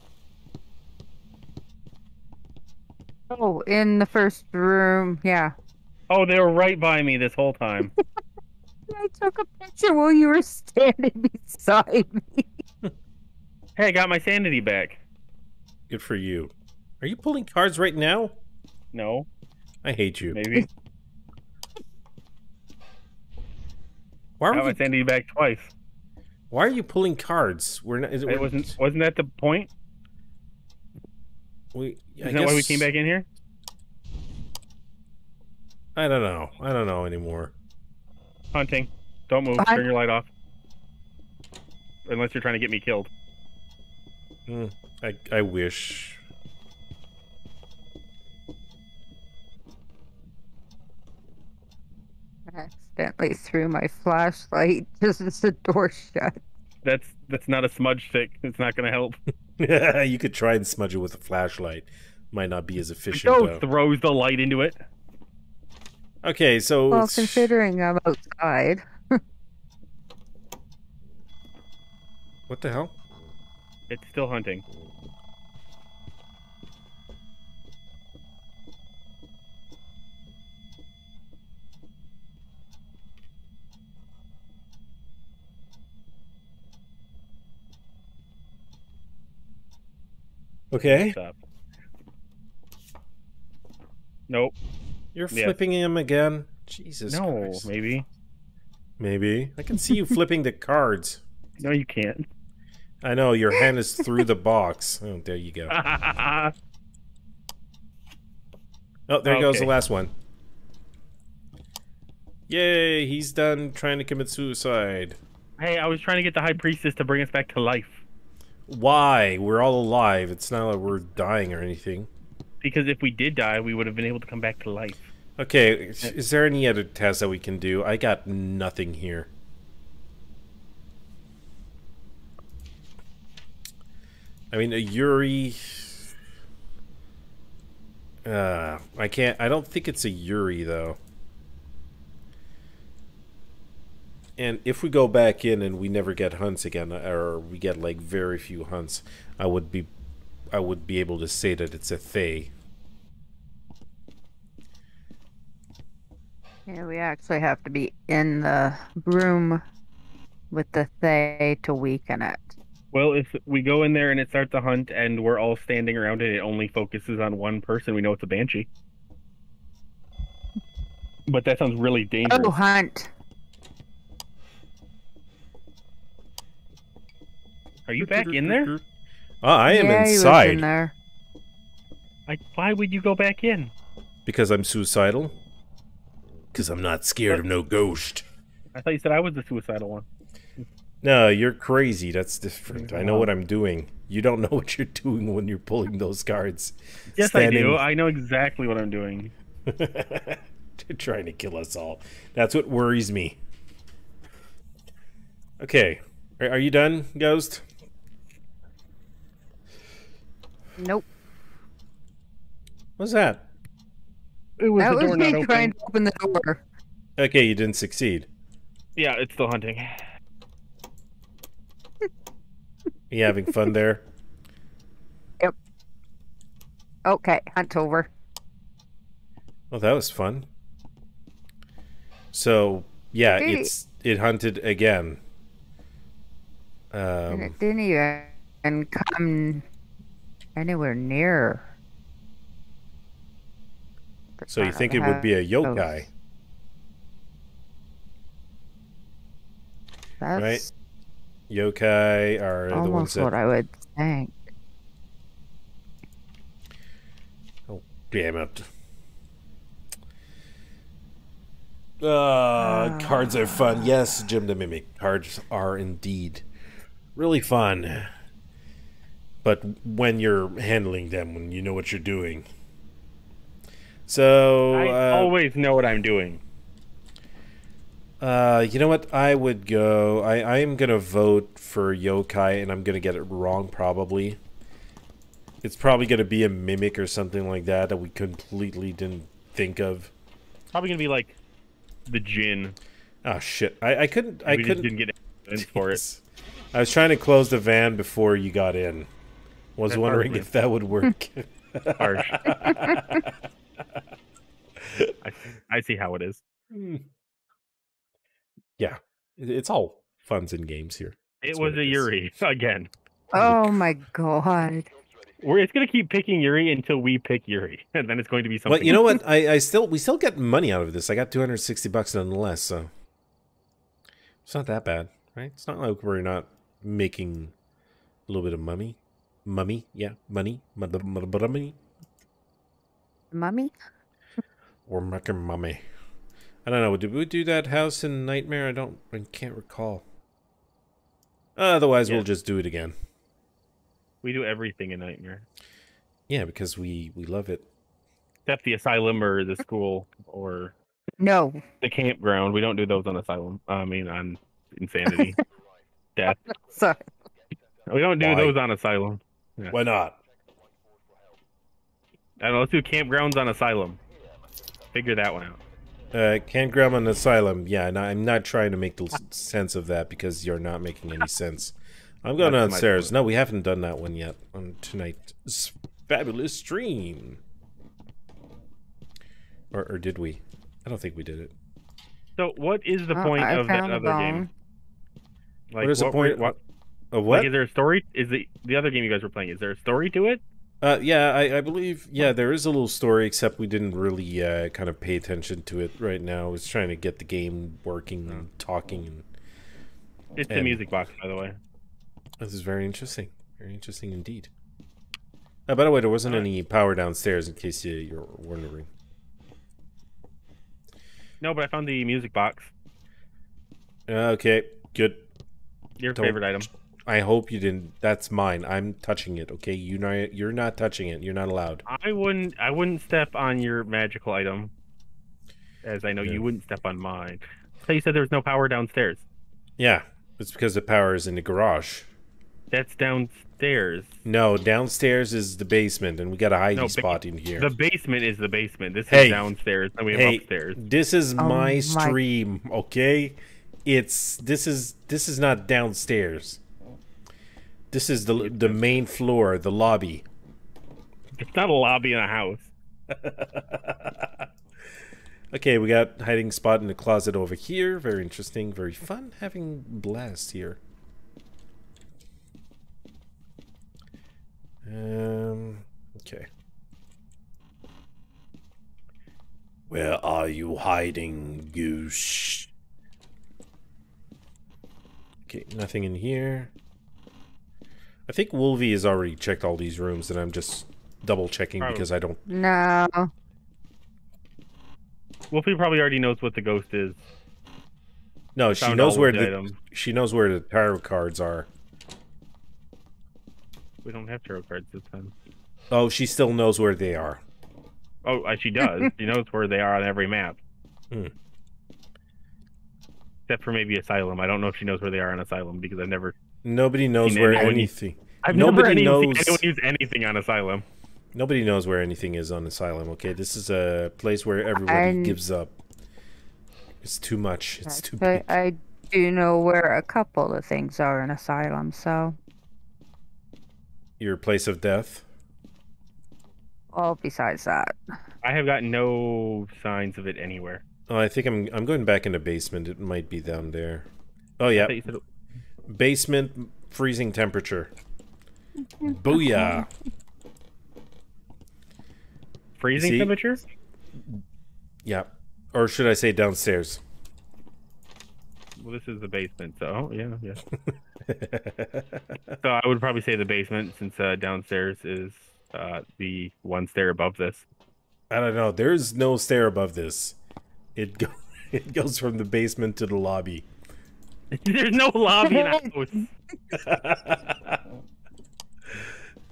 Oh, in the first room. Yeah. Oh, they were right by me this whole time. I took a picture while you were standing beside me. hey, I got my sanity back. Good for you. Are you pulling cards right now? No, I hate you. maybe. Why got are my sanity back twice. Why are you pulling cards? We're not. Is it, It wasn't wasn't that the point? We, Isn't that why we came back in here? I don't know. I don't know anymore. Hunting. Don't move. What? Turn your light off. Unless you're trying to get me killed. Hmm, I I wish. I accidentally threw my flashlight just as the door shut. That's that's not a smudge stick. It's not going to help. you could try and smudge it with a flashlight. Might not be as efficient. Joe though. throws the light into it. Okay, so Well, it's- considering I'm outside. what the hell? It's still hunting. Okay, Stop. Nope. You're Yes. flipping him again. Jesus no, Christ. maybe. Maybe I can see you flipping the cards. No, you can't. I know your hand is through the box. Oh, there you go. Oh, there goes the last one. Yay, he's done trying to commit suicide. hey, I was trying to get the high priestess to bring us back to life. Why? We're all alive. It's not like we're dying or anything. Because if we did die, we would have been able to come back to life. Okay, is- there any other test that we can do? I got nothing here. I mean, a Yurei. Uh, I can't. I don't think it's a Yurei though. And if we go back in and we never get hunts again, or we get like very few hunts, I would be, I would be able to say that it's a Thaye. Yeah, we actually have to be in the room with the Thaye to weaken it. Well, if we go in there and it starts a hunt and we're all standing around it, it only focuses on one person. We know it's a banshee. But that sounds really dangerous. Oh, hunt. Are you back in there? Oh, I am yeah, he was inside in there. Like, why would you go back in? because I'm suicidal. Because I'm not scared of no ghost. I thought you said I was the suicidal one. No, you're crazy. That's different. I know what I'm doing. You don't know what you're doing when you're pulling those cards. Yes, I do. I know exactly what I'm doing. They're trying to kill us all. That's what worries me. Okay. Are, are you done, Ghost? Nope. What's that? It was That the was me not trying open. to open the door. Okay, you didn't succeed. Yeah, it's still hunting. you having fun there? Yep. Okay, hunt over. Oh, that was fun. So yeah, Hey. it's it hunted again. and Um, it didn't even come anywhere near. So you think it would be a yokai, That's yokai are the ones that what I would think. Oh, damn it. Uh, cards are fun. Yes, Jim the Mimic. Cards are indeed really fun. But when you're handling them, when you know what you're doing. So, I uh, always know what I'm doing. uh, you know what? I would go. I, I am going to vote for Yokai, and I'm going to get it wrong probably. It's probably going to be a Mimic or something like that that we completely didn't think of. Probably gonna be like the Jinn. Oh shit! I, I couldn't. I we couldn't. didn't get evidence for it. I was trying to close the van before you got in. Was That's wondering hardly- if that would work. Harsh. I, I see how it is. Hmm. yeah, it's all funs and games here. It was what a it is. Yurei again. Oh my god. We're it's gonna keep picking Yurei until we pick Yurei, and then it's going to be something. But you know what? I, I still we still get money out of this. I got two hundred sixty bucks nonetheless. So it's not that bad, right? It's not like we're not making a little bit of money. Mummy, yeah, money, mother, mother, money. Mummy? Or making mummy. I don't know. Did we do that house in Nightmare? I don't. I can't recall. Otherwise, Yeah. we'll just do it again. we do everything in Nightmare, Yeah, because we we love it. except the asylum or the school or No. the campground. We don't do those on asylum. I mean, on insanity, death. Sorry. We don't do Why? those on asylum. Why not? I don't know. Let's do campgrounds on asylum. Figure that one out. Uh, campground on asylum. Yeah, and I'm not trying to make the sense of that because you're not making any sense. I'm going That's my downstairs. point. No, we haven't done that one yet on tonight's fabulous stream. Or, or did we? I don't think we did it. So, what is the Oh, point I of that found a other game? Like, what is the were- point? What, Of what? Like, is there a story? Is the the other game you guys were playing? Is there a story to it? Uh, yeah, I, I believe. Yeah, there is a little story, except we didn't really uh, kind of pay attention to it right now. I was trying to get the game working and talking, and It's the music box, by the way. this is very interesting. Very interesting indeed. Uh, by the way, there wasn't Alright. any power downstairs, in case you, you're wondering. No, but I found the music box. Uh, okay, good. Your Don't- favorite item. I hope you didn't. That's mine. I'm touching it. Okay, you know you're not touching it. You're not allowed. I wouldn't. I wouldn't step on your magical item, as I know Yeah. you wouldn't step on mine. So you said there was no power downstairs. Yeah, it's because the power is in the garage. That's downstairs. No, downstairs is the basement, and we got a hidey No, spot in here. The basement is the basement. This Hey. is downstairs, and we have hey, upstairs. this is Oh my my- stream, okay? It's this is this is not downstairs. This is the the main floor, the lobby. It's not a lobby in a house. Okay, we got hiding spot in the closet over here. Very interesting, very fun. Having blast here. Um. Okay. Where are you hiding, goose? Okay, nothing in here. I think Wolvey has already checked all these rooms, and I'm just double checking Probably. because I don't. No. Wolfie probably already knows what the ghost is. No, she Found knows where the the items. she knows where the tarot cards are. We don't have tarot cards this time. Oh, she still knows where they are. Oh, uh, she does. she knows where they are on every map. Hmm. Except for maybe Asylum. I don't know if she knows where they are on Asylum because I've never. Nobody knows where anyone- anything. I've Nobody never any- seen knows- anyone use anything on Asylum. Nobody knows where anything is on Asylum. Okay, this is a place where everybody I'm- gives up. It's too much. It's too But big. I do know where a couple of things are in Asylum, so Your place of death. Well, besides that. I have got no signs of it anywhere. Oh, I think I'm I'm going back in the basement. It might be down there. Oh yeah, basement freezing temperature. Booyah! freezing See? temperature. Yeah, or should I say downstairs? Well, this is the basement, so oh, yeah, yeah. So I would probably say the basement, since uh, downstairs is uh, the one stair above this. I don't know. There's no stair above this. It go it goes from the basement to the lobby. There's no lobby in a house.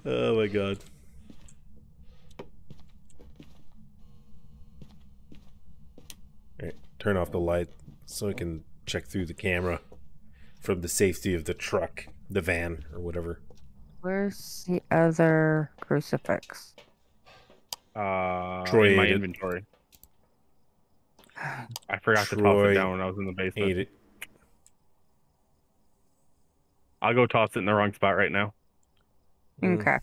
Oh my god. Alright, turn off the light so I can check through the camera from the safety of the truck, the van, or whatever. Where's the other crucifix? Uh, Troy in my inventory. I forgot to toss it down when I was in the basement. Ate it. I'll go toss it in the wrong spot right now. Mm. Okay.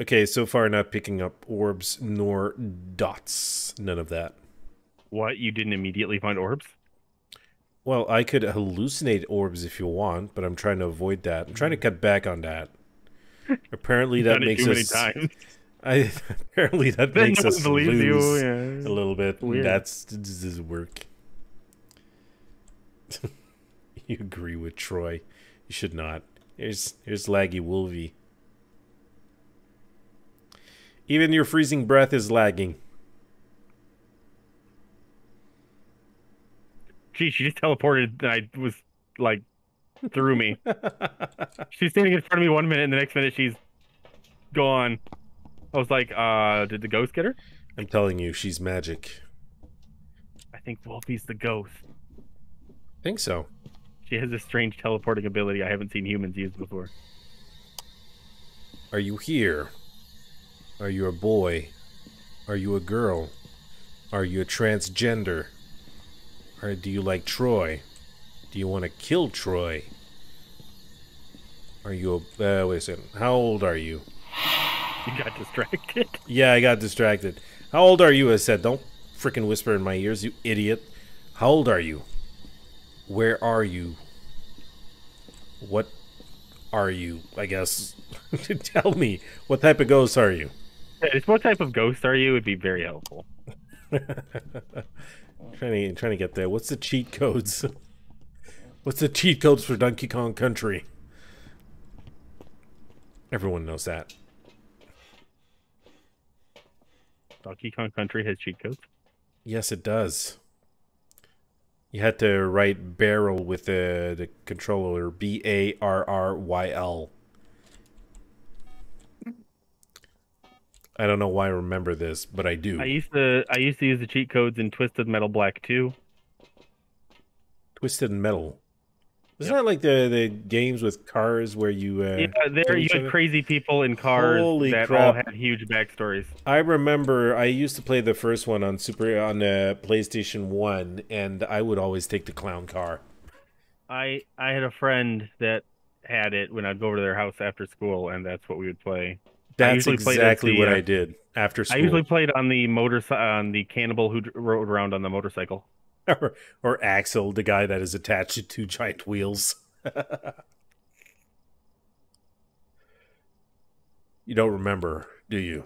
Okay, so far not picking up orbs nor dots. None of that. What? You didn't immediately find orbs? Well, I could hallucinate orbs if you want, but I'm trying to avoid that. I'm trying to cut back on that. Apparently that Done it makes too many us times. I apparently that Then makes no us lose you. a little bit. Weird. That's this is work. you agree with Troy. You should not. Here's here's laggy Wolvey. Even your freezing breath is lagging. Gee, she just teleported and I was like through me. she's standing in front of me one minute and the next minute she's gone. I was like, uh, did the ghost get her? I'm telling you, she's magic. I think Wolfie's the ghost. I think so. She has a strange teleporting ability I haven't seen humans use before. Are you here? Are you a boy? Are you a girl? Are you a transgender? Or do you like Troy? Do you want to kill Troy? Are you a. Uh, wait a second. How old are you? You got distracted. Yeah, I got distracted. How old are you? I said. Don't freaking whisper in my ears, you idiot. How old are you? Where are you? What are you? I guess. Tell me. What type of ghost are you? It's what type of ghost are you? Would be very helpful. trying to trying to get there. What's the cheat codes? What's the cheat codes for Donkey Kong Country? Everyone knows that. Donkey Kong Country has cheat codes. Yes, it does. You had to write barrel with the the controller B A R R Y L. I don't know why I remember this, but I do. I used to I used to use the cheat codes in Twisted Metal Black 2. Twisted Metal. Isn't Yep. that like the the games with cars where you? Uh, yeah, there you had crazy people in cars Holy that crap. all had huge backstories. I remember I used to play the first one on Super on uh, PlayStation One, and I would always take the clown car. I I had a friend that had it when I'd go over to their house after school, and that's what we would play. That's usually played as exactly the, what uh, I did after school. I usually played on the motor on the cannibal who rode around on the motorcycle. or, or Axel, the guy that is attached to two giant wheels. you don't remember, do you?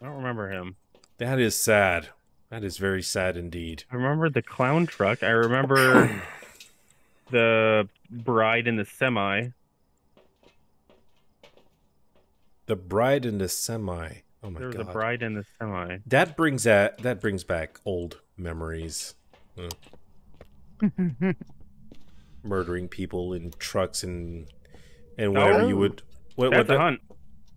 I don't remember him. That is sad. That is very sad indeed. I remember the clown truck. I remember the bride in the semi. The bride in the semi. Oh my There was god. a bride in the semi. That brings that that brings back old memories. Mm. Murdering people in trucks and and oh. whatever you Oh. would. What, That's what a hunt.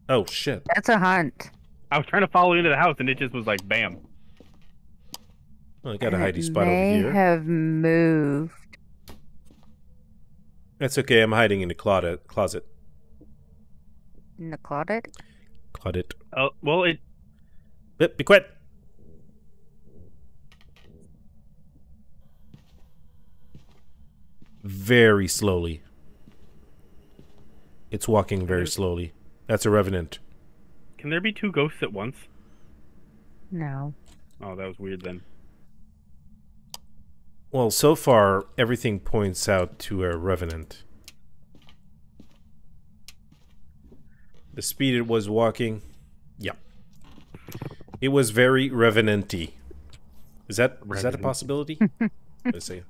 Oh shit! That's a hunt. I was trying to follow into the house, and it just was like, bam. Oh, I got a And hidey spot over may here. have moved. That's okay. I'm hiding in the closet. Closet. In the closet? Closet. Oh well, it be quiet. Very slowly. It's walking very slowly. That's a revenant. Can there be two ghosts at once? No. Oh, that was weird then. Well, so far everything points out to a revenant. The speed it was walking, yep. It was very revenanty. Is that is that a possibility? Let's see.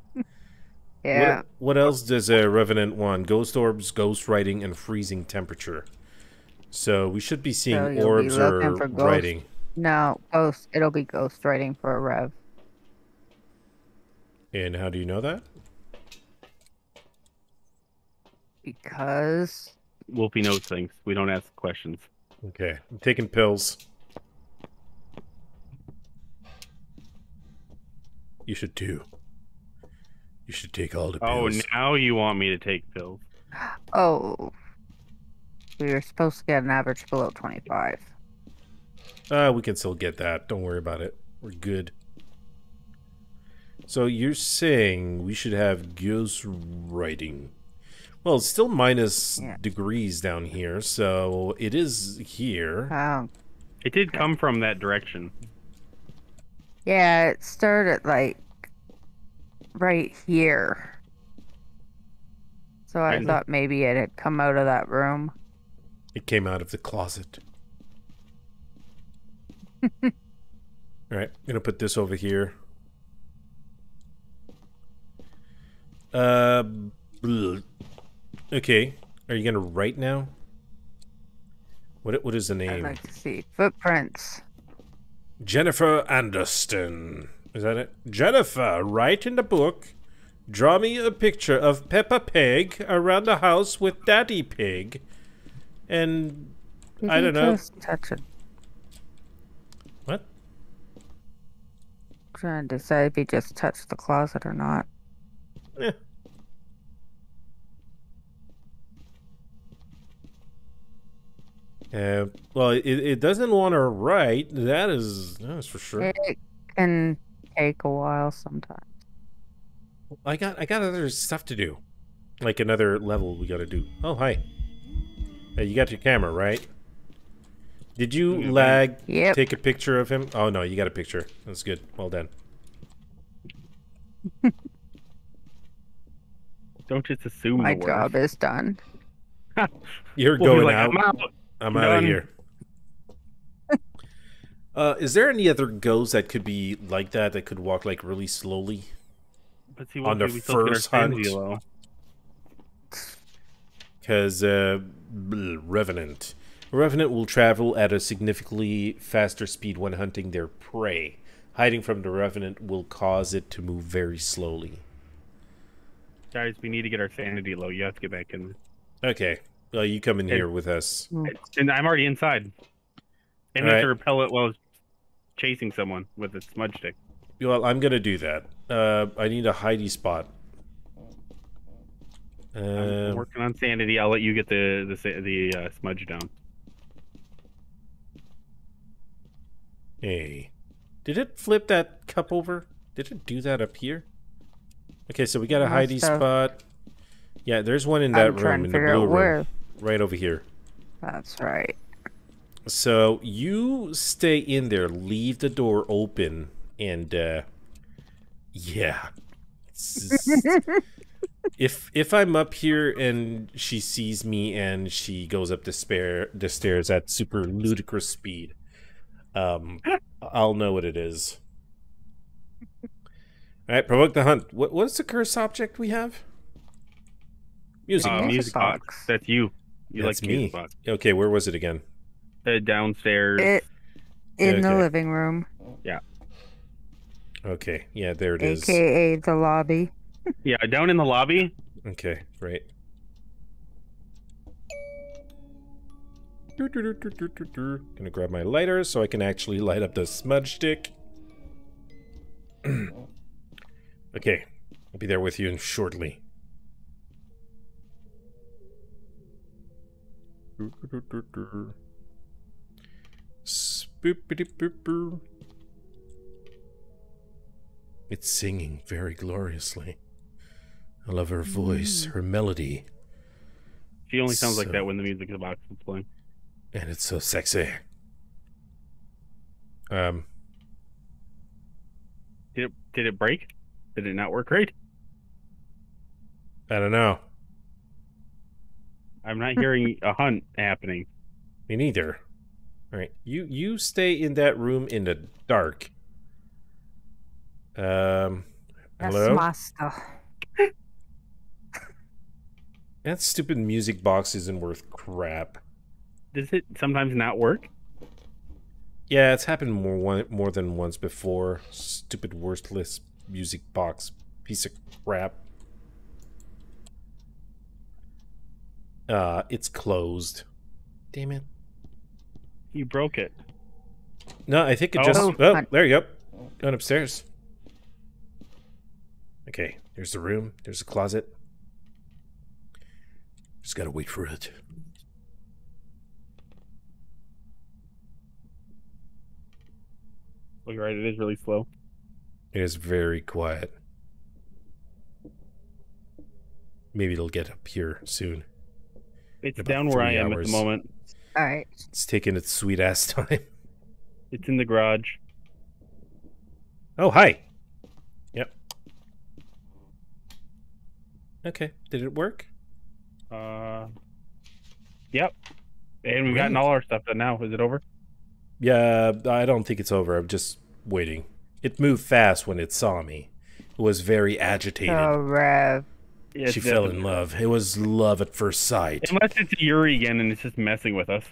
Yeah. What, what else does a revenant want? Ghost orbs, ghost writing, and freezing temperature. So we should be seeing So you'll be orbs or looking for ghost- writing. No, ghost. It'll be ghost writing for a rev. And how do you know that? Because Wolfie knows things. We don't ask questions. Okay, I'm taking pills. You should too. You should take all the pills. Oh, now you want me to take pills? oh, we were supposed to get an average below twenty five. Uh, we can still get that. Don't worry about it. We're good. So you're saying we should have ghost writing. Well, it's still minus Yeah. degrees down here, so it is here. Oh, It did come from that direction. yeah. It started like right here. So I Right. thought maybe it had come out of that room. It came out of the closet. All right, I'm gonna put this over here. Uh, okay. Are you gonna write now? What what is the name? I'd like to see footprints. Jennifer Anderson. Is that it? Jennifer, write in the book. Draw me a picture of Peppa Pig around the house with Daddy Pig. And Did I don't know. Just touch it. what? Trying to decide if he just touched the closet or not. Eh. Uh, well, it, it doesn't want to write. That is, that is for sure. It can take a while sometimes. I got, I got other stuff to do, like another level we got to do. Oh, hi. Hey, you got your camera right? Did you Mhm. lag? Yep. Take a picture of him. Oh no, you got a picture. That's good. Well done. Don't just assume My the job is done. You're Wolfie's going like, out. I'm out. I'm I'm out of here. Uh, is there any other ghosts that could be like that? That could walk like really slowly? But see, On the Wolfie, we still get our first hunt. Because uh, Revenant, Revenant will travel at a significantly faster speed when hunting their prey. Hiding from the Revenant will cause it to move very slowly. Guys, we need to get our sanity low. You have to get back in. Okay, well, you come in Okay. here with us. And I'm already inside. And All have to right. repel it while chasing someone with a smudge stick. Well, I'm gonna do that. Uh, I need a hidey spot. I'm Um, working on sanity. I'll let you get the the the uh, smudge down. Hey. Did it flip that cup over? Did it do that up here? Okay, so we got a Must hidey have. spot. Yeah, there's one in that I'm room, in the blue room. where. Right over here. That's right. So you stay in there, leave the door open, and uh yeah. If if I'm up here and she sees me and she goes up the spare the stairs at super ludicrous speed, um I'll know what it is. Alright, provoke the hunt. What what's the curse object we have? Music. Uh, Music music box. box. That's you. You That's like me. music box. Okay, where was it again? Uh, downstairs. It in the living room, Yeah. Okay, yeah, there it is. aka the lobby. Yeah, down in the lobby. Okay, right. Doo, doo, doo. Gonna grab my lighter so I can actually light up the smudge stick. okay, I'll be there with you shortly. Spoopity-boop-boo. It's singing very gloriously. I love her voice, her melody, She only sounds like that when the music box is playing. and it's so sexy. Um, Did it did it break? Did it not work right? I don't know. I'm not hearing a hunt happening. Me neither. All right, you you stay in that room in the dark. Um, That's hello. my stuff. That stupid music box isn't worth crap. Does it sometimes not work? Yeah, it's happened more one, more than once before. Stupid worthless music box piece of crap. Uh, it's closed. Damn it. You broke it. No, I think it Oh. just. Oh, Oh, there you go. Going upstairs. Okay, there's the room. There's the closet. Just gotta wait for it. Well, you're right. It is really slow. It is very quiet. Maybe it'll get up here soon. It's down where I am at hours. the moment. All right. It's taking its sweet ass time. It's in the garage. Oh, hi. Yep. Okay, did it work? Uh, yep. And we've gotten all our stuff done now. Is it over? Yeah, I don't think it's over. I'm just waiting. It moved fast when it saw me. It was very agitated. Oh, Rev. Yeah, she fell in love. It was love at first sight. Unless it's Yurei again and it's just messing with us.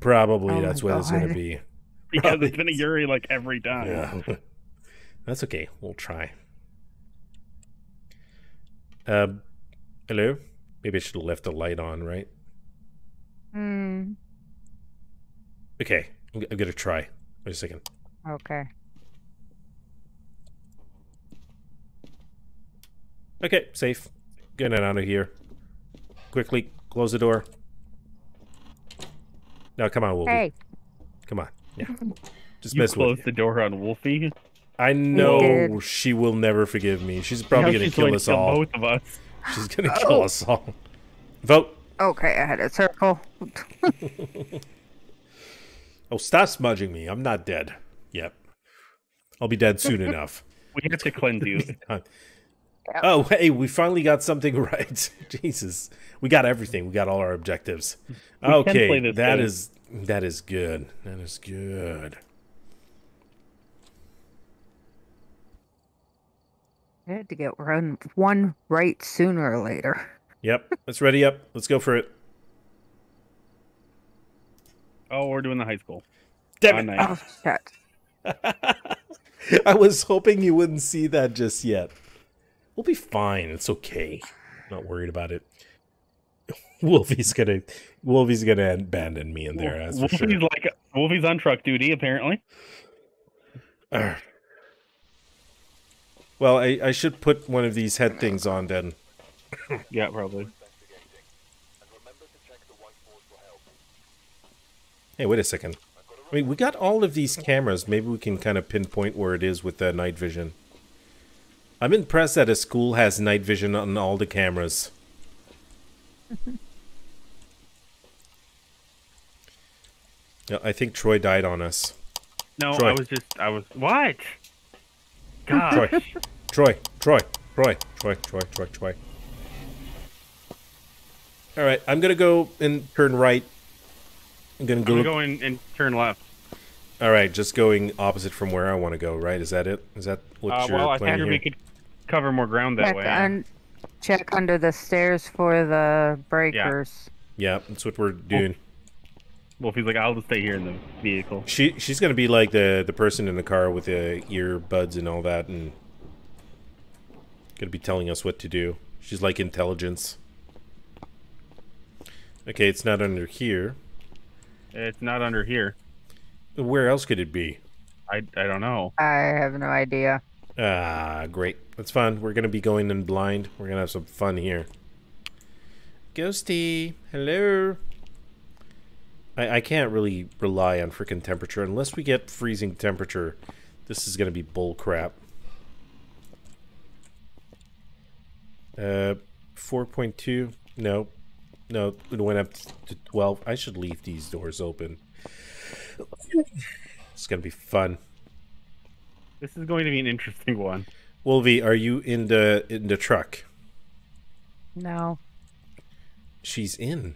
Probably Oh that's my what it's going to be. Because it's been a Yurei like every time. Yeah. that's okay. We'll try. Um, hello? Maybe I should have left the light on, right? Hmm. Okay, I'm, I'm going to try. Wait a second. Okay. Okay, safe. Getting out of here. Quickly, close the door. Now, come on, Wolfie. Hey. Come on. Yeah. Just You mess with closed you. the door on Wolfie. I know she will never forgive me. She's probably Now going to she's kill going us kill all. Both of us. She's going to kill us all. Vote. Okay, I had a circle. Oh, stop smudging me. I'm not dead. Yep. I'll be dead soon enough. We have to cleanse you. Oh, hey, we finally got something right. Jesus. We got everything. We got all our objectives. can okay, play this that game. is that is good. That is good. I had to get run one right sooner or later. Yep. Let's ready up. Let's go for it. Oh, we're doing the high school. Damn it. Oh shit. I was hoping you wouldn't see that just yet. We'll be fine. It's okay. Not worried about it. Wolfie's gonna Wolfie's gonna abandon me in there, that's for Wolfie's sure. like Wolfie's on truck duty apparently. Arr. Well, I, I should put one of these head things on then. Yeah, probably. And remember to check the whiteboard for help. Hey, wait a second. I mean, we got all of these cameras. Maybe we can kind of pinpoint where it is with the night vision. I'm impressed that a school has night vision on all the cameras. yeah, I think Troy died on us. No, Troy. I was just I was what? God. Troy, Troy, Troy, Troy, Troy, Troy, Troy, Troy. All right, I'm gonna go and turn right. I'm gonna go. I'm go. gonna go in and turn left. All right, just going opposite from where I want to go. Right? Is that it? Is that what Uh, you're well, I figured here? we could cover more ground that Check, way. un- check under the stairs for the breakers. Yeah, that's what we're doing. Wolfie's like, I'll just stay here in the vehicle. She she's gonna be like the the person in the car with the earbuds and all that, and gonna be telling us what to do. She's like intelligence. Okay, it's not under here. It's not under here. Where else could it be? I, I don't know. I have no idea. Ah, great. That's fun. We're gonna be going in blind. We're gonna have some fun here. Ghosty, hello. I, I can't really rely on freaking temperature unless we get freezing temperature. This is gonna be bull crap. Uh, four point two. No, no. It went up to twelve. I should leave these doors open. It's gonna be fun. This is going to be an interesting one. Wolvey, are you in the in the truck? No. She's in.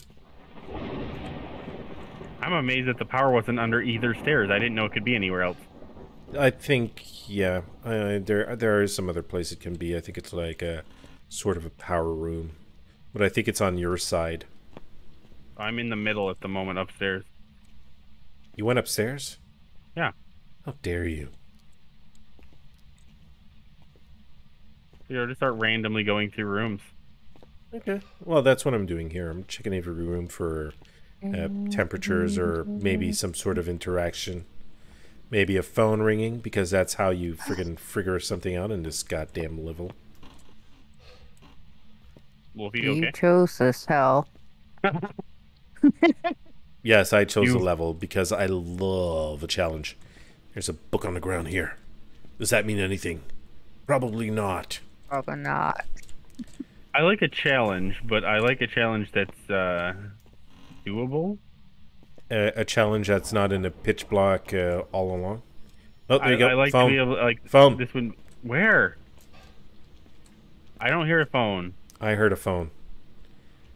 I'm amazed that the power wasn't under either stairs. I didn't know it could be anywhere else. I think yeah. Uh, there there are some other place it can be. I think it's like a sort of a power room, but I think it's on your side. I'm in the middle at the moment upstairs. You went upstairs? Yeah. How dare you? You know, just start randomly going through rooms. Okay. Well, that's what I'm doing here. I'm checking every room for uh, temperatures or maybe some sort of interaction. Maybe a phone ringing because that's how you friggin' figure something out in this goddamn level. Wolfie, You okay? chose this hell. Yes, I chose You- the level because I love a challenge. There's a book on the ground here. Does that mean anything? Probably not. Probably not. I like a challenge, but I like a challenge that's uh, doable. A, a challenge that's not in a pitch block uh, all along. Oh, there I, you go. I like Phone. to be able like Phone. this one. Where? I don't hear a phone. I heard a phone.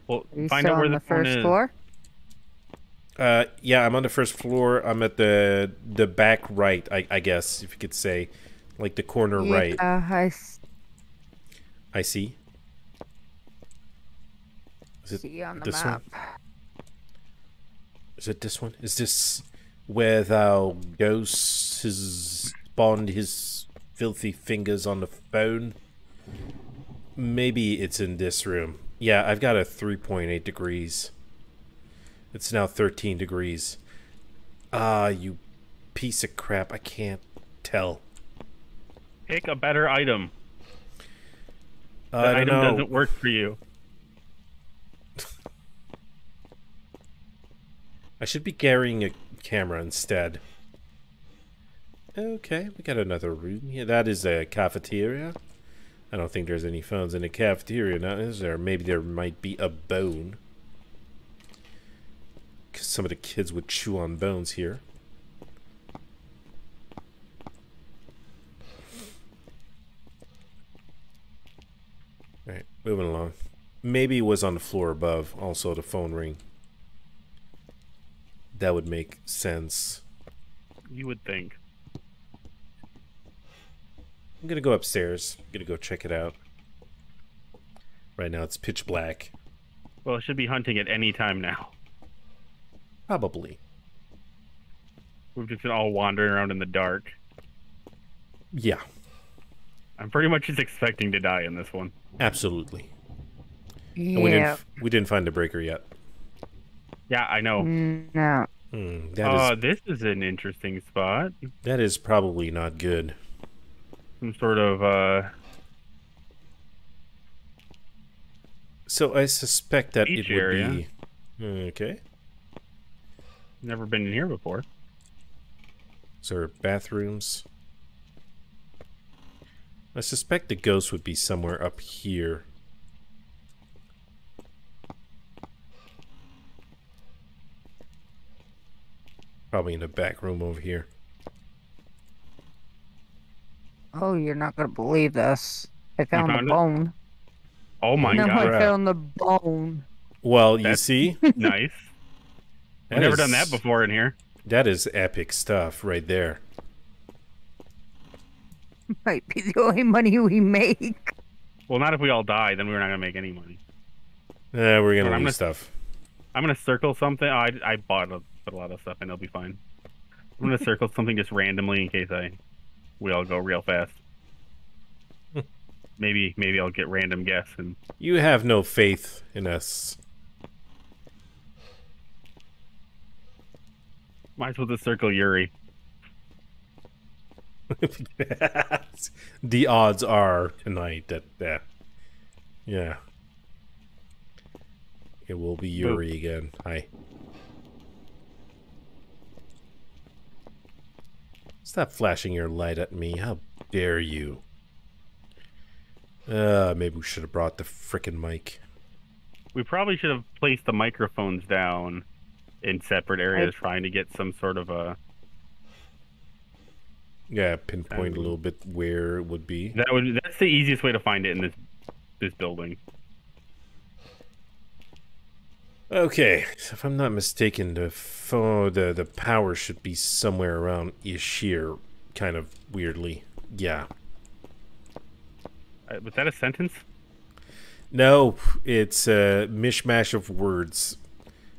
Well, Are you find still out where on the, the phone first is. floor? Uh, yeah, I'm on the first floor. I'm at the the back right, I, I guess, if you could say, like the corner right. Yeah, I s- I see. Is it see on the this map. one? Is it this one? Is this where thou ghost his spawned his filthy fingers on the phone? Maybe it's in this room. Yeah, I've got a 3.8 degrees. It's now 13 degrees. Ah, you piece of crap. I can't tell. Pick a better item. That I item know. doesn't work for you. I should be carrying a camera instead. Okay, we got another room. here. that is a cafeteria. I don't think there's any phones in the cafeteria now, is there? Maybe there might be a bone. Because some of the kids would chew on bones here. Alright, moving along. Maybe it was on the floor above, also the phone ring. That would make sense. You would think. I'm gonna go upstairs. I'm gonna go check it out. Right now it's pitch black. Well, it should be hunting at any time now. Probably. We've just been all wandering around in the dark. Yeah, I'm pretty much just expecting to die in this one. Absolutely. And we Yeah. didn't we didn't find the breaker yet. Yeah, I know. Mm, No. That is Oh, this is an interesting spot. that is probably not good. Some sort of uh So I suspect that it would area. be okay. never been in here before. Is there bathrooms? I suspect the ghost would be somewhere up here. Probably in the back room over here. Oh, you're not gonna believe this. I found, found the it? bone. Oh my no, god. I found the bone. Well, you see, nice. I've never is- done that before in here. That is epic stuff right there. Might be the only money we make. Well, not if we all die, then we're not gonna make any money. Yeah, we're gonna Well, lose stuff. I'm gonna circle something. Oh, I I bought a, a lot of stuff and It'll be fine. I'm gonna circle something just randomly in case I we all go real fast. maybe maybe I'll get random guess and You have no faith in us. might as well just circle Yurei. the odds are tonight that uh, yeah. It will be Yurei again. Hi. Stop flashing your light at me. How dare you? Uh maybe we should have brought the frickin' mic. We probably should have placed the microphones down in separate areas, trying to get some sort of a Yeah, pinpoint a little bit where it would be. That would that's the easiest way to find it in this this building. Okay, so if I'm not mistaken, the phone, the the power should be somewhere around ish here, kind of weirdly. Yeah. Uh, was that a sentence? No, it's a mishmash of words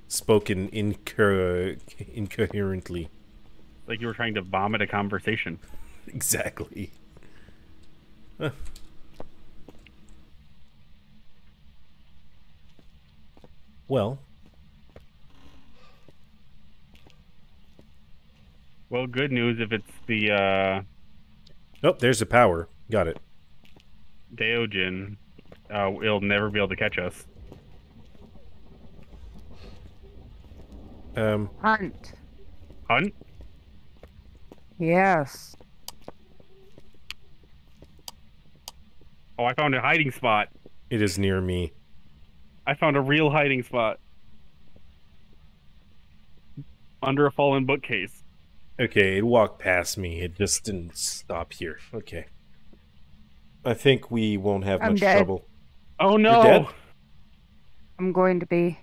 spoken inco- incoherently. Like you were trying to vomit a conversation. Exactly. Huh. Well, Well, good news if it's the uh, oh, there's the power. Got it. Deogen, uh, it'll never be able to catch us. Um, Hunt. Hunt? Yes. Oh, I found a hiding spot. it is near me. I found a real hiding spot under a fallen bookcase. Okay, it walked past me. It just didn't stop here. Okay. I think we won't have I'm much dead. trouble. Oh no! dead? I'm going to be.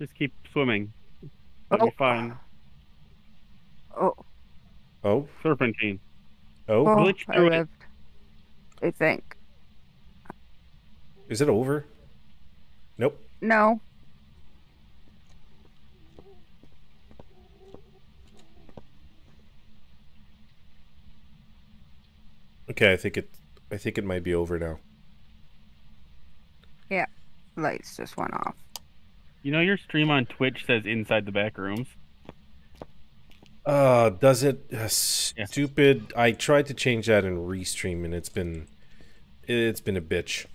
Just keep swimming. That'll Oh. be fine. Oh, Oh, Serpentine. oh, oh glitch I through it. I think. is it over? Nope. No. Okay, I think it. I think it might be over now. Yeah, lights just went off. You know your stream on Twitch says inside the back rooms. Uh, does it? Uh, stupid. I tried to change that in restream, and it's been, it's been a bitch.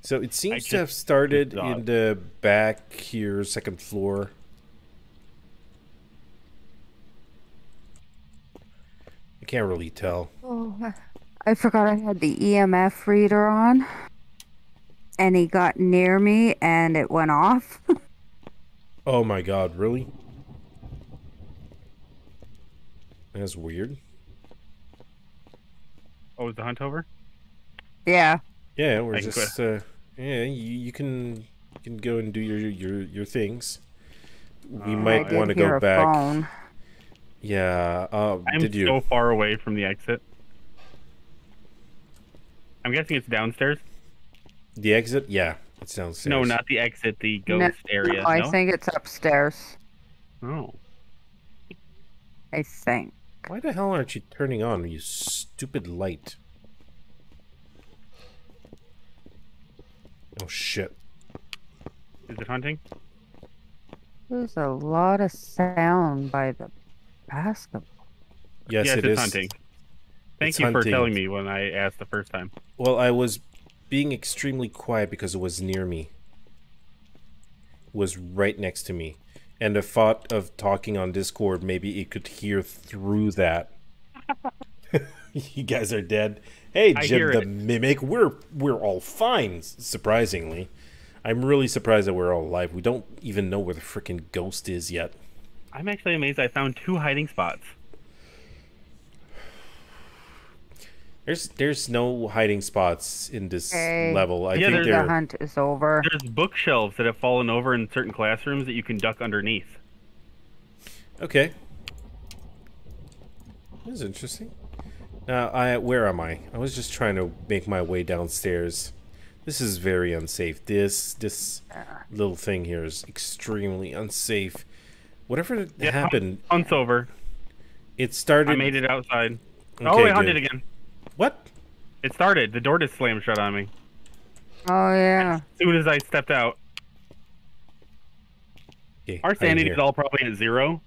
So it seems to have started in the back here, second floor. I can't really tell. Oh, I forgot I had the EMF reader on. And he got near me and it went off. Oh my god, really? That's weird. Oh, is the hunt over? yeah. Yeah, we're I just uh yeah, you, you can you can go and do your your your things. We Uh, might want to go back. phone. Yeah, uh I'm did you so far away from the exit. I'm guessing it's downstairs. the exit? Yeah, it's downstairs. No, not the exit. The No, ghost area. no, I no? think it's upstairs. Oh, I think. Why the hell aren't you turning on, you stupid light? Oh shit. is it hunting? There's a lot of sound by the basketball. Yes, yes, it it's is. hunting. Thank It's you for telling me when I asked the first time. Well, I was being extremely quiet because it was near me. It was right next to me. And the thought of talking on Discord, maybe it could hear through that. you guys are dead. Hey, I Jim the it. Mimic, we're we're all fine, surprisingly. I'm really surprised that we're all alive. We don't even know where the freaking ghost is yet. I'm actually amazed I found two hiding spots. There's there's no hiding spots in this Okay. level. I Yeah, think The hunt is over. There's bookshelves that have fallen over in certain classrooms that you can duck underneath. Okay. This is interesting. Now, I where am I? I was just trying to make my way downstairs. This is very unsafe. This this little thing here is extremely unsafe. Whatever Yeah, happened, Hunt's over. it started. I made it outside. oh, Okay, it hunted again. What? It started. The door just slammed shut on me. Oh yeah. As soon as I stepped out. Okay, Our sanity is all probably at zero.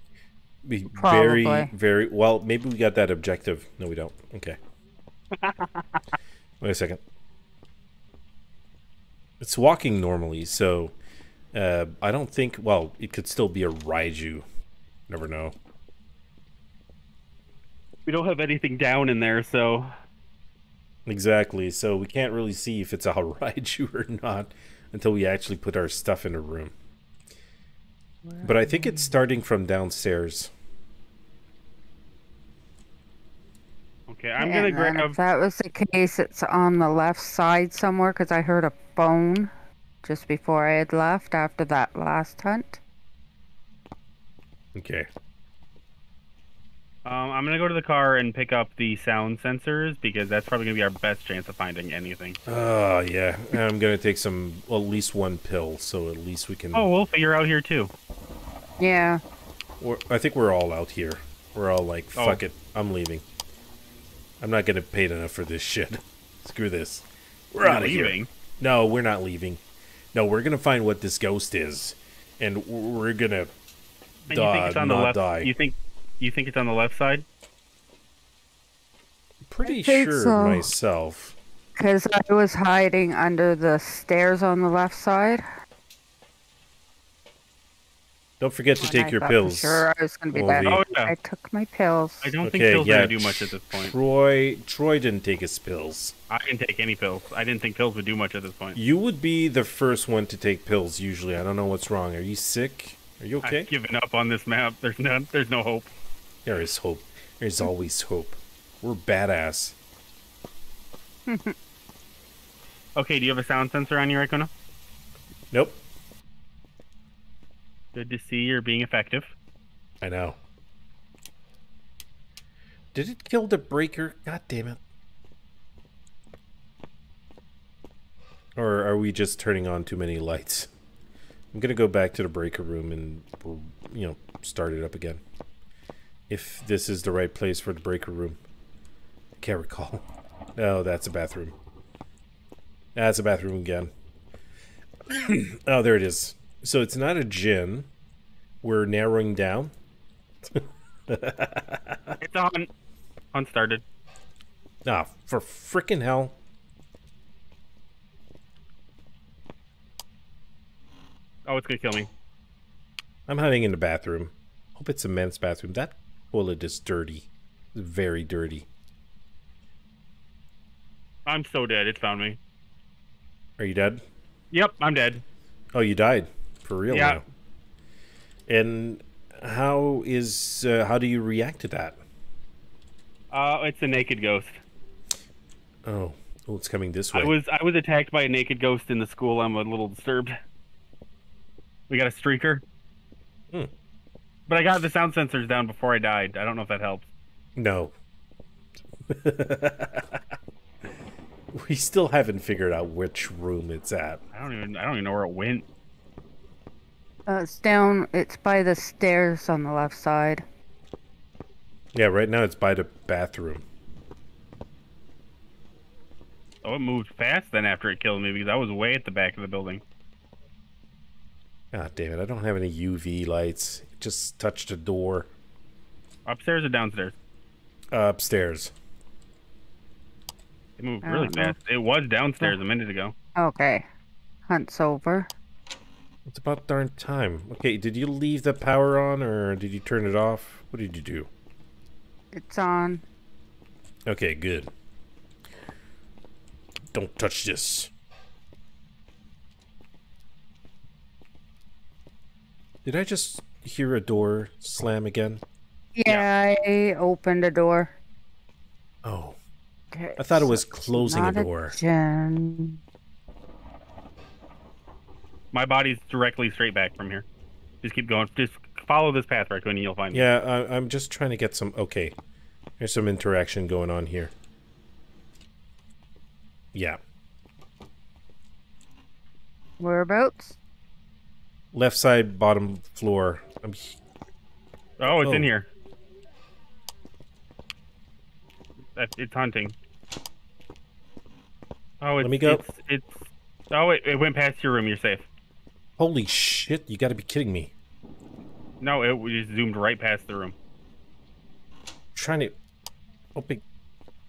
Be very very well. Maybe we got that objective. No, we don't. Okay. Wait a second. It's walking normally, so uh, I don't think. Well, it could still be a Raiju. Never know. We don't have anything down in there, so Exactly. So we can't really see if it's a Raiju or not until we actually put our stuff in a room. But I think it's starting from downstairs. Okay, I'm Yeah, gonna and grab. Uh, if that was the case, it's on the left side somewhere because I heard a phone just before I had left after that last hunt. Okay. Um, I'm gonna go to the car and pick up the sound sensors because that's probably gonna be our best chance of finding anything. Oh yeah, I'm gonna take some, well, at least one pill, so at least we can. Oh, we'll figure out here too. Yeah. We're, I think we're all out here. We're all like, Oh. fuck it, I'm leaving. I'm not getting paid enough for this shit. Screw this. We're You're out of here. leaving. No, we're not leaving. No, we're gonna find what this ghost is, and we're gonna And you die, think it's on the not left? die. You think you think it's on the left side? Pretty I think sure so. myself. Because I was hiding under the stairs on the left side. Don't forget to and take I your pills. Sure, I was going to be Ovi. dead. Oh yeah. I took my pills. I don't think Okay, pills are yeah. gonna do much at this point. Troy, Troy didn't take his pills. I didn't take any pills. I didn't think pills would do much at this point. You would be the first one to take pills. Usually, I don't know what's wrong. Are you sick? Are you okay? I've given up on this map. There's no, there's no hope. There is hope. There's hmm. always hope. We're badass. Okay, do you have a sound sensor on you, Icona? Nope. Good to see you're being effective. I know. Did it kill the breaker? God damn it. Or are we just turning on too many lights? I'm gonna go back to the breaker room and, you know, start it up again. If this is the right place for the breaker room. I can't recall. No, that's a bathroom. That's a bathroom again. oh, there it is. So it's not a Jinn. We're narrowing down. It's on. Unstarted. Ah, for frickin' hell. Oh, it's gonna kill me. I'm hiding in the bathroom. Hope it's a men's bathroom. That toilet it is dirty. Very dirty. I'm so dead. It found me. Are you dead? Yep, I'm dead. Oh, you died. For real Yeah. now. And how is uh, how do you react to that? Uh, it's a naked ghost. Oh, oh, it's coming this way. I was I was attacked by a naked ghost in the school. I'm a little disturbed. We got a streaker. But I got the sound sensors down before I died. I don't know if that helps. No. we still haven't figured out which room it's at. I don't even I don't even know where it went. Uh, it's down. It's by the stairs on the left side. Yeah, right now it's by the bathroom. Oh, it moved fast then after it killed me because I was way at the back of the building. God damn it, I don't have any UV lights. Just touched a door Upstairs or downstairs? uh, upstairs. It moved really don't know. fast. It was downstairs a minute ago. Okay. Hunt's over. It's about darn time. Okay, did you leave the power on or did you turn it off? What did you do? It's on. Okay, good. Don't touch this. Did I just hear a door slam again? Yeah, I opened a door. Oh, Okay. I thought it was closing a door. gen. My body's directly straight back from here. Just keep going. Just follow this path, Raccoon, and you'll find me. Yeah, I'm just trying to get some. Okay, there's some interaction going on here. Yeah, Whereabouts? Left side, bottom floor. I'm, Oh, it's in Oh. here. It's hunting. Oh, it's, me go. It's, it's oh, it, it went past your room. You're safe. holy shit! You got to be kidding me. No, it we just zoomed right past the room. trying to open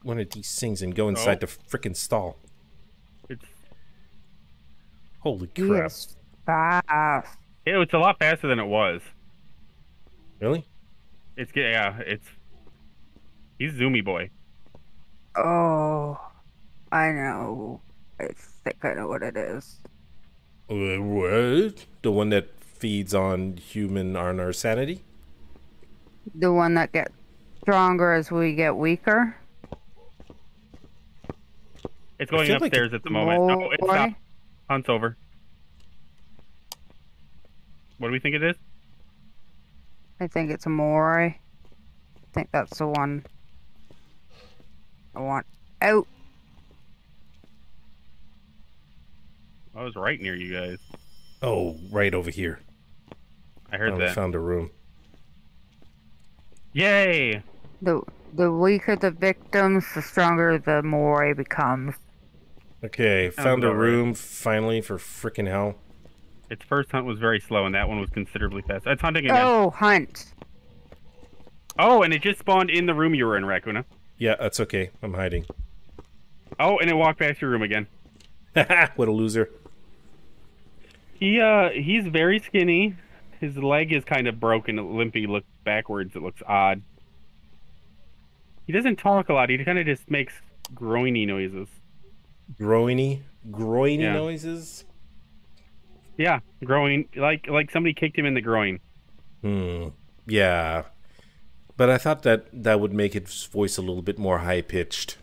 one of these things and go inside Oh. the freaking stall. It's Holy crap! Yes. Fast. it, it's a lot faster than it was. Really? It's yeah, it's he's zoomy boy. Oh, I know. I think I know what it is. Uh, what? The one that feeds on human on our sanity. The one that gets stronger as we get weaker. It's going feel like upstairs at the moment. No, it Boy. stopped. Hunt's over. What do we think it is? I think it's a Moroi. I think that's the one I want out. I was right near you guys. Oh, right over here. I heard Oh, we that. found a room. Yay! The the weaker the victims, the stronger the Moroi becomes. Okay, found a about right. room finally for freaking hell. Its first hunt was very slow, and that one was considerably fast. It's hunting again. Oh, hunt. Oh, and it just spawned in the room you were in, Rakoona. Yeah, that's okay. I'm hiding. Oh, and it walked past your room again. what a loser. He uh, he's very skinny. His leg is kind of broken, limpy. Look backwards. It looks odd. He doesn't talk a lot. He kind of just makes groany noises. Groiny, groiny Yeah. noises. Yeah, groin like like somebody kicked him in the groin. Hmm. Yeah, but I thought that that would make its voice a little bit more high pitched.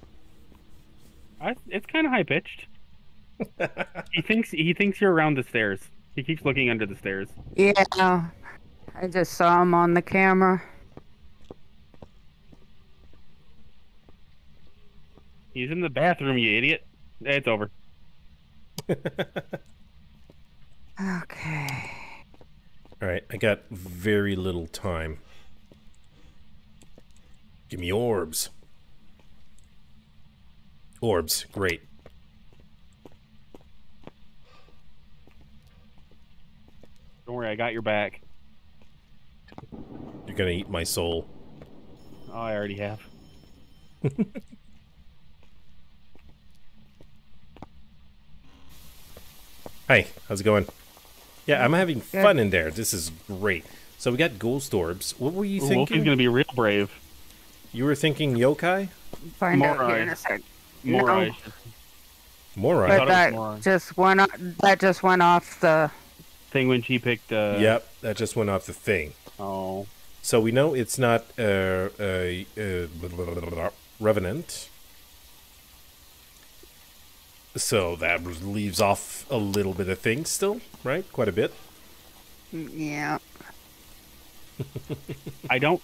It's kind of high pitched. he thinks he thinks you're around the stairs. He keeps looking under the stairs. Yeah. I just saw him on the camera. He's in the bathroom, you idiot. It's over. Okay. All right, I got very little time. Give me orbs. Orbs, great. Don't worry, I got your back. You're gonna eat my soul. Oh, I already have. Hi, how's it going? Yeah, I'm having fun in there. This is great. So we got ghost orbs. What were you Ooh, thinking? Wolvey's gonna be real brave. You were thinking yokai? Find out here in a sec. More No. eyes. Moroi. But that Moroi. just went off, that just went off the Thing when she picked. Uh, Yep, that just went off the thing. Oh. So we know it's not uh, a uh, blah, blah, blah, blah, blah, revenant. So that leaves off a little bit of things still, right? Quite a bit. yeah. I don't.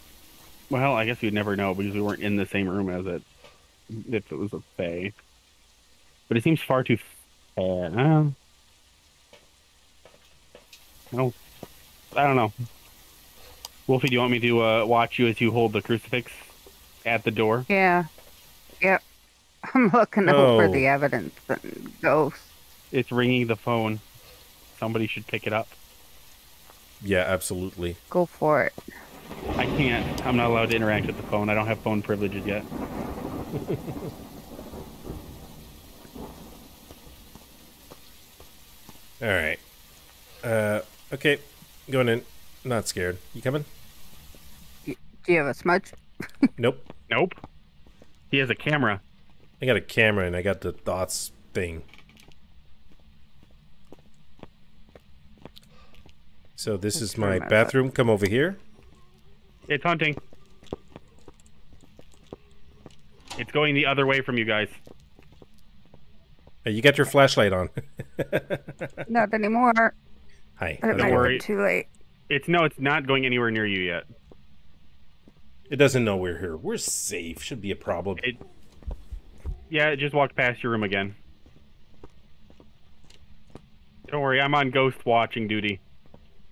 Well, I guess you'd never know because we weren't in the same room as it. If it was a Thaye. But it seems far too. Uh, I don't. I don't know. Wolvey, do you want me to uh, watch you as you hold the crucifix at the door? Yeah. Yep. I'm looking out for the evidence and ghosts. It's ringing the phone. Somebody should pick it up. Yeah, absolutely. Go for it. I can't. I'm not allowed to interact with the phone. I don't have phone privileges yet. All right. Uh, okay, going in. Not scared. You coming? Do you have a smudge? Nope. Nope. He has a camera. I got a camera and I got the thoughts thing. So this is my remember. bathroom. Come over here. It's hunting. It's going the other way from you guys. Uh, You got your flashlight on. Not anymore. Hi. It how's it might worry. be too late. It's no, it's not going anywhere near you yet. It doesn't know we're here. We're safe. Should be a problem. It, yeah, it just walked past your room again. Don't worry, I'm on ghost watching duty.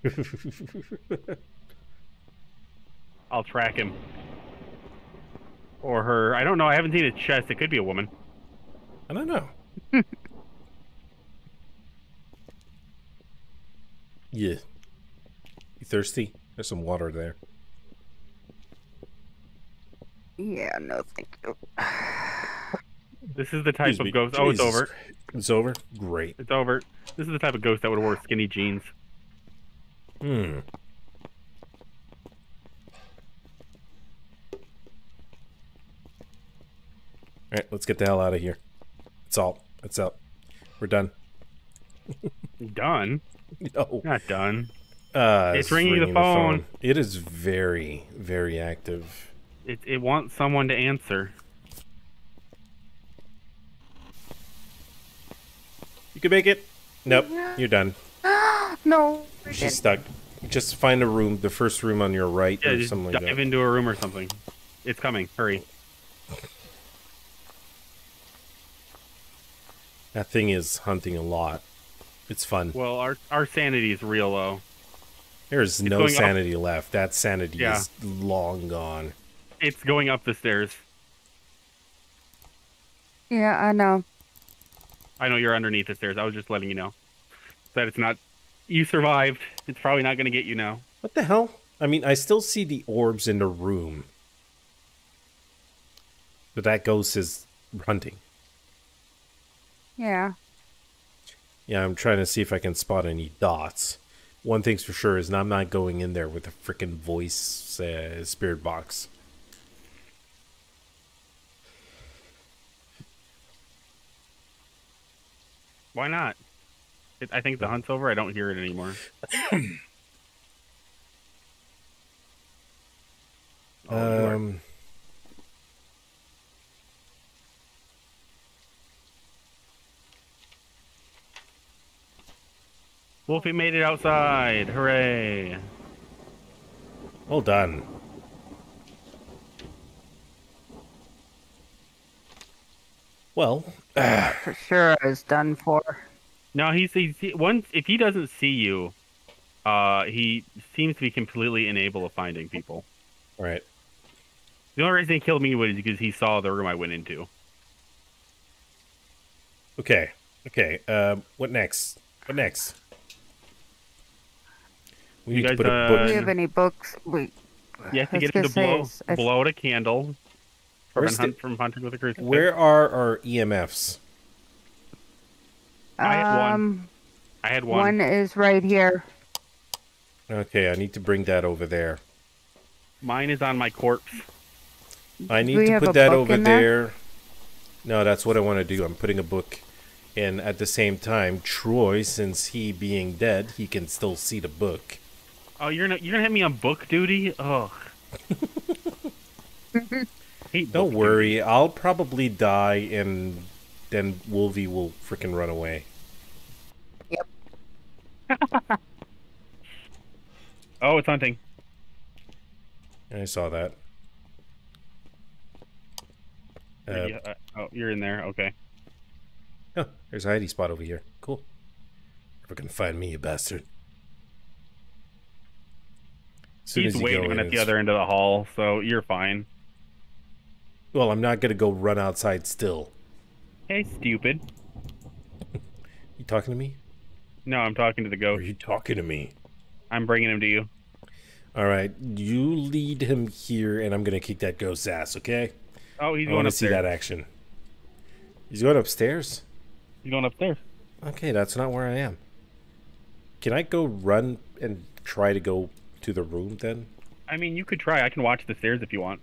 I'll track him. Or her. I don't know. I haven't seen a chest. It could be a woman. I don't know. yeah. You thirsty? There's some water there. Yeah, no, thank you. This is the type Excuse of me. ghost. Oh, it's over. It's over? Great. It's over. This is the type of ghost that would have wore skinny jeans. Hmm. Alright, let's get the hell out of here. It's all. It's up. We're done. Done? No. Not done. Uh, It's ringing the phone. It is very, very active. It it wants someone to answer. You can make it. Nope, you're done. No. She's stuck. Just find a room, the first room on your right Yeah, or just something dive like that. into a room or something. It's coming. Hurry. That thing is hunting a lot. It's fun. Well, our our sanity is real low. There's no going up- sanity left. That sanity Yeah. is long gone. It's going up the stairs. Yeah, I know. I know you're underneath the stairs. I was just letting you know that it's not. You survived. It's probably not going to get you now. What the hell? I mean, I still see the orbs in the room. But that ghost is hunting. Yeah. Yeah, I'm trying to see if I can spot any dots. One thing's for sure is I'm not going in there with a freaking voice uh, spirit box. Why not? It, I think the hunt's over. I don't hear it anymore. Oh, Um, Wolvey made it outside. Hooray! well done. Well, sure I was done for. No, he's, he's he, once if he doesn't see you, uh, he seems to be completely unable of finding people. all right. The only reason he killed me was because he saw the room I went into. Okay. Okay. Um, what next? What next? We You need to guys, put a uh, Do you have any books? We. You have to get him to blow, it's- it's- blow out a candle from, Where's the- from hunting with a crucifix. Where are our EMFs? I had one. Um, I had one. one is right here. Okay, I need to bring that over there. Mine is on my corpse. I need to put that over there? there. No, that's what I want to do. I'm putting a book. And at the same time, Troy, since he being dead, he can still see the book. Oh, you're gonna you're gonna have me on book duty? Ugh. Hate Don't book worry, I'll probably die and then Wolvey will freaking run away. Yep. oh, it's hunting. I saw that. Uh, Yeah, uh, oh, you're in there. Okay. oh, there's a hiding spot over here. Cool. Never gonna find me, you bastard. As soon He's as you go waiting in, at the other end of the hall, so you're fine. Well, I'm not gonna go run outside still. Hey, stupid. You talking to me? No, I'm talking to the ghost. are you talking to me? I'm bringing him to you. All right, you lead him here, and I'm gonna kick that ghost's ass. Okay? Oh, he's I going want to see that action. He's going upstairs. He's going upstairs. Okay, that's not where I am. Can I go run and try to go to the room then? I mean, you could try. I can watch the stairs if you want.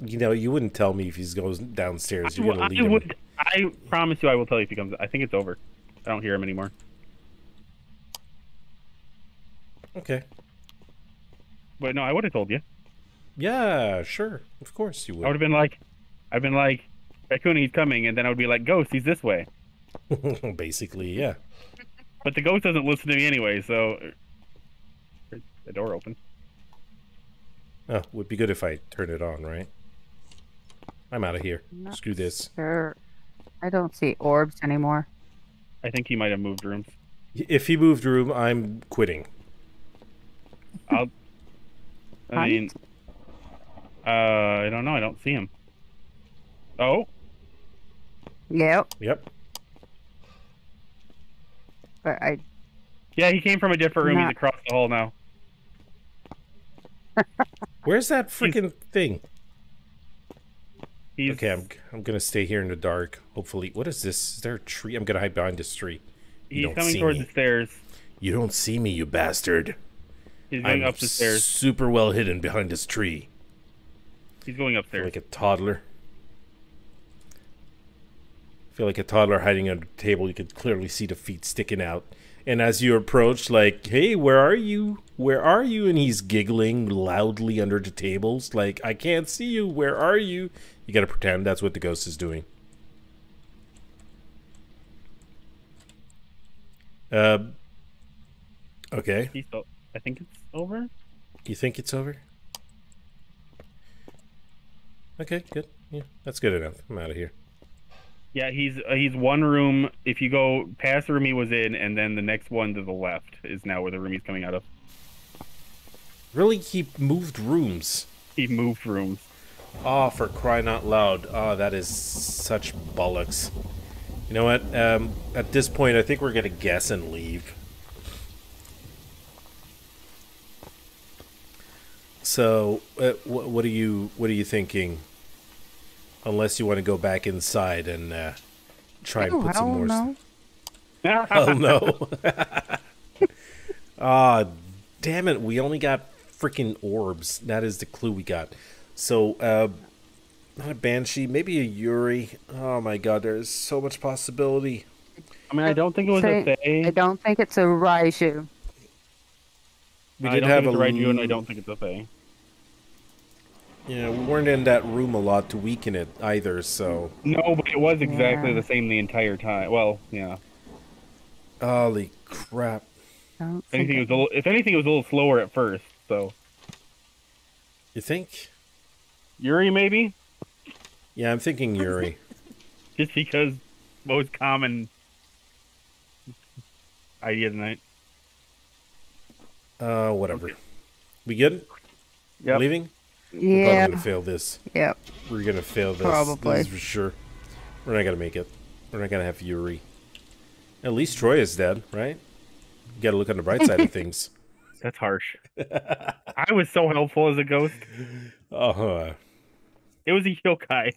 You know, you wouldn't tell me if he goes downstairs. I, You're gonna I lead him. would. I promise you, I will tell you if he comes. I think it's over. I don't hear him anymore. Okay. But no, I would have told you. Yeah, sure. Of course you would. I would would. have been like, I've been like, Raccoon, he's coming, and then I would be like, Ghost, he's this way. Basically, yeah. But the ghost doesn't listen to me anyway, so the door open. Oh, would be good if I turn it on, right? I'm out of here. Not Screw this. Sure. I don't see orbs anymore. I think he might have moved room. If he moved room, I'm quitting. I'll. I mean, uh, I don't know. I don't see him. Oh, Yep. Yep. But I. yeah, he came from a different room. He's across the hall now. Where's that freaking thing? He's Okay, I'm I'm gonna stay here in the dark. Hopefully, what is this? Is there a tree? I'm gonna hide behind this tree. You he's coming towards me. the stairs. You don't see me, you bastard. He's going I'm up the stairs. super well hidden behind this tree. He's going feel upstairs. like a toddler. I feel like a toddler hiding under a table. You could clearly see the feet sticking out, And as you approach, like, hey, where are you? Where are you? And he's giggling loudly under the tables, like, I can't see you. Where are you? You gotta pretend that's what the ghost is doing. Uh, okay. I think it's over. You think it's over? Okay, good. Yeah, that's good enough. I'm out of here. Yeah, he's uh, he's one room. If you go past the room he was in, and then the next one to the left is now where the room he's coming out of. Really, he moved rooms. He moved rooms. Oh, for crying out loud. Oh, that is such bollocks. You know what? Um, at this point, I think we're going to guess and leave. So, uh, wh- what are you what are you thinking? Unless you want to go back inside and uh, try and Oh, put I some don't more. know. Oh no! Ah, damn it! We only got freaking orbs. That is the clue we got. So, uh, not a banshee, maybe a Yurei. Oh my god, there is so much possibility. I mean, I don't think it was Say- a Thaye. I don't think it's a Raiju. We I did don't have think a it's a Raiju, and I don't think it's a Thaye. Yeah, we weren't in that room a lot to weaken it either. So, No, but it was exactly Yeah. the same the entire time. Well, yeah. holy crap! If anything, it it- was a little, if anything, it was a little slower at first. So You think? Yurei, maybe, Yeah, I'm thinking Yurei. just because most common idea tonight. uh, whatever. We good? Yep. Leaving? Yeah. We're probably gonna fail this. Yep. We're gonna fail this. Probably. This is for sure. We're not gonna make it. We're not gonna have Yurei. At least Troy is dead, right? You gotta look on the bright side of things. That's harsh. I was so helpful as a ghost. Uh-huh. It was a yokai.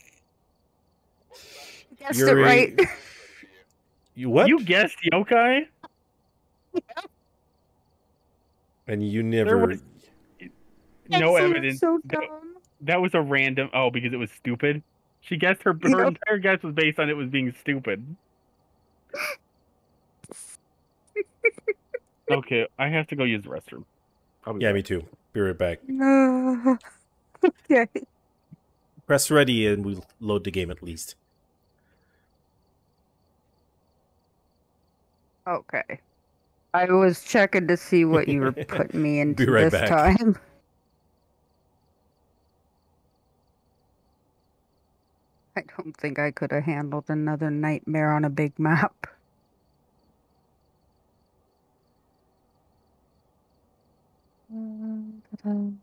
Guessed Yurei- it right. You what? You guessed yokai? and you never. was- No That's evidence. So that, dumb. that was a random. Oh, because it was stupid. She guessed her, her Yep. entire guess was based on it was being stupid. okay, I have to go use the restroom. I'll be Yeah, back. me too. Be right back. No. okay. Press ready and we'll load the game at least. Okay. I was checking to see what you were putting me into right this back. time. I don't think I could have handled another nightmare on a big map. Um,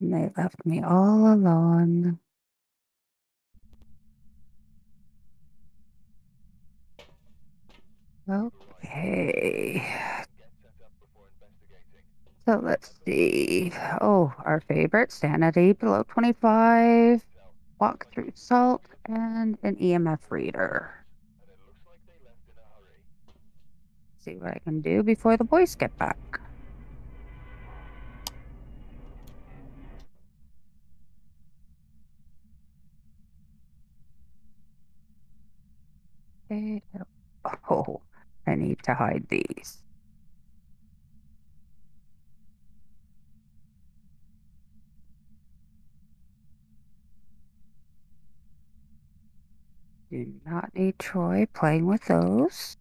And they left me all alone. Okay. So let's see. Oh, our favorite sanity below 25, walk through salt, and an EMF reader. See what I can do before the boys get back. Oh, I need to hide these. Do not need Troy playing with those.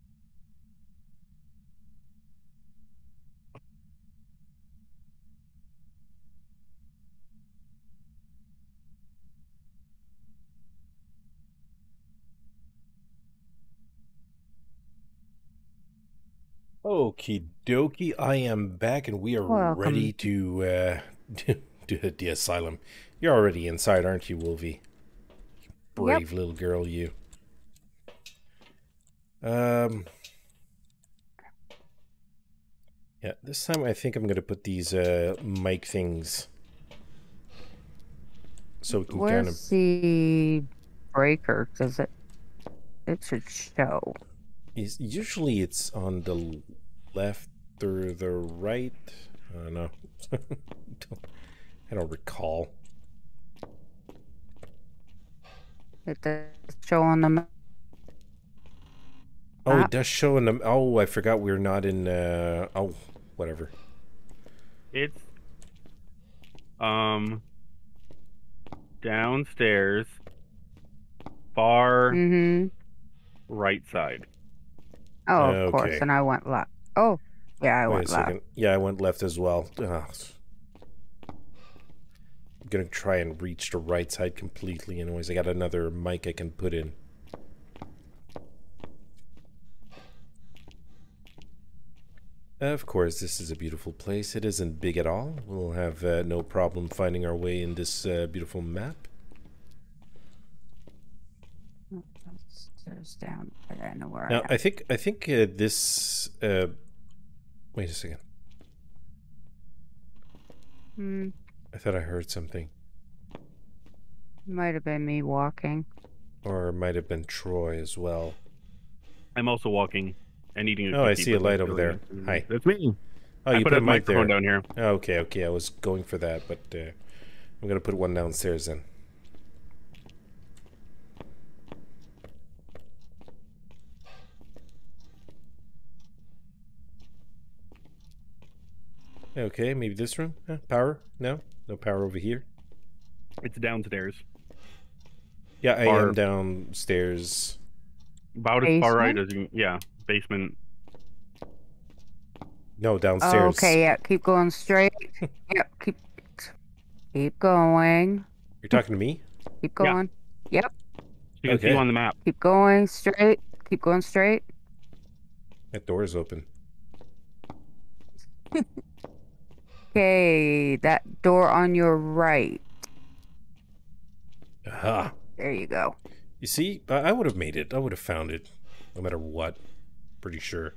Okie dokie, I am back and we are Welcome. ready to uh to hit the asylum. You're already inside, aren't you, Wolvey? Brave little girl, you. Um Yeah, this time I think I'm gonna put these uh mic things so we can kind of Where's the breaker? Does it? It should show. Is usually it's on the left or the right. I don't know. Don't- I don't recall. It does show on the. ma- Oh, it does show in the. Oh, I forgot we're not in. Uh, oh, whatever. It's um downstairs, far Mm-hmm. right side. Oh, of course. And I went left. Oh, yeah, I Wait went left. Yeah, I went left as well. Ugh. I'm gonna try and reach the right side completely. Anyways, I got another mic I can put in. Of course, this is a beautiful place. It isn't big at all. We'll have uh, no problem finding our way in this uh, beautiful map. There's down. I know where Now, I think I think uh, this. Uh, wait a second. Hmm, I thought I heard something, might have been me walking. or it might have been Troy as well. I'm also walking and eating. A Oh, I see a light over there. really- Hi. That's me. Oh, I you put, put, a a mic there. microphone down here. Oh, okay, okay. I was going for that, but uh, I'm gonna put one downstairs then. Okay, maybe this room. Huh, power? No, no power over here. It's downstairs. Yeah, I Or- am downstairs. About as far right as you. Yeah, basement. No, Oh, downstairs. okay, yeah, keep going straight. yep, keep keep going. You're talking to me? Keep Yeah. going. Yep, You can see on the map. keep going straight. Keep going straight. That door is open. Okay, that door on your right. Aha. There you go. You see, I, I would have made it. I would have found it, no matter what. Pretty sure.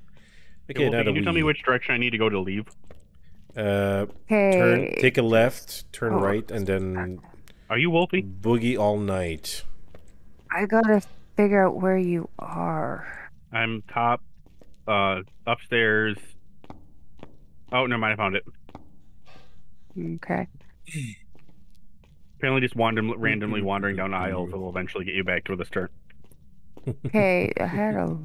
Okay, Okay, now can that you tell me which direction I need to go to leave? Uh, Okay. turn, take a left, turn Oh, right, and then Are you Wolvey? boogie all night. I gotta figure out where you are. I'm top, uh, upstairs. Oh, never mind. I found it. Okay. Apparently, just wander, randomly wandering down aisles will eventually get you back to the start. Okay, I had a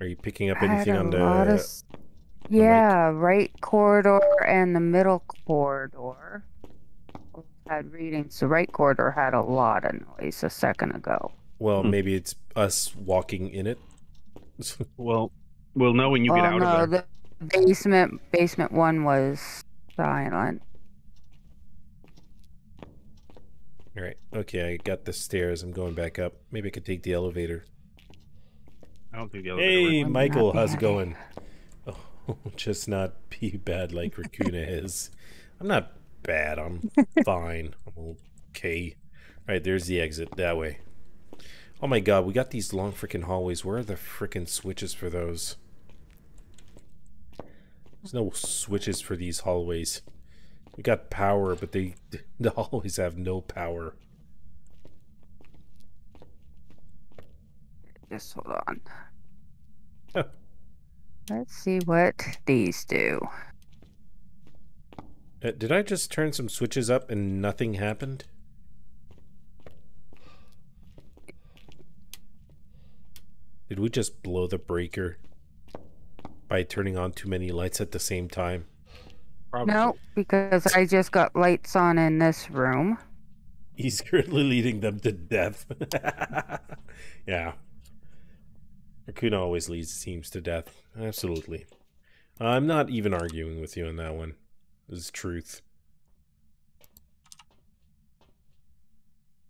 Are you picking up I had anything a on the? lot of s- yeah, right corridor and the middle corridor had readings. The right corridor had a lot of noise a second ago. Well, Hmm. maybe it's us walking in it. Well, we'll know when you get oh out no, of there. The basement basement one was silent. all right. Okay, I got the stairs. I'm going back up. Maybe I could take the elevator. I don't think the elevator Hey, I'm Michael, how's it going? Oh, just not be bad like Rakoona is. I'm not bad. I'm fine. I'm okay. All right, there's the exit that way. Oh my god, we got these long freaking hallways. Where are the freaking switches for those? There's no switches for these hallways. We got power, but they the hallways have no power. Just hold on. Huh. Let's see what these do. Uh, did I just turn some switches up and nothing happened? Did we just blow the breaker by turning on too many lights at the same time? Probably. No, because I just got lights on in this room. He's currently leading them to death. yeah. Akuna always leads teams to death. Absolutely. I'm not even arguing with you on that one. This is truth.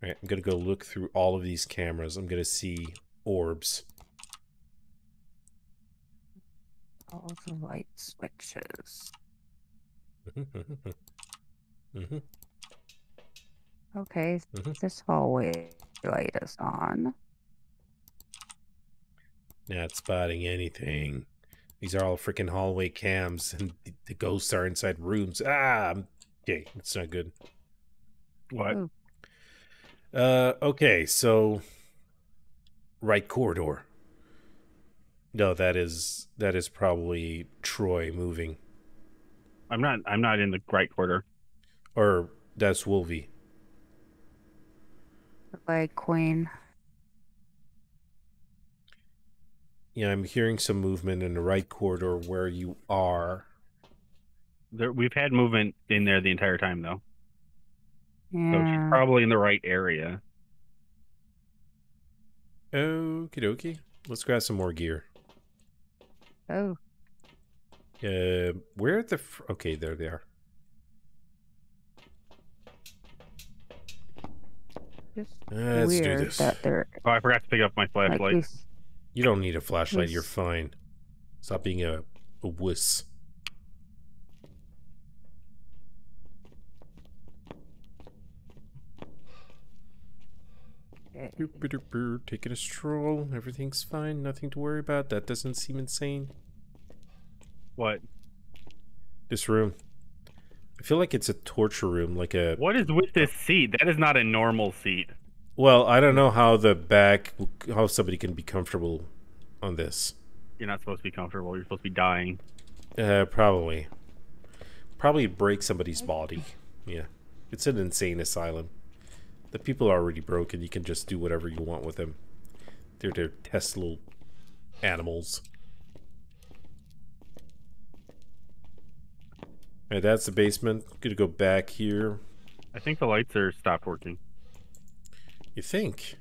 Alright, I'm gonna go look through all of these cameras. I'm gonna see orbs. All the light switches. hmm Okay, Mhm. this hallway light is on. Not spotting anything. These are all freaking hallway cams, and the- the ghosts are inside rooms. Ah, okay, it's not good. What? Ooh. Uh, okay, so right corridor. No, that is that is probably Troy moving, I'm not. I'm not in the right quarter. or that's Wolvey. Like queen. Yeah, I'm hearing some movement in the right corridor where you are. There, we've had movement in there the entire time, though. So she's Yeah. probably in the right area. Okie dokie. Let's grab some more gear. Oh, Uh, where the? Fr- okay, there they are. just Let's do this. that Oh, I forgot to pick up my flashlight. these. You don't need a flashlight. You're fine. Stop being a, a wuss. Taking a stroll. Everything's fine. Nothing to worry about. That doesn't seem insane. What? This room. I feel like it's a torture room, like a. What is with this seat? That is not a normal seat. Well, I don't know how the back, how somebody can be comfortable on this. You're not supposed to be comfortable. You're supposed to be dying. Uh, probably. Probably break somebody's body. Yeah. It's an insane asylum. The people are already broken. You can just do whatever you want with them. They're they're test little animals. Alright, that's the basement. I'm Gonna go back here. I think the lights are stopped working. You think?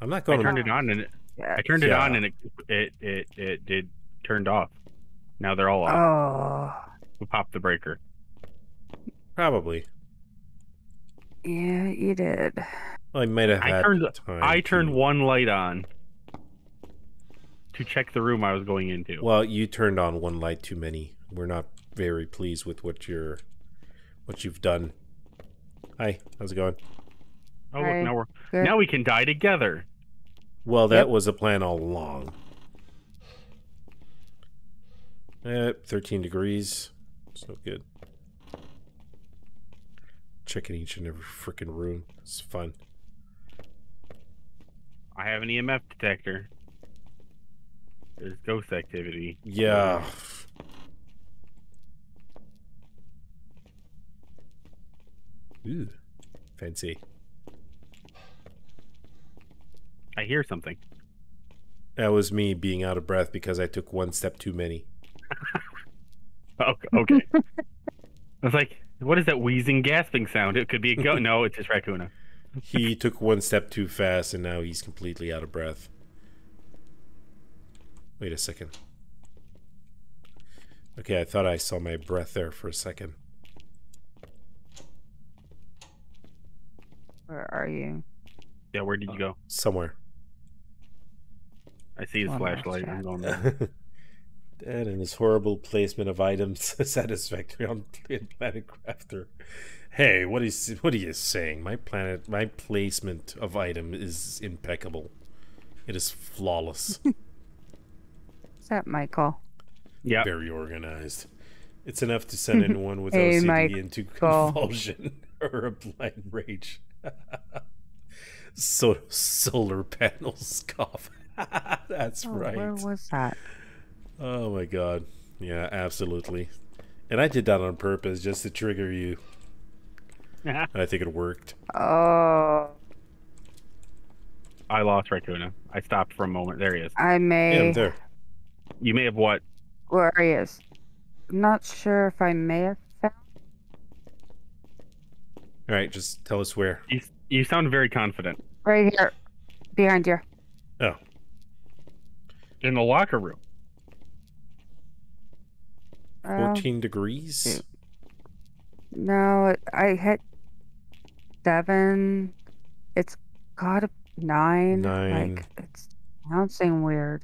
I'm not going. I going turned to. it on and it, yeah. I turned it on and it it it it did turned off. Now they're all off. Oh, We popped the breaker. Probably. Yeah, you did. I might have I had turned- time. I turned to- one light on to check the room I was going into. Well, you turned on one light too many. We're not very pleased with what you're, what you've done. Hi, how's it going? oh, look, now we're Good. now we can die together. Well, that Yep. was a plan all along. Eh, 13 degrees. So good. Checking each and every freaking room. It's fun. I have an EMF detector. There's ghost activity. Yeah. Ooh, fancy. I hear something. That was me being out of breath because I took one step too many. Oh, okay. I was like, what is that wheezing, gasping sound? It could be a goat. no, it's just raccoon. He took one step too fast and now he's completely out of breath. Wait a second. Okay, I thought I saw my breath there for a second. Where are you? Yeah, where did you go? Somewhere. I see his flashlight. I'm going there. That and his horrible placement of items satisfactory on Planet Crafter. Hey, what is what are you saying? My planet my placement of item is impeccable. It is flawless. Is that Michael? Yeah. very organized. It's enough to send anyone with Hey, OCD into convulsion or a blind rage. so solar panels cough. That's Oh, right. Where was that? Oh my god. Yeah, absolutely. And I did that on purpose just to trigger you. And I think it worked. Oh, I lost Raccoon. I stopped for a moment. There he is. I Yeah, may. I'm there. You may have what? Where he is? I'm not sure if I may have found. All right, just tell us where. You, you sound very confident. Right here, behind you. Oh, In the locker room. Oh, 14 degrees? no, I hit seven. It's got a nine. Nine. Like it's bouncing weird.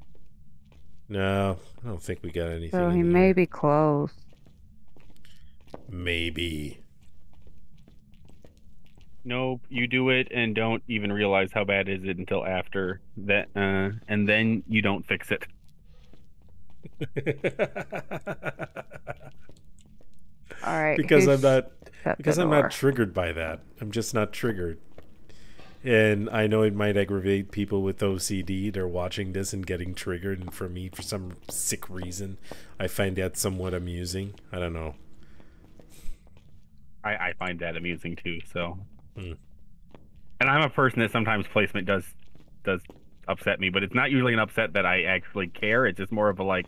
No, I don't think we got anything. So he in may be close. Maybe. Nope. You do it and don't even realize how bad is it until after that, uh, and then you don't fix it. All right. because I'm not because I'm not triggered by that. I'm just not triggered. And I know it might aggravate people with OCD. They're watching this and getting triggered, and for me, for some sick reason, I find that somewhat amusing. I don't know. I, I find that amusing too. So, Hmm. and I'm a person that sometimes placement does does upset me, but it's not usually an upset that I actually care. It's just more of a like,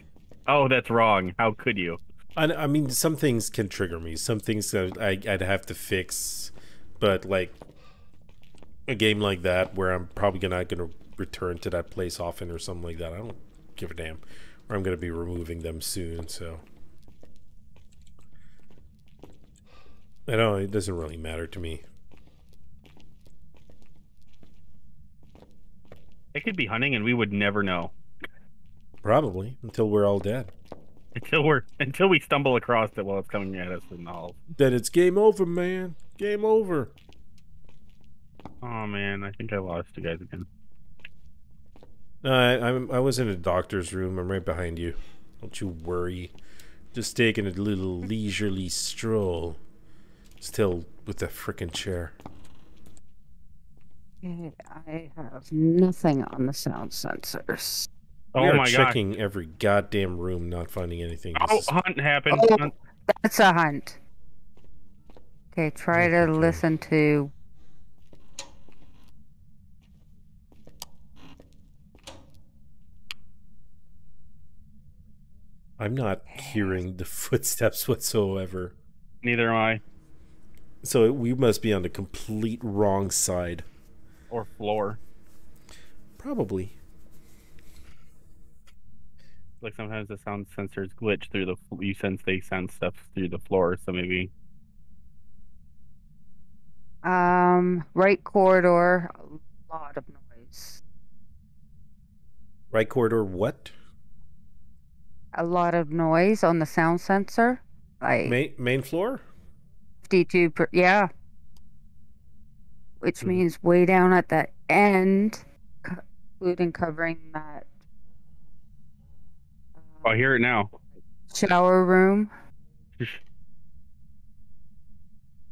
oh, that's wrong. How could you? I, I mean, some things can trigger me. Some things that I, I'd have to fix, but like a game like that where I'm probably not going to return to that place often or something like that. I don't give a damn. Or I'm going to be removing them soon, so. I don't know it doesn't really matter to me. It could be hunting, and we would never know Probably until we're all dead. until we're until we stumble across it while it's coming at us in the halls. Then it's game over, man. Game over. Oh man, I think I lost you guys again. Uh, I I'm, I was in a doctor's room. I'm right behind you. Don't you worry. Just taking a little leisurely stroll. Still with the frickin' chair. Okay, I have nothing on the sound sensors. Oh we are my god! checking every goddamn room, not finding anything. Oh, is- hunt happened. Oh. Hunt- That's a hunt. Okay, try to Okay. listen to. I'm not hearing the footsteps whatsoever. Neither am I. So we must be on the complete wrong side. Or floor. Probably. Like sometimes the sound sensors glitch through the. You sense they sound stuff through the floor, so maybe. Um, right corridor, a lot of noise. Right corridor, what? A lot of noise on the sound sensor. Like Main, main floor? 52 per, yeah. Which Hmm. means way down at the end, including covering that I hear it now. shower room.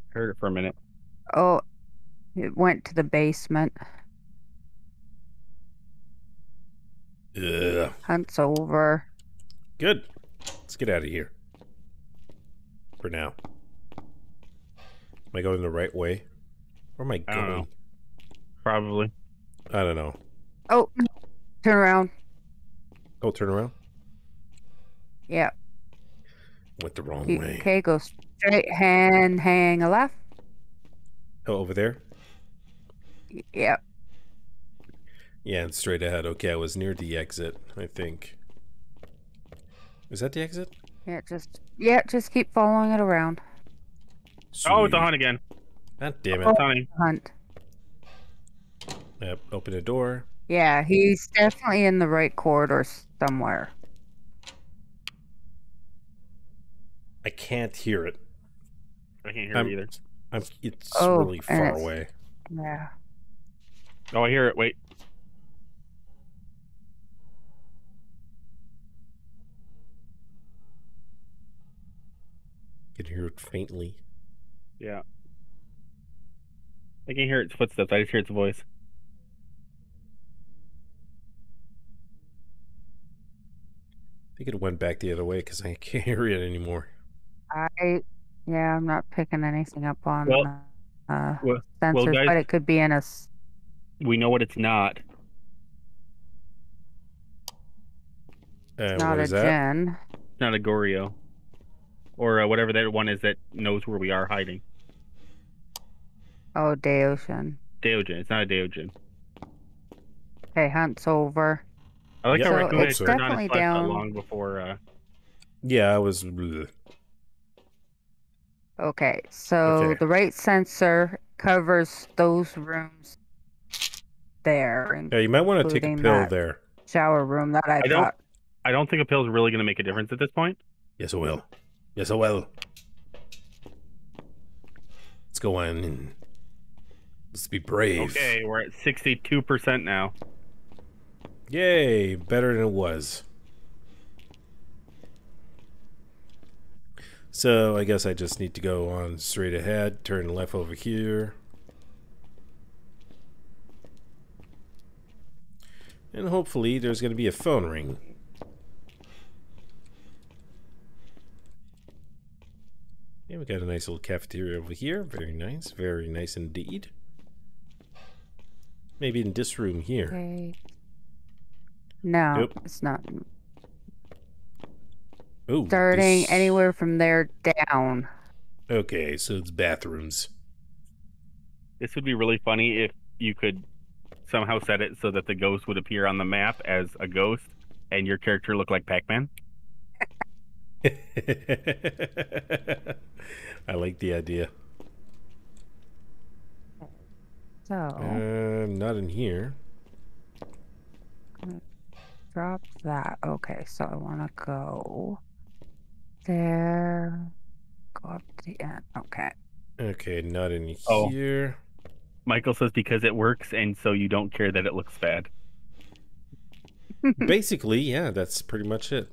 Heard it for a minute. Oh, it went to the basement. Ugh. Hunt's over. Good. Let's get out of here. For now. Am I going the right way? Where am I I don't going? know. Probably. I don't know. Oh, turn around. Oh, turn around. Yeah. Went the wrong y- way. Okay, go straight hand, hang a left. Oh, over there? Yep. Yeah, and straight ahead. Okay, I was near the exit, I think. Is that the exit? Yeah, just yeah, just keep following it around. Oh, it's Sweet. a hunt again. God damn Oh. it. It's hunting. Hunt. Yep, open a door. Yeah, he's definitely in the right corridor somewhere. Can't hear it. I can't hear I'm, it either. I'm, it's Oh, really far it's- away. Yeah. Oh, I hear it. Wait. I can hear it faintly. Yeah. I can hear its footsteps. I just hear its voice. I think it went back the other way because I can't hear it anymore. I yeah, I'm not picking anything up on Well- uh, well- sensors, well, guys- but it could be in a. s- We know what it's not. Uh, not a is that? gen. It's not a Goryo. Or uh, whatever that one is that knows where we are hiding. Oh, Deocean. Deogen. It's not a Deogen. Okay, hunt's over. I like Yeah, how I Rakoona hope had so. turned on his Definitely down. long before. Uh, Yeah, I was. bleh. Okay, so Okay. the rate sensor covers those rooms there, Yeah, you might want to take a pill that. there. shower room that I, I don't- I don't think a pill is really going to make a difference at this point. Yes, it will. Yes, it will. Let's go on and let's be brave. Okay, we're at 62% now. Yay, better than it was. So I guess I just need to go on straight ahead, turn left over here. And hopefully there's going to be a phone ring. Yeah, we got a nice little cafeteria over here. Very nice. Very nice indeed. Maybe in this room here. Okay. No, Nope. it's not. Oh, Starting this- anywhere from there down. Okay, so it's bathrooms. This would be really funny if you could somehow set it so that the ghost would appear on the map as a ghost and your character look like Pac-Man. I like the idea. So Uh, not in here. drop that. Okay, so I want to go there. Go up to the end. Okay. Okay, not in Oh. here. Michael says because it works and so you don't care that it looks bad. Basically, yeah, that's pretty much it.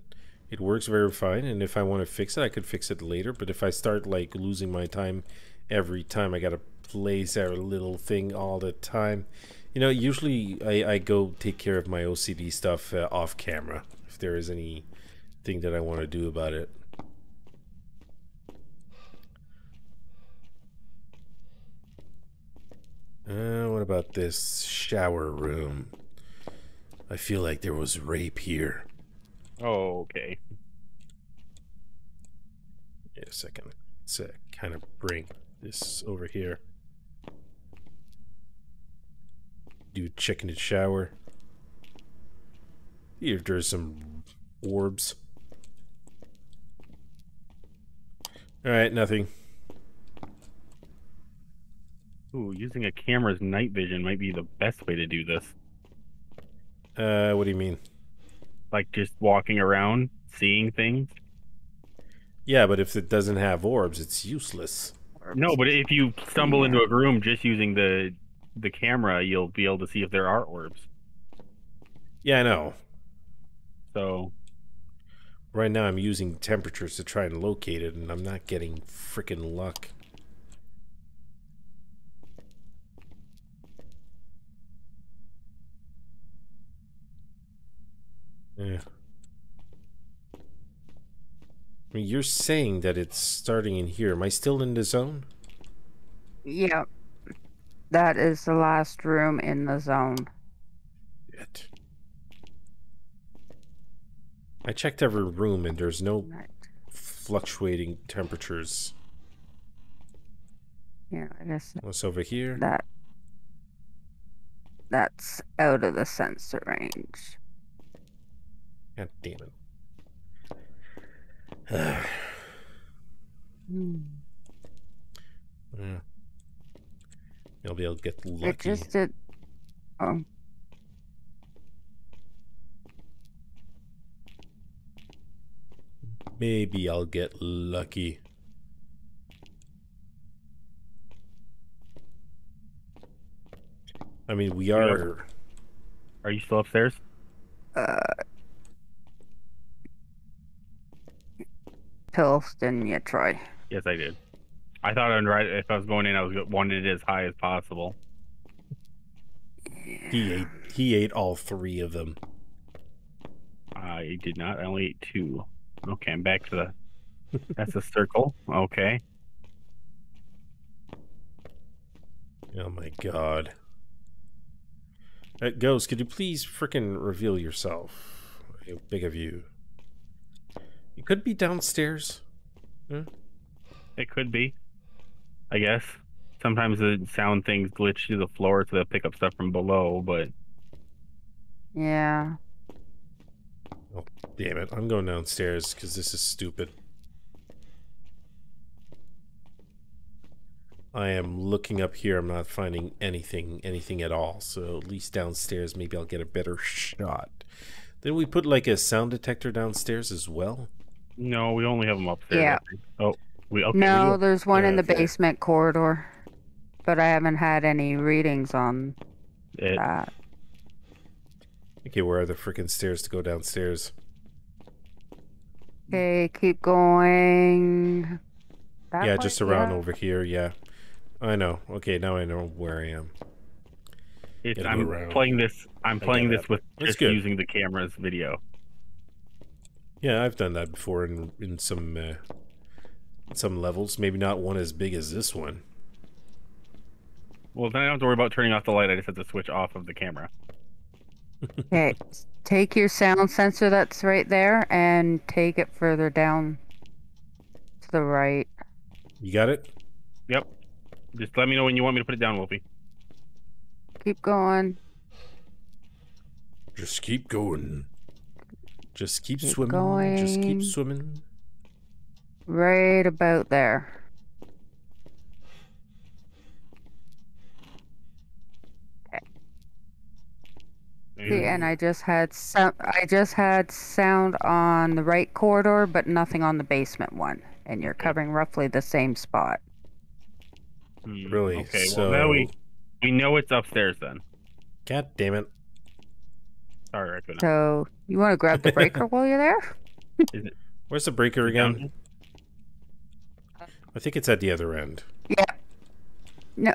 It works very fine, and if I want to fix it, I could fix it later. But if I start like losing my time every time, I gotta place our little thing all the time. You know, usually I, I go take care of my OCD stuff uh, off camera if there is anything that I want to do about it. Uh, what about this shower room? I feel like there was rape here. Oh, okay. A second. Let's uh, kind of bring this over here. Do check in the shower. See if there's some orbs. Alright, nothing. Ooh, using a camera's night vision might be the best way to do this. Uh, what do you mean? Like just walking around, seeing things. Yeah, but if it doesn't have orbs, it's useless. No, but if you stumble Yeah. into a room just using the the camera, you'll be able to see if there are orbs. Yeah, I know. So Right now I'm using temperatures to try and locate it, and I'm not getting freaking luck. Yeah. I mean, you're saying that it's starting in here. Am I still in the zone? Yep. That is the last room in the zone. Shit. I checked every room and there's no Right. fluctuating temperatures. Yeah, I guess What's over here? that that's out of the sensor range. God damn it. Hmm. Yeah. Maybe I'll get It lucky. just did. Oh, Maybe I'll get lucky. I mean, we are. are you still upstairs? uh. Pills, didn't you, Troy? Yes, I did. I thought I'd right if I was going in, I was go- wanted it as high as possible. He ate. He ate all three of them. I did not. I only ate two. Okay, I'm back to the. That's a circle. Okay. Oh my god. Uh, Ghost, could you please freaking reveal yourself? How big of you? You could be downstairs. It could be. I guess. Sometimes the sound things glitch through the floor so they'll pick up stuff from below, but Yeah. Oh, Damn it, I'm going downstairs because this is stupid. I am looking up here, I'm not finding anything, anything at all. So at least downstairs, maybe I'll get a better shot. Then we put like a sound detector downstairs as well. No, we only have them up there. Yeah. Oh, we okay. no, do- there's one in the Okay. basement corridor, but I haven't had any readings on it, that. Okay, where are the freaking stairs to go downstairs? Okay, keep going. That yeah, way, just around yeah. over here. Yeah, I know. Okay, now I know where I am. it's, I'm around. playing this. I'm I playing this with That's just good. using the camera's video. Yeah, I've done that before in in some uh, some levels. Maybe not one as big as this one. Well, then I don't have to worry about turning off the light. I just have to switch off of the camera. Okay, take your sound sensor that's right there and take it further down to the right. You got it? Yep. Just let me know when you want me to put it down, Wolfie. Keep going. Just keep going. Just keep, Keep swimming. Just keep swimming. Right about there. See, and I just had some. I just had sound on the right corridor, but nothing on the basement one. And you're covering roughly the same spot. Hmm, Really? Okay. so, Well, now we we know it's upstairs then. God damn it. Sorry, Rakoona. So you want to grab the breaker while you're there? it Where's the breaker again? I think it's at the other end. Yeah. No,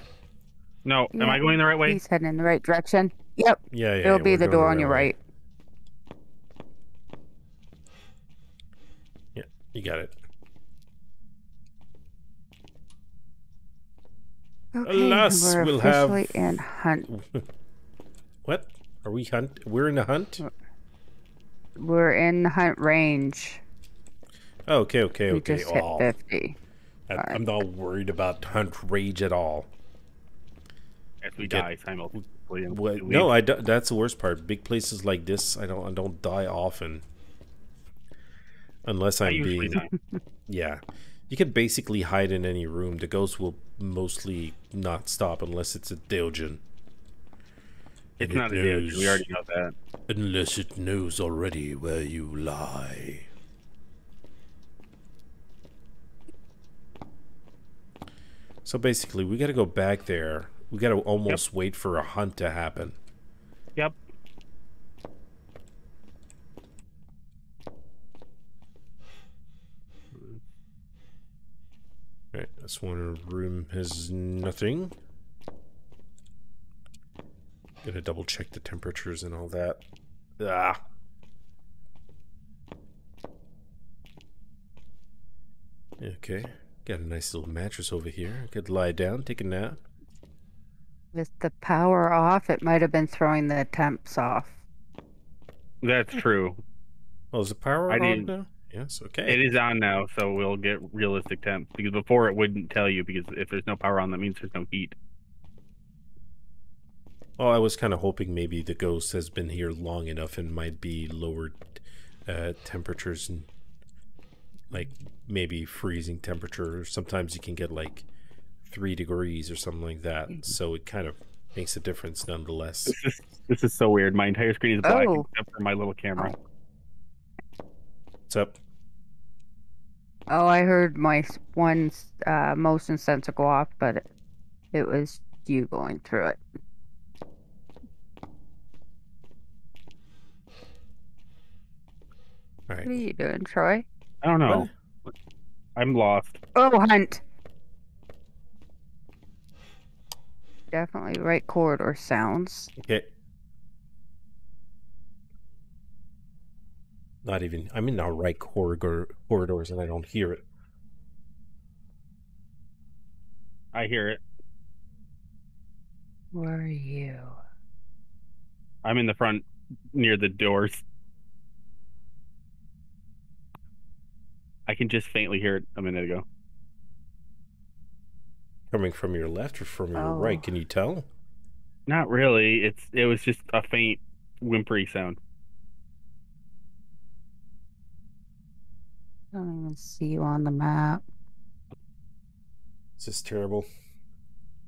No, am I going the right way? he's heading in the right direction. Yep, Yeah, yeah. it'll yeah, be the door the on your way. right. Yeah, you got it. Okay, Alas, we're we'll have- officially in hunt. What? Are we hunt? We're in a hunt? We're in the hunt range. Oh, okay, okay, We okay. just hit Oh, 50. I, I'm not worried about hunt rage at all. As we Get- die simultaneously. and What? we No. I do, that's the worst part. Big places like this, I don't I don't die often. Unless I I'm usually being die. yeah. You can basically hide in any room. The ghost will mostly not stop unless it's a Deogen. It's And not it a knows- We already know that. Unless it knows already where you lie. So basically, we gotta go back there. We gotta almost wait for a hunt to happen. Yep. Right, this one room has nothing. Gotta double check the temperatures and all that. Ah. Okay, got a nice little mattress over here. I could lie down, take a nap. With the power off, it might have been throwing the temps off. That's true. Well, is the power I on didn't- now? Yes, okay. It is on now, so we'll get realistic temps. Because before it wouldn't tell you because if there's no power on, that means there's no heat. Well, I was kind of hoping maybe the ghost has been here long enough and might be lowered uh, temperatures and like maybe freezing temperature. Sometimes you can get like three degrees or something like that. So it kind of makes a difference nonetheless. This is this is so weird. My entire screen is black Oh. except for my little camera. What's up? Oh, I heard my one uh, motion sensor go off, but it, it was you going through it. All right. What are you doing, Troy? I don't know. I'm lost. Oh, hunt. Definitely right corridor sounds. Okay. Not even. I'm in our right corridor corridors and I don't hear it. I hear it. Where are you? I'm in the front near the doors. I can just faintly hear it a minute ago. Coming from your left or from your right? Oh. Can you tell? Not really. It's it was just a faint whimpery sound. I don't even see you on the map. This is terrible.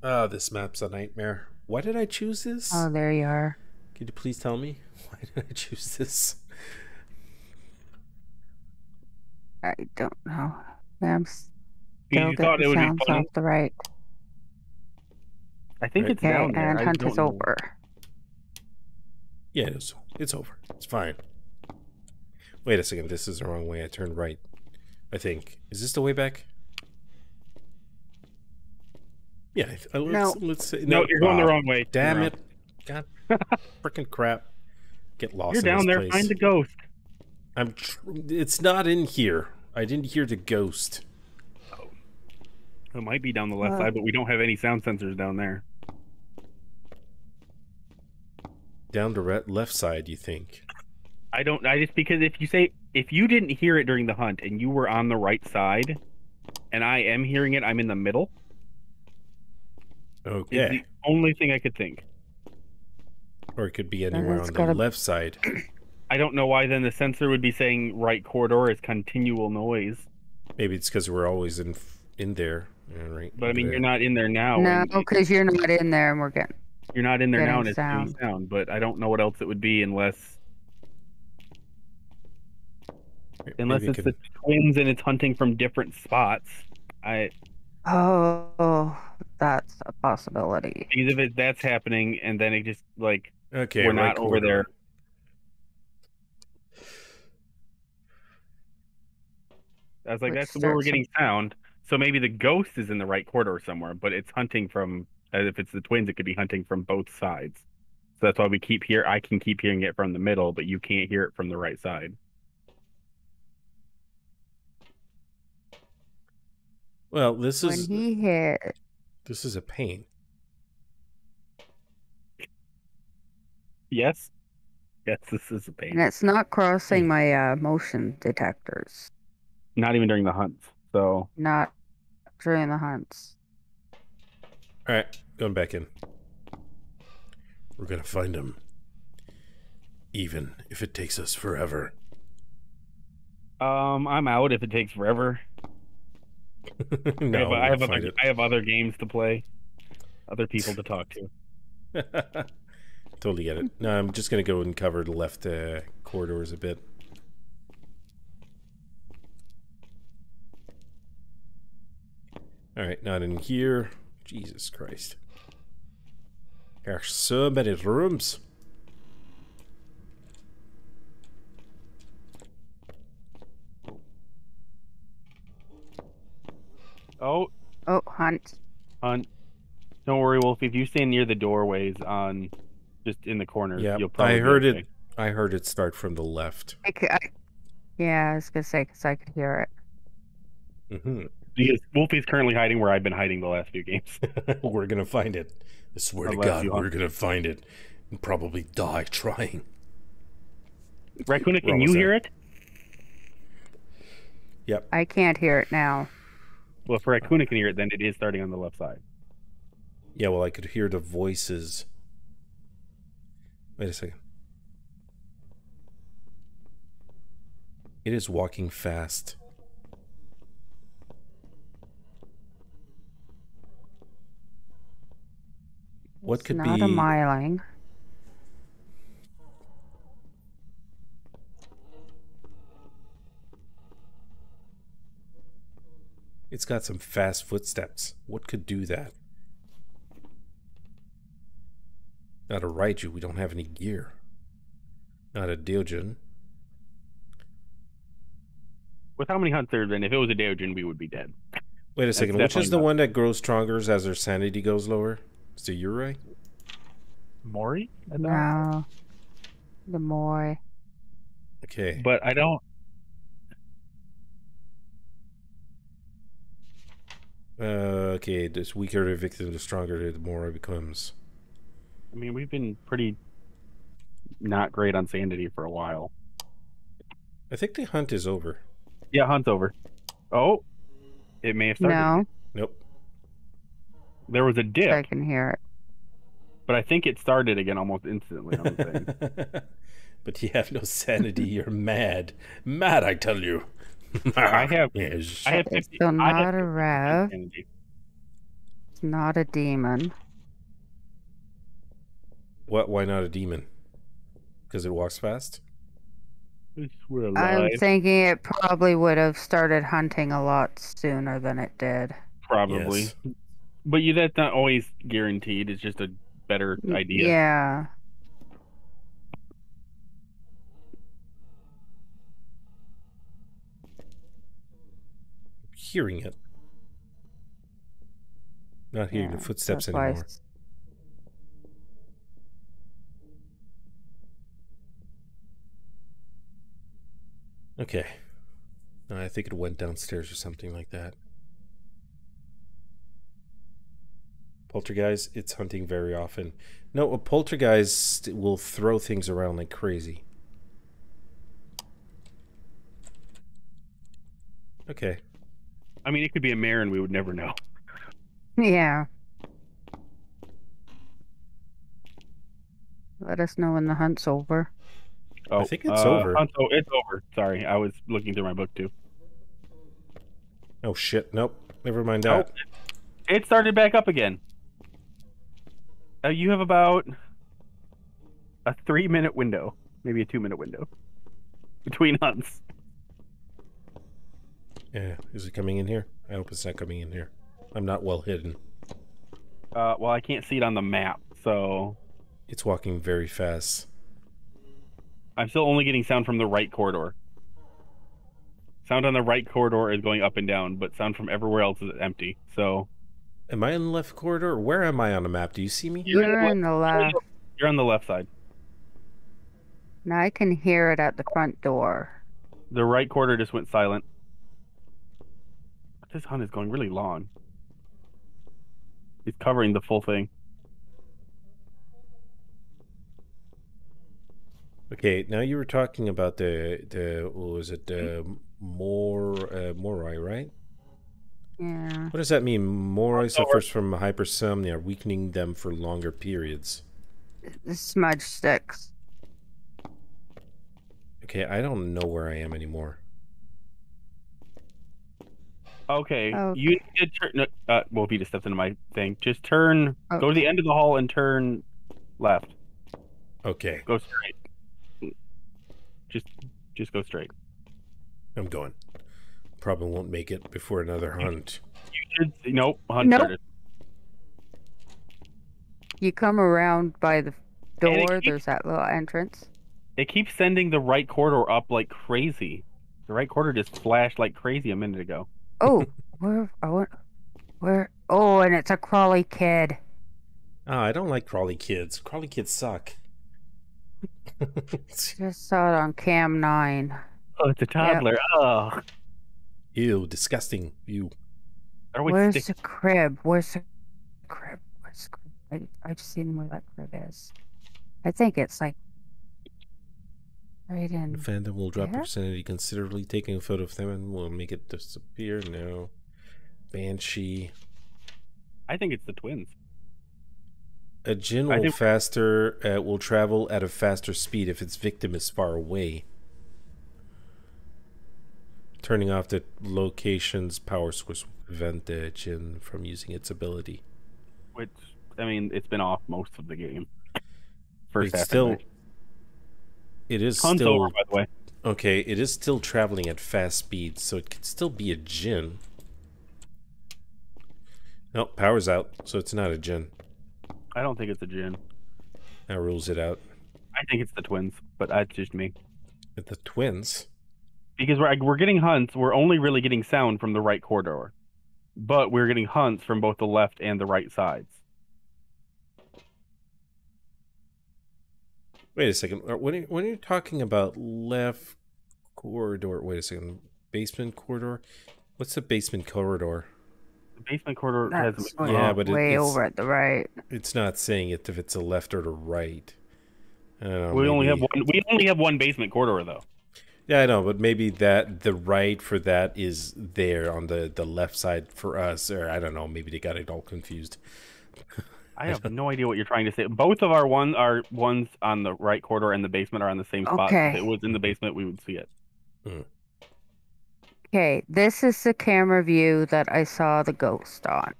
Ah, this map's a nightmare. Why did I choose this? Oh, there you are. Could you please tell me why did I choose this? I don't know. I'm You still thought it getting would sounds be funny. off the right. I think Right. it's Okay, down there. and I hunt is know. over. Yeah, it's it's over. It's fine. Wait a second. This is the wrong way. I turned right. I think. Is this the way back? Yeah. I th- uh, Let's, No. Let's say No, you're going the Ah, wrong way. Damn You're it! God, freaking crap! Get lost. You're in down this there. place. Find the ghost. I'm. Tr- it's not in here. I didn't hear the ghost. It might be down the left Uh. side, but we don't have any sound sensors down there. down the re- left side. You think? I don't. I just because if you say if you didn't hear it during the hunt and you were on the right side, and I am hearing it, I'm in the middle. Is Okay. the only thing I could think. Or it could be anywhere on the gotta- left side. I don't know why then the sensor would be saying right corridor is continual noise. Maybe it's because we're always in in there. Yeah, right. But I mean, there. you're not in there now. no, because you're not in there, and we're getting. you're not in there now, and it's doing sound. sound. But I don't know what else it would be unless Maybe unless it it's can- the twins and it's hunting from different spots. I Oh, that's a possibility. because if it, that's happening, and then it just like okay. we're right not over there. I was like, Which that's where we're getting sound. So maybe the ghost is in the right corridor somewhere, but it's hunting from. As if it's the twins, it could be hunting from both sides. So that's why we keep here. I can keep hearing it from the middle, but you can't hear it from the right side. Well, this When is he hit, this is a pain. Yes. Yes, this is a pain. and it's not crossing my uh, motion detectors. Not even during the hunts. So Not during the hunts. All right, going back in. We're gonna find him, even if it takes us forever. um, I'm out if it takes forever. no, I have, I have we'll other I have other games to play, other people to talk to. totally get it. No, I'm just gonna go and cover the left uh, corridors a bit. All right, not in here. Jesus Christ. There are so many rooms. Oh, Oh, hunt. hunt. Don't worry, Wolf. If you stand near the doorways on, just in the corners, Yeah, you'll probably. I heard it. I heard it start from the left. I c- I- yeah, I was gonna say because I could hear it. Mm-hmm. Hmm Because Wolfie's currently hiding where I've been hiding the last few games. we're gonna find it. I swear to God, we're gonna find it and probably die trying. Rakoona, We're can you there. hear it? Yep. I can't hear it now. Well, if Rakoona can hear it, then it is starting on the left side. Yeah, well, I could hear the voices. Wait a second. It is walking fast. What It's could not be? a miling. It's got some fast footsteps. What could do that? Not a Raiju. We don't have any gear. Not a Deogen. With how many hunts there have if it was a Deogen, we would be dead. Wait a That's second. Which definitely is the not- one that grows stronger as their sanity goes lower? Is it Yurei? Moroi? No. The more. Okay. But I don't. Uh, okay. The weaker the victim, the stronger the Moroi becomes. I mean, we've been pretty not great on sanity for a while. I think the hunt is over. Yeah, hunt's over. Oh, it may have started. No, Nope. There was a dip, I can hear it. but I think it started again almost instantly. On the thing. but you have no sanity. You're mad. Mad, I tell you. I have- Yes. I have It's 50, still I have not a 50 rev. It's not a demon. What? Why not a demon? Because it walks fast. I'm thinking it probably would have started hunting a lot sooner than it did. Probably. Yes. But you, that's not always guaranteed. It's just a better mm, idea. Yeah. Hearing it. Not hearing yeah, the footsteps that's I anymore. Okay. I think it went downstairs or something like that. Poltergeist, it's hunting very often. No, a poltergeist will throw things around like crazy. Okay. I mean, it could be a mare, and we would never know. Yeah. Let us know when the hunt's over. Oh, I think it's uh, over. Oh, it's over. Sorry, I was looking through my book too. Oh shit. Nope. Never mind Oh, that. it started back up again. Uh, you have about a three-minute window, maybe a two-minute window between hunts. Yeah. Is it coming in here? I hope it's not coming in here. I'm not well hidden. Uh, well, I can't see it on the map, so It's walking very fast. I'm still only getting sound from the right corridor. Sound on the right corridor is going up and down, but sound from everywhere else is empty. So Am I in the left corridor? Where am I on the map? Do you see me? You're in You're the in the left. you're on the left side. Now I can hear it at the front door. The right corridor just went silent. This hunt is going really long. It's covering the full thing. Okay, now you were talking about the the what was it the more uh, Moroi, right? Yeah. What does that mean? Moroi Or- suffers from hypersomnia, weakening them for longer periods. The smudge sticks. Okay, I don't know where I am anymore. Okay, Okay. you need to turn. no, Uh, well, Vita stepped into my thing. Just turn. Go to the end of the hall and turn left. Okay, Go straight. Just, just go straight. I'm going. Probably won't make it before another hunt. You should. Nope. Hunt Nope. started. You come around by the door, keeps- there's that little entrance. It keeps sending the right corridor up like crazy. The right corridor just flashed like crazy a minute ago. Oh, where, I want, where, oh, and it's a crawly kid. Ah, I don't like crawly kids. Crawly kids suck. Just saw it on cam 9. Oh, it's a toddler. Oh, Ew, disgusting. Ew. Where's stick- the crib? Where's the crib? Where's the crib? I, I just seen where that crib is. I think it's like right The in. phantom will drop the there? percentage considerably. Taking a photo of them and will make it disappear. No. Banshee. I think it's the twins. A djinn will faster uh, will travel at a faster speed if its victim is far away. Turning off the location's power source will prevent the djinn from using its ability. Which, I mean, it's been off most of the game. First it's still it is Hunt's still over, by the way. okay. It is still traveling at fast speed, so it could still be a djinn. Nope, power's out, so it's not a djinn. I don't think it's a Jinn. That rules it out. I think it's the twins, but that's just me. The twins. Because we're we're getting hunts, we're only really getting sound from the right corridor, but we're getting hunts from both the left and the right sides. Wait a second. When are, when are you talking about left corridor? Wait a second. Basement corridor? What's the basement corridor? The basement corridor has That's a- way, Yeah, but it- way it's- over at the right. It's not saying it if it's a left or the right. I don't know, we only have one. We only have one basement corridor though. Yeah, I know, but maybe that the right for that is there on the the left side for us, or I don't know. Maybe they got it all confused. I have no idea what you're trying to say. Both of our one our ones on the right corridor and the basement are on the same spot. Okay. If it was in the basement, we would see it. Okay, this is the camera view that I saw the ghost on.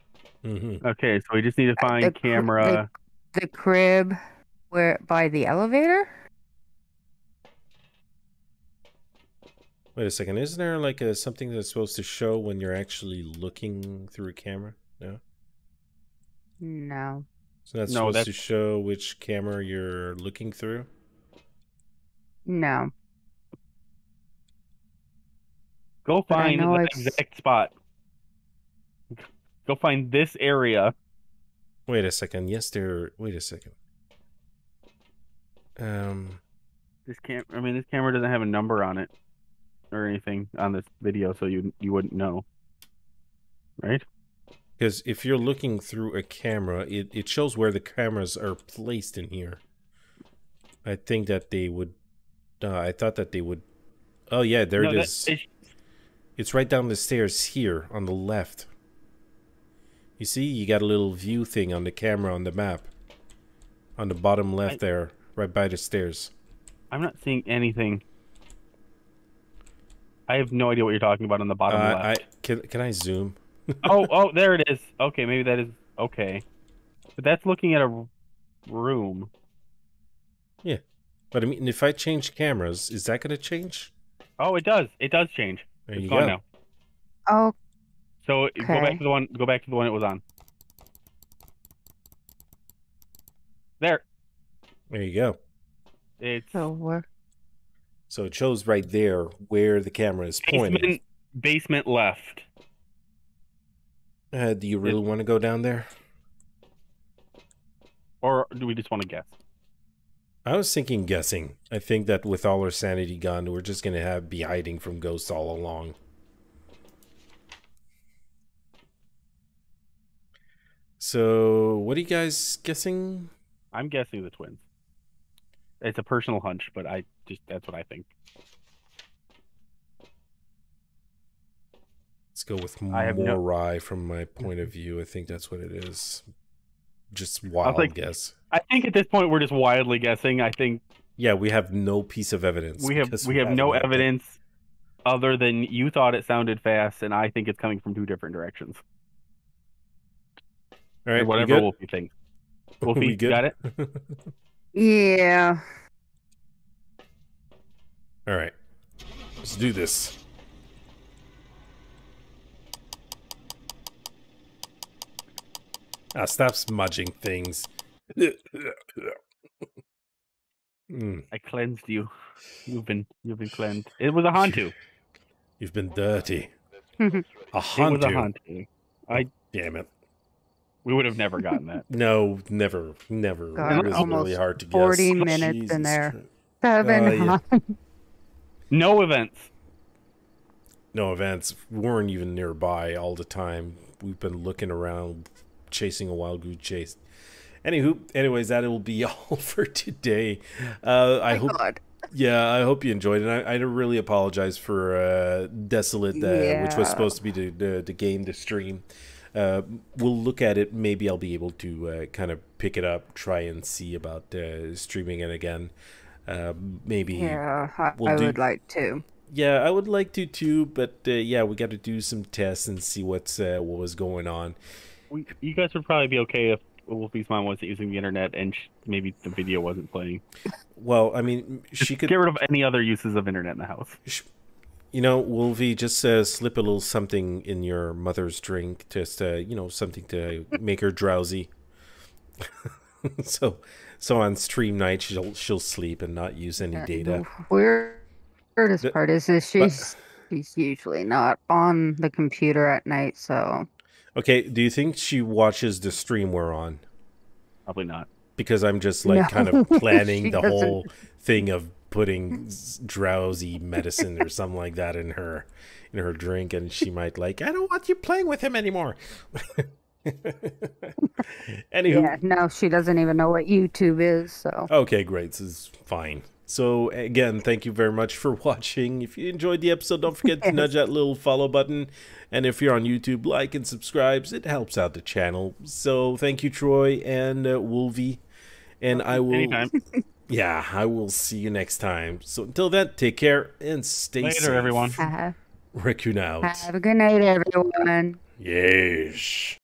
hmm Okay, so we just need to find the cr- camera. The crib where by the elevator? Wait a second. Isn't there like a something that's supposed to show when you're actually looking through a camera? No, No. so that's No, supposed that's- to show which camera you're looking through. No. Go find the I've exact spot. Go find this area. Wait a second. Yes, there. Wait a second. Um. This cam I mean, this camera doesn't have a number on it or anything on this video, so you you wouldn't know, right? Because if you're looking through a camera, it, it shows where the cameras are placed in here. I think that they would. Uh, I thought that they would. Oh yeah, there No, it is. it- It's right down the stairs here on the left. You see, you got a little view thing on the camera on the map. On the bottom left I- there, right by the stairs. I'm not seeing anything. I have no idea what you're talking about on the Uh, bottom I left. can can I zoom? oh, oh, there it is. Okay, maybe that is okay. But that's looking at a room. Yeah, but I mean, if I change cameras, is that gonna change? Oh, it does. It does change. There It's you gone go. now. Oh, So go back to the one. Go back to the one it was on. There. There you go. It's so we're So it shows right there where the camera is pointing. basement. Basement left. Uh, do you really want to go down there? Or do we just want to guess? I was thinking guessing. I think that with all our sanity gone, we're just gonna have be hiding from ghosts all along. So, what are you guys guessing? I'm guessing the twins. It's a personal hunch, but I just that's what I think. Let's go with I have more no- rye from my point of view. I think that's what it is. Just wild like- guess. I think at this point we're just wildly guessing. I think Yeah, we have no piece of evidence. we have we have no evidence other than you thought it sounded fast, and I think it's coming from two different directions. All right, Or whatever? Wolfie thinks. We Wolfie, you good? got it? yeah. All right, let's do this. Ah, stop smudging things. Mm, I cleansed you. You've been you've been cleansed. It was a Hantu. you've been dirty. A It was a hunter. Hantu. Damn it. We would have never gotten that. No, never, never. God, it was really hard to guess. 40 minutes in there. Christ. Seven. Uh, yeah. No events. No events. We weren't even nearby all the time. We've been looking around, chasing a wild goose chase. Anywho, anyways, that will be all for today. Uh, I hope, God. yeah, I hope you enjoyed it. I, I really apologize for uh, Desolate, uh, which was supposed to be the, the, the game, the stream. Uh, we'll look at it. Maybe I'll be able to uh, kind of pick it up, try and see about uh, streaming it again. Uh, maybe Yeah, I, We'll I do- would like to. yeah, I would like to too, but uh, yeah, we got to do some tests and see what's uh, what was going on. We, you guys would probably be okay if Wolfie's mom wasn't using the internet and sh- maybe the video wasn't playing. Well, I mean, she could, Get rid of any other uses of internet in the house. sh- you know, Wolvey, just uh, slip a little something in your mother's drink, just uh, you know, something to make her drowsy. so, so on stream night, she'll she'll sleep and not use any Uh, data. The weirdest The- part is, is she's she's usually not on the computer at night, so Okay, do you think she watches the stream we're on? Probably not. because I'm just like No, kind of planning the doesn't. whole thing of putting drowsy medicine or something like that in her in her drink and she might like I don't want you playing with him anymore. Anywho, yeah, no, she doesn't even know what YouTube is, so okay, great. This is fine. So again, thank you very much for watching. If you enjoyed the episode, don't forget to Yes. nudge that little follow button. And if you're on YouTube, like and subscribes. It helps out the channel. So thank you, Troy and uh, Wolvey. And I will Anytime. Yeah, I will see you next time. So until then, take care and stay Later, safe. everyone. have, Rakoona out. have a good night, everyone. Yes.